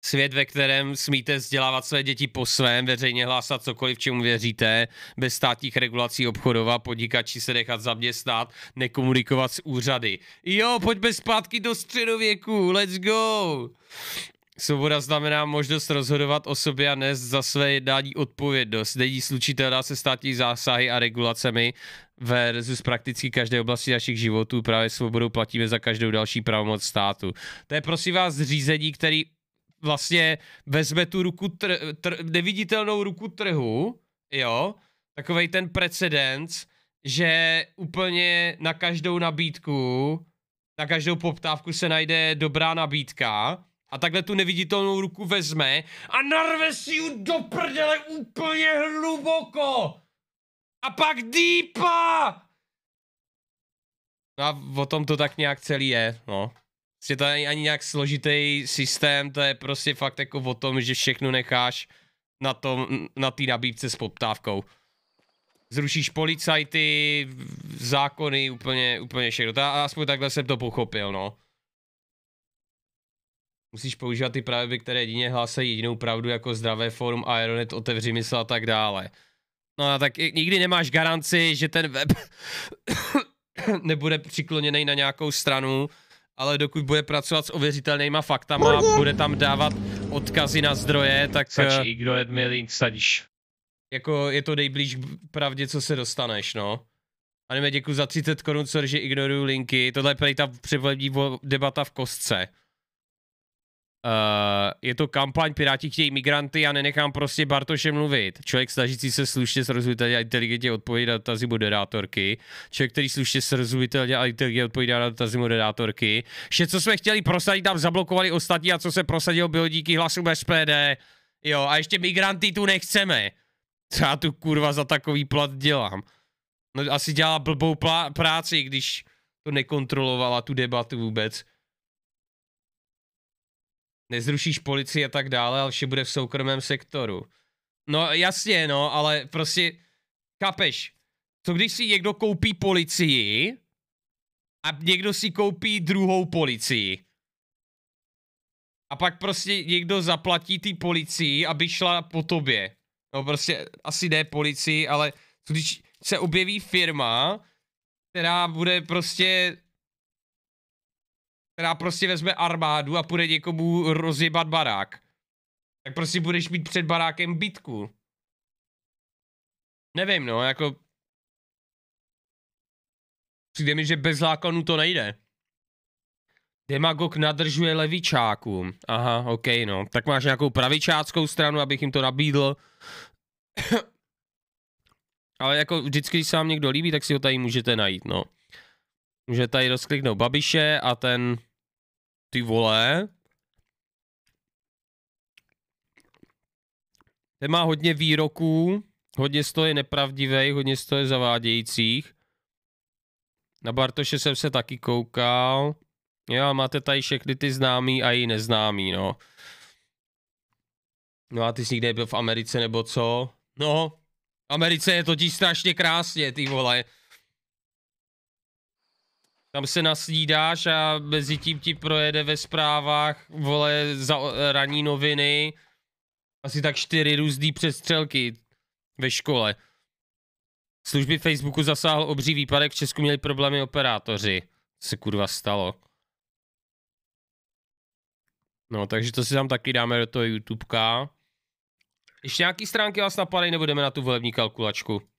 Svět, ve kterém smíte vzdělávat své děti po svém, veřejně hlásat cokoliv, čemu věříte, bez státních regulací obchodovat, podnikači se nechat zaměstnat, nekomunikovat s úřady. Jo, pojďme zpátky do středověku, let's go! Svoboda znamená možnost rozhodovat o sobě a nést za své jednání odpovědnost. Není slučitelná se státní zásahy a regulacemi versus prakticky každé oblasti našich životů. Právě svobodou platíme za každou další pravomoc státu. To je prosím vás řízení, který vlastně vezme tu ruku tr- tr- neviditelnou ruku trhu, jo, takovej ten precedens, že úplně na každou nabídku, na každou poptávku se najde dobrá nabídka a takhle tu neviditelnou ruku vezme a narve si ju do prdele úplně hluboko. A pak dýpa! No a o tom to tak nějak celý je, no. Prostě to není ani nějak složitý systém, to je prostě fakt jako o tom, že všechno necháš na tom, na té nabídce s poptávkou. Zrušíš policajty, zákony, úplně, úplně všechno. Ta, aspoň takhle jsem to pochopil, no. Musíš používat ty pravdy, které jedině hlásají jedinou pravdu jako zdravé forum, Aeronet, otevři mysl a tak dále. No a tak nikdy nemáš garanci, že ten web nebude přikloněný na nějakou stranu, ale dokud bude pracovat s ověřitelnýma faktama, bude tam dávat odkazy na zdroje, tak eh, Stačí ignorovat mi link, sadíš. jako je to nejblíž pravdě, co se dostaneš, no. A jdeme děkuji za 30 korun, co že ignoruju linky. Tohle je prý ta předvolební vo- debata v kostce. Uh, je to kampaň Piráti chtějí migranty a nenechám prostě Bartoše mluvit. Člověk snažící se slušně srozumitelně a inteligentně odpovídat na dotazy moderátorky. Člověk, který slušně srozumitelně a inteligentně odpovídá na dotazy moderátorky. Vše, co jsme chtěli prosadit, tam zablokovali ostatní a co se prosadilo, bylo díky hlasům SPD. Jo, a ještě migranty tu nechceme. Co já tu kurva za takový plat dělám? No asi dělala blbou práci, když to nekontrolovala tu debatu vůbec. Nezrušíš policii a tak dále, ale vše bude v soukromém sektoru. No jasně, no, ale prostě, kapeš, co když si někdo koupí policii a někdo si koupí druhou policii? A pak prostě někdo zaplatí ty policii, aby šla po tobě. No prostě asi ne policii, ale když se objeví firma, která bude prostě která prostě vezme armádu a půjde někomu rozjebat barák. Tak prostě budeš mít před barákem bitku. Nevím, no, jako... Přijde mi, že bez zákonů to nejde. Demagog nadržuje levičákům. Aha, ok, no. Tak máš nějakou pravičáckou stranu, abych jim to nabídl. Ale jako vždycky, když se vám někdo líbí, tak si ho tady můžete najít, no. Můžete tady rozkliknout Babiše a ten... Ty vole. Ten má hodně výroků, hodně z toho je nepravdivý, hodně z toho je zavádějících. Na Bartoše jsem se taky koukal. Jo, máte tady všechny ty známý a i neznámý, no. No a ty jsi někde byl v Americe nebo co? No, v Americe je totiž strašně krásně, ty vole. Tam se nasnídáš a mezi tím ti projede ve zprávách, vole, za ranní noviny. Asi tak čtyři různý přestřelky ve škole. Služby Facebooku zasáhl obří výpadek, v Česku měli problémy operátoři. Co se kurva stalo? No, takže to si tam taky dáme do toho YouTubeka. Ještě nějaký stránky vás napadají, nebo jdeme na tu volební kalkulačku?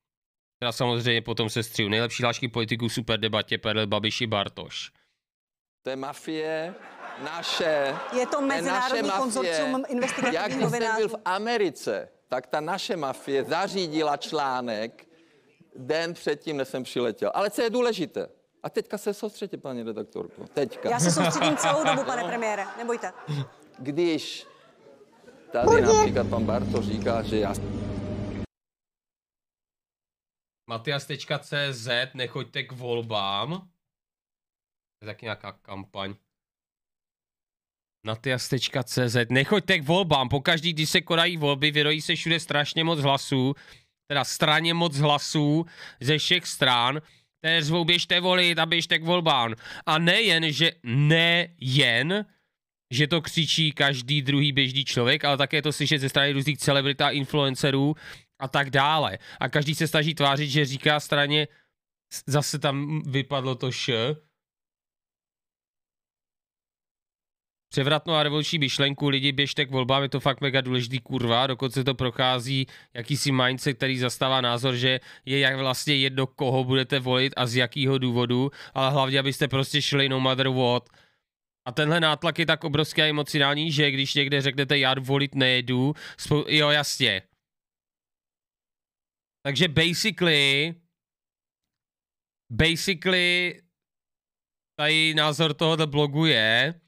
Teda samozřejmě potom se střihu. Nejlepší hlášky politiků v super debatě Perl Babiši Bartoš. To je mafie naše. Je to mezinárodní konzorcium investigativních Jak když jsem byl v Americe, tak ta naše mafie zařídila článek den předtím, než jsem přiletěl. Ale co je důležité? A teďka se soustředě, paní redaktorko. Teďka. Já se soustředím celou dobu, pane premiére, nebojte. Když tady například pan Bartoš říká, že já Matias.cz, nechoďte k volbám. To je taky nějaká kampaň. Matias.cz, nechoďte k volbám. Pokaždý, když se konají volby, vyrojí se všude strašně moc hlasů. Teda straně moc hlasů ze všech stran. Které zvou běžte volit a běžte k volbám. A nejen, že nejen, že to křičí každý druhý běžný člověk, ale také to slyšet ze strany různých celebrit a influencerů a tak dále. A každý se snaží tvářit, že říká straně, zase tam vypadlo to š, převratnou a revoluční myšlenku, lidi běžte k volbám, je to fakt mega důležitý kurva, dokonce to prochází jakýsi mindset, který zastává názor, že je jak vlastně jedno, koho budete volit a z jakého důvodu, ale hlavně, abyste prostě šli no matter what. A tenhle nátlak je tak obrovský a emocionální, že když někde řeknete já volit nejedu, jo jasně. Takže basically, basically, tady názor tohoto blogu je,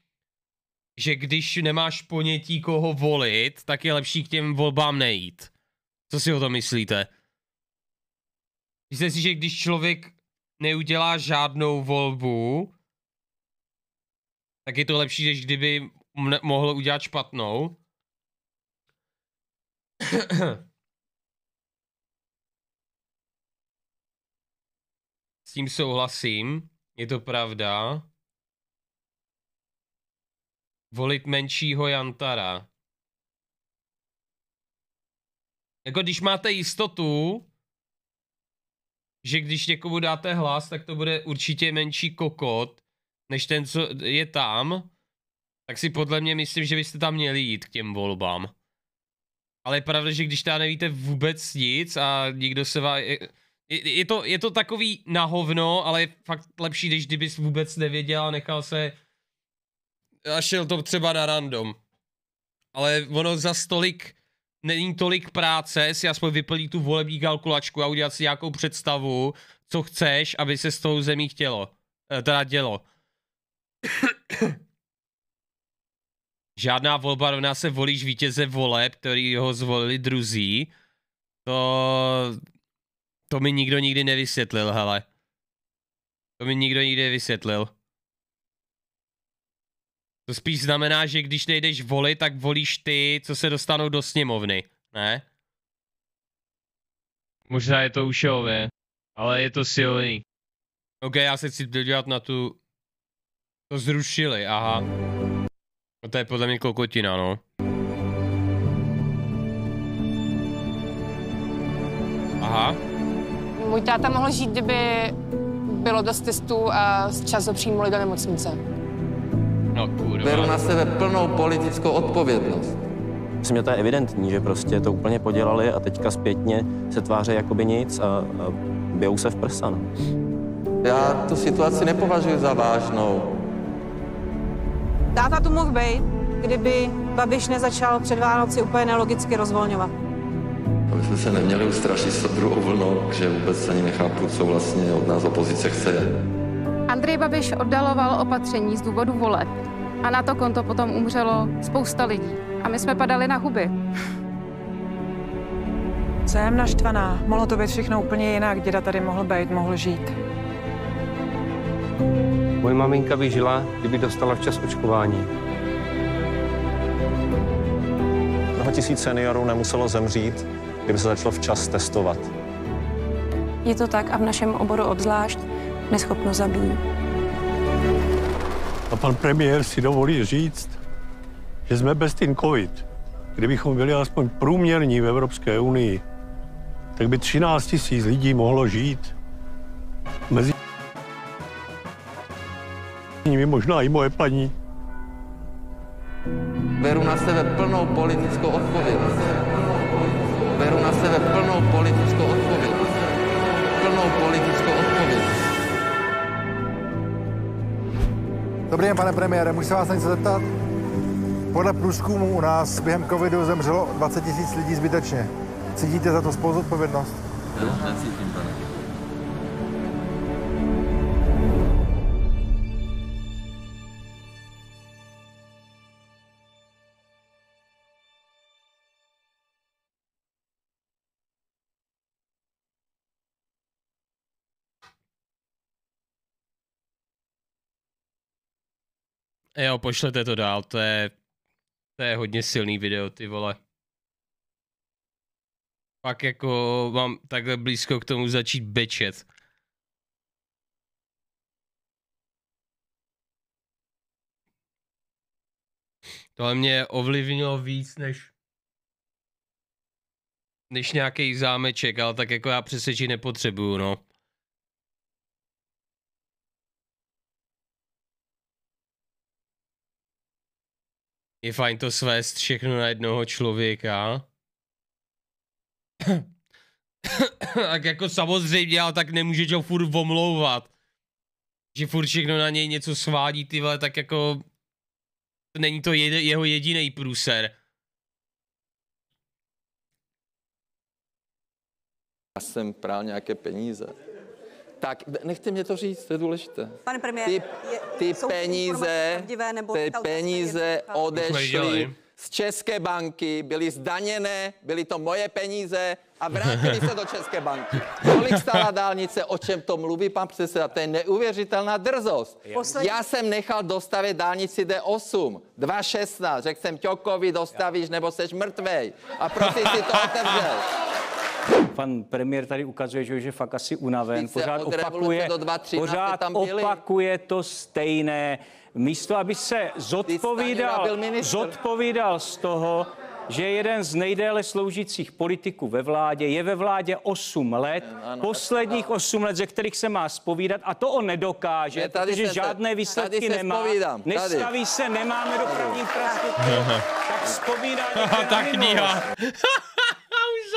že když nemáš ponětí, koho volit, tak je lepší k těm volbám nejít. Co si o to myslíte? Myslíte si, že když člověk neudělá žádnou volbu, tak je to lepší, než kdyby mohl udělat špatnou? Tím souhlasím, je to pravda. Volit menšího Jantara. Jako když máte jistotu, že když někomu dáte hlas, tak to bude určitě menší kokot, než ten, co je tam, tak si podle mě myslím, že byste tam měli jít k těm volbám. Ale je pravda, že když tam nevíte vůbec nic a nikdo se vám... Je, to, je to takový na hovno, ale je fakt lepší, když kdybys vůbec nevěděl a nechal se... A šel to třeba na random. Ale ono za tolik... Není tolik práce si aspoň vyplnit tu volební kalkulačku a udělat si nějakou představu, co chceš, aby se s tou zemí chtělo. Eh, Teda dělo. Žádná volba rovná se volíš vítěze voleb, který ho zvolili druzí. To... To mi nikdo nikdy nevysvětlil, hele. To mi nikdo nikdy nevysvětlil. To spíš znamená, že když nejdeš volit, tak volíš ty, co se dostanou do sněmovny, ne? Možná je to ušové, ale je to silný. OK, já se chci dodělat na tu... To zrušili, aha. No to je podle mě kokotina, no. Aha. Můj táta mohl žít, kdyby bylo dost testů a čas ho přijmuli do nemocnice. No kurva. beru na sebe plnou politickou odpovědnost. Myslím, že to je evidentní, že prostě to úplně podělali a teďka zpětně se tváří jakoby nic a, a bijou se v prsa. No. Já tu situaci nepovažuji za vážnou. Táta tu mohl být, kdyby Babiš nezačal před Vánoci úplně nelogicky rozvolňovat. Aby jsme se neměli ustrašit s druhou vlnou, že vůbec ani nechápu, co vlastně od nás opozice chce. Andrej Babiš oddaloval opatření z důvodu voleb a na to konto potom umřelo spousta lidí. A my jsme padali na huby. Jsem naštvaná. Mohlo to být všechno úplně jinak. Děda tady mohl být, mohl žít. Moje maminka by žila, kdyby dostala včas očkování. Mnoho tisíc seniorů nemuselo zemřít, kdyby se začalo včas testovat. Je to tak a v našem oboru obzvlášť neschopnost zabíjí. A pan premiér si dovolí říct, že jsme bez ten covid. Kdybychom byli aspoň průměrní v Evropské unii, tak by 13 tisíc lidí mohlo žít. Mezi nimi možná i moje paní. Beru na sebe plnou politickou odpovědnost. Beru na sebe plnou politickou odpovědnost. plnou politickou odpovědnost. Dobrý den, pane premiére, můžu se vás na něco zeptat? Podle průzkumu u nás během covidu zemřelo 20 tisíc lidí zbytečně. Cítíte za to spoluzodpovědnost? Já necítím, pane. Jo, pošlete to dál, to je, to je hodně silný video, ty vole. Pak jako mám takhle blízko k tomu začít bečet. Tohle mě ovlivnilo víc než než nějaký zámeček, ale tak jako já přesvědčit nepotřebuju, no. Je fajn to svést všechno na jednoho člověka. tak jako samozřejmě, ale tak nemůže ho furt omlouvat. Že furt všechno na něj něco svádí, ty vole, tak jako... Není to jede, jeho jediný průser. Já jsem prál nějaké peníze. Tak nechte mě to říct, to je důležité. Pane premiére, ty, je- ty peníze, nebo ty peníze odešly z České banky, byly zdaněné, byly to moje peníze a vrátily se do České banky. Kolik stála dálnice, o čem to mluví pan předseda, to je neuvěřitelná drzost. Poslední- Já jsem nechal dostavit dálnici D8, 2.16, řekl jsem Ťokovi, dostavíš, nebo seš mrtvej. A prosím si to otevřel. Pan premiér tady ukazuje, že už je fakt asi unaven. Se Pořád opakuje, do 2013 pořád tam byli. opakuje to stejné. Místo, aby se zodpovídal, zodpovídal z toho, že je jeden z nejdéle sloužících politiků ve vládě, je ve vládě 8 let, ano. posledních 8 let, ze kterých se má spovídat a to on nedokáže, Ne, tady protože se- žádné tady výsledky se nemá, zpovídám, tady. nestaví se, nemáme dopravní infrastrukturu, tak spovídání Ta je na kniha.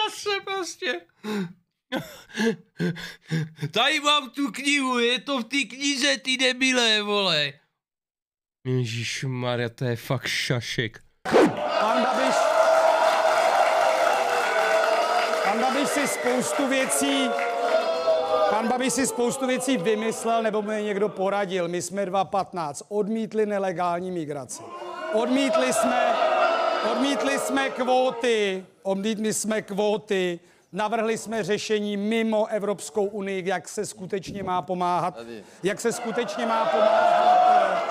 Zase prostě. Tady mám tu knihu, je to v té knize, ty debile, vole. Ježišmarja, to je fakt šašek. Pan Babiš, pan Babiš si spoustu věcí, pan Babiš si spoustu věcí vymyslel, nebo mu je někdo poradil. My jsme 2.15 odmítli nelegální migraci. Odmítli jsme, odmítli jsme kvóty, odmítli jsme kvóty, navrhli jsme řešení mimo Evropskou unii, jak se skutečně má pomáhat, jak se skutečně má pomáhat.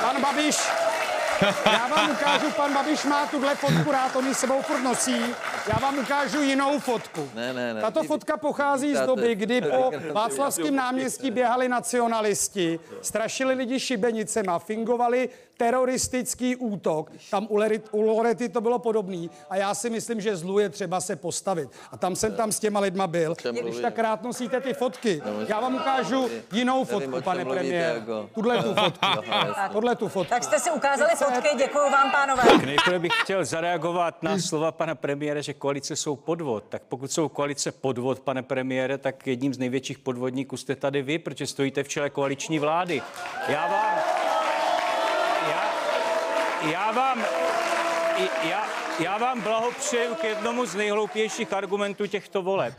Pan Babiš, já vám ukážu, pan Babiš má tuhle fotku rád, on ji sebou furt nosí. Já vám ukážu jinou fotku. Ne, ne, ne. Tato fotka pochází z doby, kdy po Václavském náměstí běhali nacionalisti, strašili lidi šibenicema, fingovali teroristický útok. Tam u, Lorety, u Lorety to bylo podobný a já si myslím, že zlu je třeba se postavit. A tam jsem tam s těma lidma byl. Když tak rád nosíte ty fotky, Nevím, já vám ukážu jinou fotku, pane premiére. jako. Tuhle tu fotku. Tohle tu fotku. Tak jste si ukázali fotky, děkuji vám, pánové. Tak nejprve bych chtěl zareagovat na slova pana premiéra, že koalice jsou podvod. Tak pokud jsou koalice podvod, pane premiére, tak jedním z největších podvodníků jste tady vy, protože stojíte v čele koaliční vlády. Já vám... Já, já vám... i- Já, já vám blahopřeju k jednomu z nejhloupějších argumentů těchto voleb.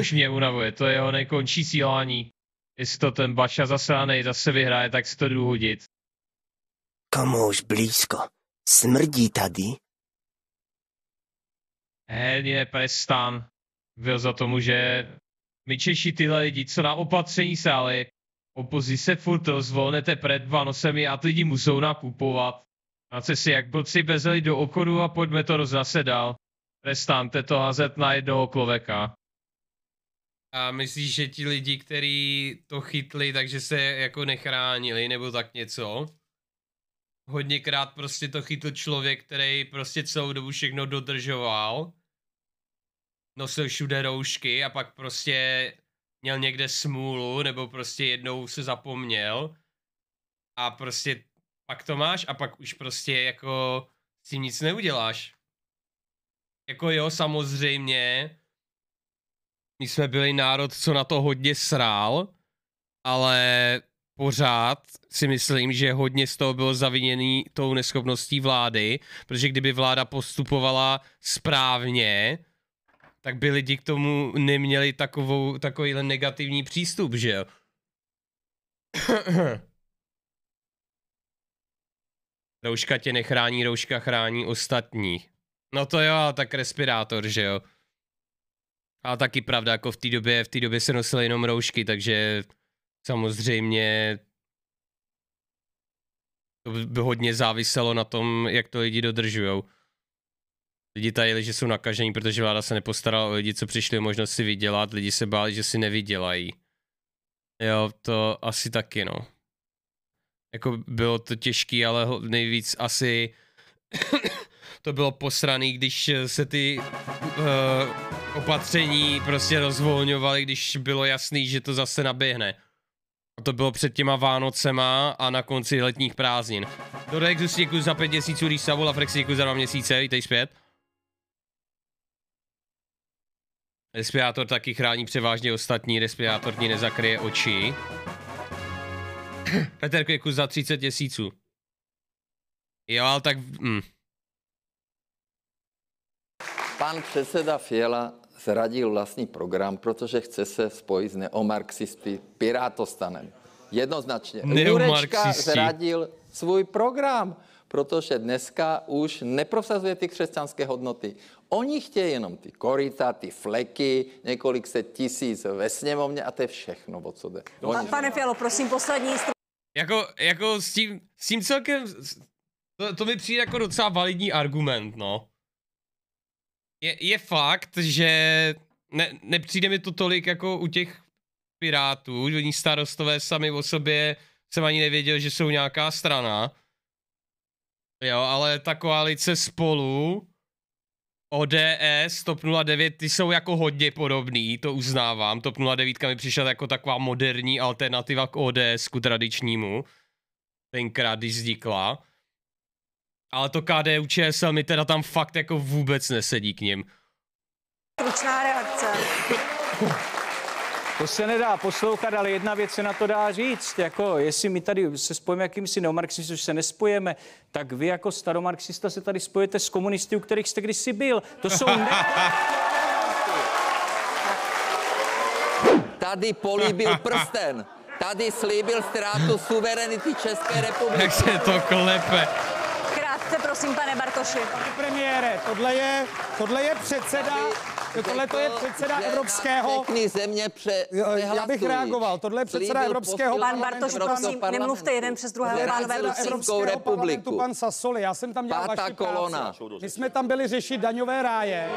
Už mě unavuje, to je jeho nekončí sílání. Jestli to ten Baša zasranej zase vyhraje, tak si to jdu hodit. Komu už blízko? Smrdí tady? Herně prestan. Byl za tomu, že my Češi tyhle lidi, co na opatření sáli, opozice furt rozvolnete před Vánosemi a lidi musou nakupovat. A co si jak blbci bezeli do obchodu a pojďme to roznase dál. Prestaňte to házet na jednoho kloveka. A myslíš, že ti lidi, kteří to chytli, takže se jako nechránili, nebo tak něco? Hodněkrát prostě to chytl člověk, který prostě celou dobu všechno dodržoval. Nosil všude roušky a pak prostě měl někde smůlu, nebo prostě jednou se zapomněl. A prostě pak to máš a pak už prostě jako s tím nic neuděláš. Jako jo, samozřejmě. My jsme byli národ, co na to hodně srál, ale pořád si myslím, že hodně z toho bylo zaviněný tou neschopností vlády, protože kdyby vláda postupovala správně, tak by lidi k tomu neměli takovou, takovýhle negativní přístup, že jo? Rouška tě nechrání, rouška chrání ostatní. No to jo, tak respirátor, že jo. A taky pravda, jako v té době, v té době se nosily jenom roušky, takže samozřejmě to by hodně záviselo na tom, jak to lidi dodržujou. Lidi tajili, že jsou nakažení, protože vláda se nepostarala o lidi, co přišli o možnost si vydělat, lidi se báli, že si nevydělají. Jo, to asi taky, no. Jako bylo to těžký, ale nejvíc asi to bylo posraný, když se ty uh, opatření prostě rozvolňovaly, když bylo jasný, že to zase naběhne. A to bylo před těma Vánocema a na konci letních prázdnin. Dodek Zusi děkuji za pět měsíců, Savul a Flexi děkuji za dva měsíce, vítej zpět. Respirátor taky chrání převážně ostatní, respirátor ti nezakryje oči. Petr děkuji za 30 měsíců. Jo, ale tak... Hm. Pan předseda Fiala zradil vlastní program, protože chce se spojit s neomarxisty Pirátostanem. Jednoznačně. Jurečka zradil svůj program, protože dneska už neprosazuje ty křesťanské hodnoty. Oni chtějí jenom ty koryta, ty fleky, několik set tisíc ve sněmovně a to je všechno, o co jde. Oni... Pane Fialo, prosím, poslední Jako, jako s tím, s tím celkem, to, to mi přijde jako docela validní argument, no. Je, je fakt, že ne, nepřijde mi to tolik jako u těch pirátů, oni starostové sami o sobě jsem ani nevěděl, že jsou nějaká strana. Jo, ale ta koalice spolu, ODS, TOP 09, ty jsou jako hodně podobný, to uznávám. TOP 09 mi přišla jako taková moderní alternativa k ODS, ku tradičnímu. Tenkrát, když vznikla. Ale to KDU ČSL mi teda tam fakt jako vůbec nesedí k ním. Stručná reakce. To se nedá poslouchat, ale jedna věc se na to dá říct. Jako, jestli my tady se spojíme jakýmsi neomarxisty, už se nespojeme, tak vy jako staromarxista se tady spojete s komunisty, u kterých jste kdysi byl. To jsou ne... Tady políbil prsten. Tady slíbil ztrátu suverenity České republiky. Jak se to klepe. Prosím, pane Bartoši. Pane premiére, tohle je, tohle je předseda, tohle to je předseda Evropského... Všechny země pře... Já bych reagoval. Tohle je předseda Evropského Pan Bartoš, prosím, parlamentu. nemluvte jeden přes druhého, pánové, Evropského republiku. parlamentu pan Sassoli. Já jsem tam dělal Pátá vaši kolona. práci. My jsme tam byli řešit daňové ráje.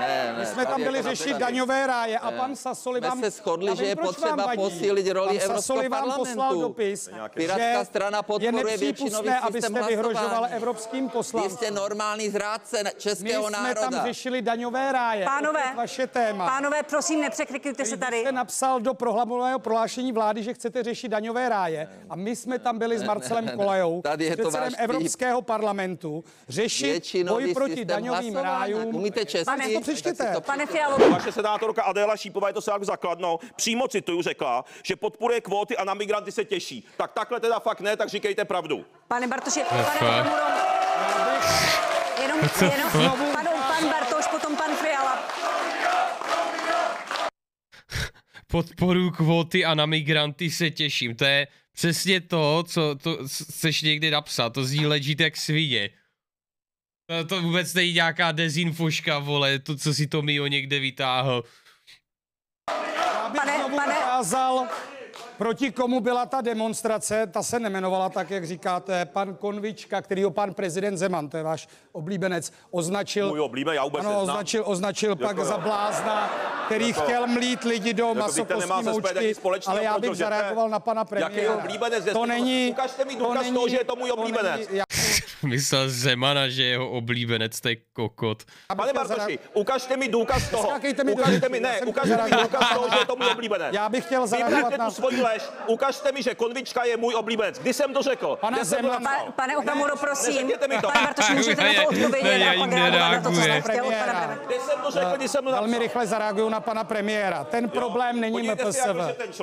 Ne, ne, My jsme tam byli řešit daňové ráje a pan Sassoli Jsme vám... se shodli, že je potřeba posílit roli Evropského vám poslal parlamentu. dopis, Pirátská strana je podporuje většinový systém abyste vyhrožoval evropským Vy poslancům. jste normální zrádce My českého jsme národa. tam řešili daňové ráje. Pánové, Opět vaše téma. Pánové, prosím, nepřeklikujte se Vy tady. jste napsal do programového prohlášení vlády, že chcete řešit daňové ráje a my jsme tam byli s Marcelem. Kolajou, Tady je to váš. Evropského parlamentu, řešit Většinový boj proti daňovým rájům. Umíte česky? Pane, to přečtěte. Pane Fialo, Vaše senátorka Adéla Šípová, je to tak zakladno, přímo cituju, řekla, že podporuje kvóty a na migranty se těší. Tak takhle teda fakt ne, tak říkejte pravdu. pane Bartoši, pane. Okamuro, jenom, jenom, pardon, pan Bartoš, potom pan Fiala. Podporu kvóty a na migranty se těším. To je přesně to, co to chceš někdy napsat. To zní ležít jak svině. To, to vůbec není nějaká dezinfoška, vole, to, co si to Mio někde vytáhl. Znovu ukázal, proti komu byla ta demonstrace. Ta se nemenovala tak, jak říkáte. Pan Konvička, který ho pan prezident Zeman, to je váš oblíbenec, označil... Můj oblíben, já vůbec Ano, neznám. označil, označil pak jo. za blázna, který Jako- chtěl mlít lidi do Jako masokostní moučky, ale já bych to zareagoval na pana premiéra. Jaký je oblíbenec? To není... Ukažte mi důkaz toho, že je to můj oblíbenec. není- já- myslel Zemana, že je jeho oblíbenec, to je kokot. Pane Bartoši, ukažte mi důkaz toho. Ukažte mi, ne, ukažte mi důkaz toho, že je to můj oblíbenec. já bych chtěl zareagovat na- tu svoji lež. Ukažte mi, že konvička je můj oblíbenec. Kdy jsem to řekl? Pana Kde jsem to napsal? Pa- pane Okamuro, Ne, prosím. Neřekněte mi to. Pane Bartoši, můžete na to odpovědět a pak reagovat na to, co jste chtěl od pana premiéra. Kde jsem to řekl, kdy jsem to Velmi rychle zareaguju na pana premiéra. Ten problém není MPSV.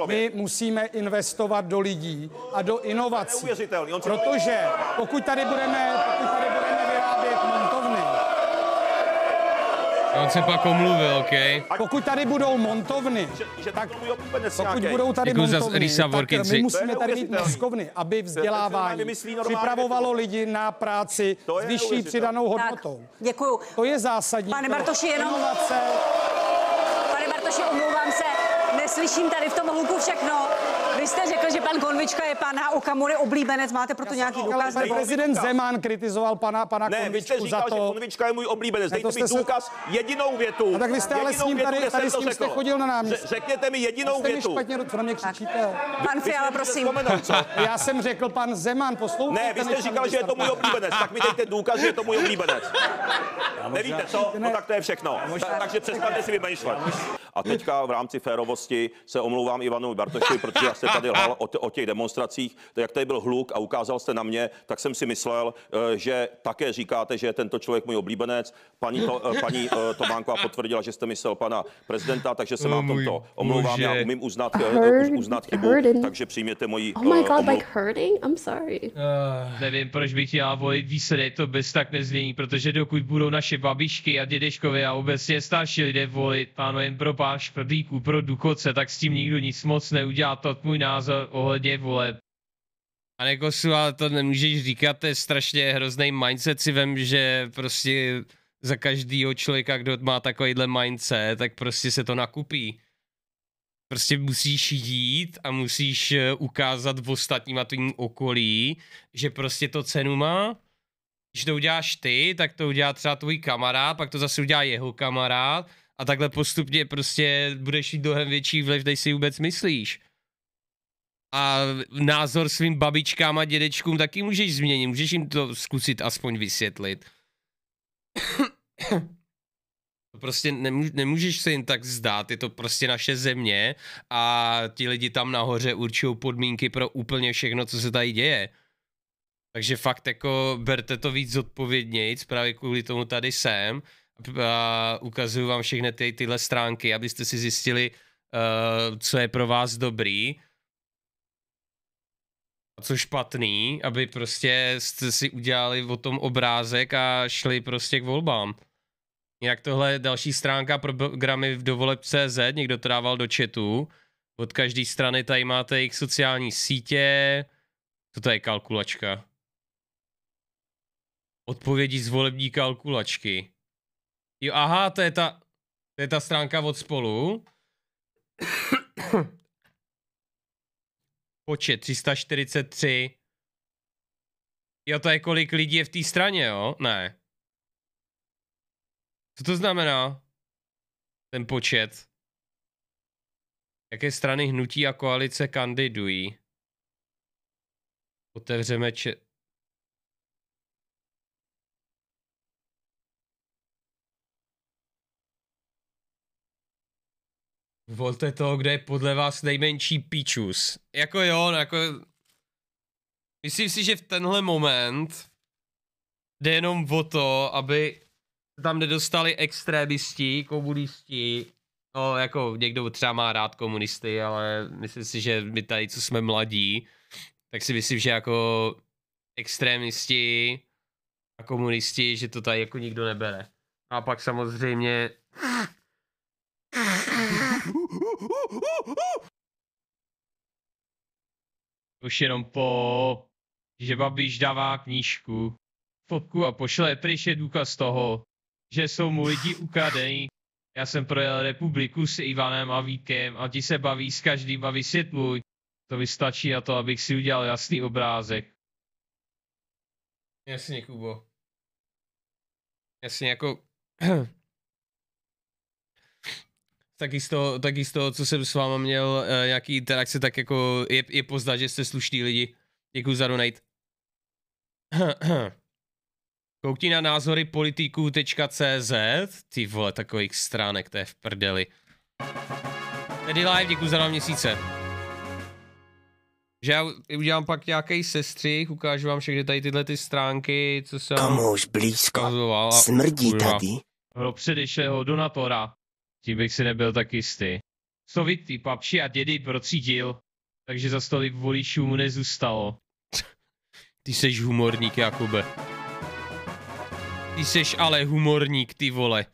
My musíme investovat do lidí a do inovací. Protože pokud tady budeme, pokud tady budeme vyrábět On se pak omluvil, OK? pokud tady budou montovny, tak Můj oblíbenec pokud budou tady Děkuji za montovny, Risa tak Vorkinci. my musíme tady mít mozkovny, aby vzdělávání připravovalo lidi na práci s vyšší přidanou Tak, hodnotou. děkuju. To je zásadní. Pane Bartoši, jenom- Pane Bartoši, omlouvám se, neslyším tady v tom hluku všechno. Vy jste řekl, že pan Konvička je pana Okamury oblíbenec. Máte proto nějaký důkaz? Pan nebo- prezident Zeman kritizoval pana, pana Ne, vy jste Konvičku za říkal, že to, Konvička je můj oblíbenec. Ne, Dejte to mi jste se- důkaz, jedinou větu. A tak vy jste ale Jedinou s ním větu, tady- tady s ním jste chodil na náměstí. Ře- Řekněte mi jedinou jste mi větu. špatně, co na mě křičíte? Pan Fiala, prosím. Já jsem řekl pan Zeman, poslouchejte. Ne, vy jste říkal, že je to můj oblíbenec, tak mi dejte důkaz, že je to můj oblíbenec. Nevíte co? No tak to je všechno. Ta, takže přestaňte si vymýšlet. A teďka v rámci férovosti se omlouvám Ivanu Bartošovi, protože já jste tady lhal o, t- o těch demonstracích. To, jak tady byl hluk a ukázal jste na mě, tak jsem si myslel, eh, že také říkáte, že je tento člověk můj oblíbenec. Paní, to, eh, paní eh, Tománková potvrdila, že jste myslel pana prezidenta, takže se vám můj tomto omlouvám. Já umím uznat, heard- už uznat chybu, and- takže přijměte moji Oh my god, like hurting? I'm sorry. Uh, nevím, proč bych chtěla volit výsledek, to bez tak nezmění, protože dokud budou naše babičky a dědečkové a obecně starší lidé volit, páno jen pro pár šprdlíků, pro důchodce, tak s tím nikdo nic moc neudělá, to je názor ohledně voleb. Pane Kosu, ale to nemůžeš říkat, to je strašně hrozný mindset si vem, že prostě za každýho člověka, kdo má takovýhle mindset, tak prostě se to nakupí. Prostě musíš jít a musíš eh, ukázat v ostatním a tvým okolí, že prostě to cenu má. Když to uděláš ty, tak to udělá třeba tvůj kamarád, pak to zase udělá jeho kamarád a takhle postupně prostě budeš mít mnohem větší vliv, než si vůbec myslíš a názor svým babičkám a dědečkům taky můžeš změnit, můžeš jim to zkusit aspoň vysvětlit. Prostě nemů- nemůžeš se jen tak zdát, je to prostě naše země a ti lidi tam nahoře určují podmínky pro úplně všechno, co se tady děje. Takže fakt jako berte to víc zodpovědnějc, právě kvůli tomu tady jsem a ukazuju vám všechny ty, tyhle stránky, abyste si zjistili, uh, co je pro vás dobrý co špatný, aby prostě jste si udělali o tom obrázek a šli prostě k volbám. Jinak tohle další stránka programy v dovoleb.cz, někdo to dával do chatu. Od každé strany tady máte jejich sociální sítě. Co to je kalkulačka? Odpovědi z volební kalkulačky. Jo, aha, to je ta, to je ta stránka od spolu. Počet 343. Jo, to je kolik lidí je v té straně, jo? Ne. Co to znamená? Ten počet. Jaké strany hnutí a koalice kandidují? Otevřeme če... Volte toho, kde je podle vás nejmenší píčus. Jako jo, no jako... Myslím si, že v tenhle moment jde jenom o to, aby tam nedostali extrémisti, komunisti, no jako někdo třeba má rád komunisty, ale myslím si, že my tady, co jsme mladí, tak si myslím, že jako extrémisti a komunisti, že to tady jako nikdo nebere. A pak samozřejmě Už jenom po, že Babiš dává knížku, fotku a pošle pryč je důkaz toho, že jsou mu lidi ukradení. Já jsem projel republiku s Ivanem a Vítkem a ti se baví s každým a vysvětluj. To vystačí na to, abych si udělal jasný obrázek. Jasně, Kubo. Jasně, jako... taky z toho, taky z toho, co jsem s váma měl uh, nějaký interakce, tak jako je, je poznat, že jste slušní lidi. Děkuji za donate. Koukni na názory politiků.cz, ty vole, takových stránek, to je v prdeli. Tedy live, děkuji za dva měsíce. Že já udělám pak nějaký sestřih, ukážu vám všechny tady tyhle ty stránky, co jsem už blízko. ukazoval Smrdí kurva. tady. Pro předešlého donatora. Tím bych si nebyl tak jistý. Sovitý papši a dědy procítil, takže za stolik voličů mu nezůstalo. Ty seš humorník, Jakube. Ty seš ale humorník, ty vole.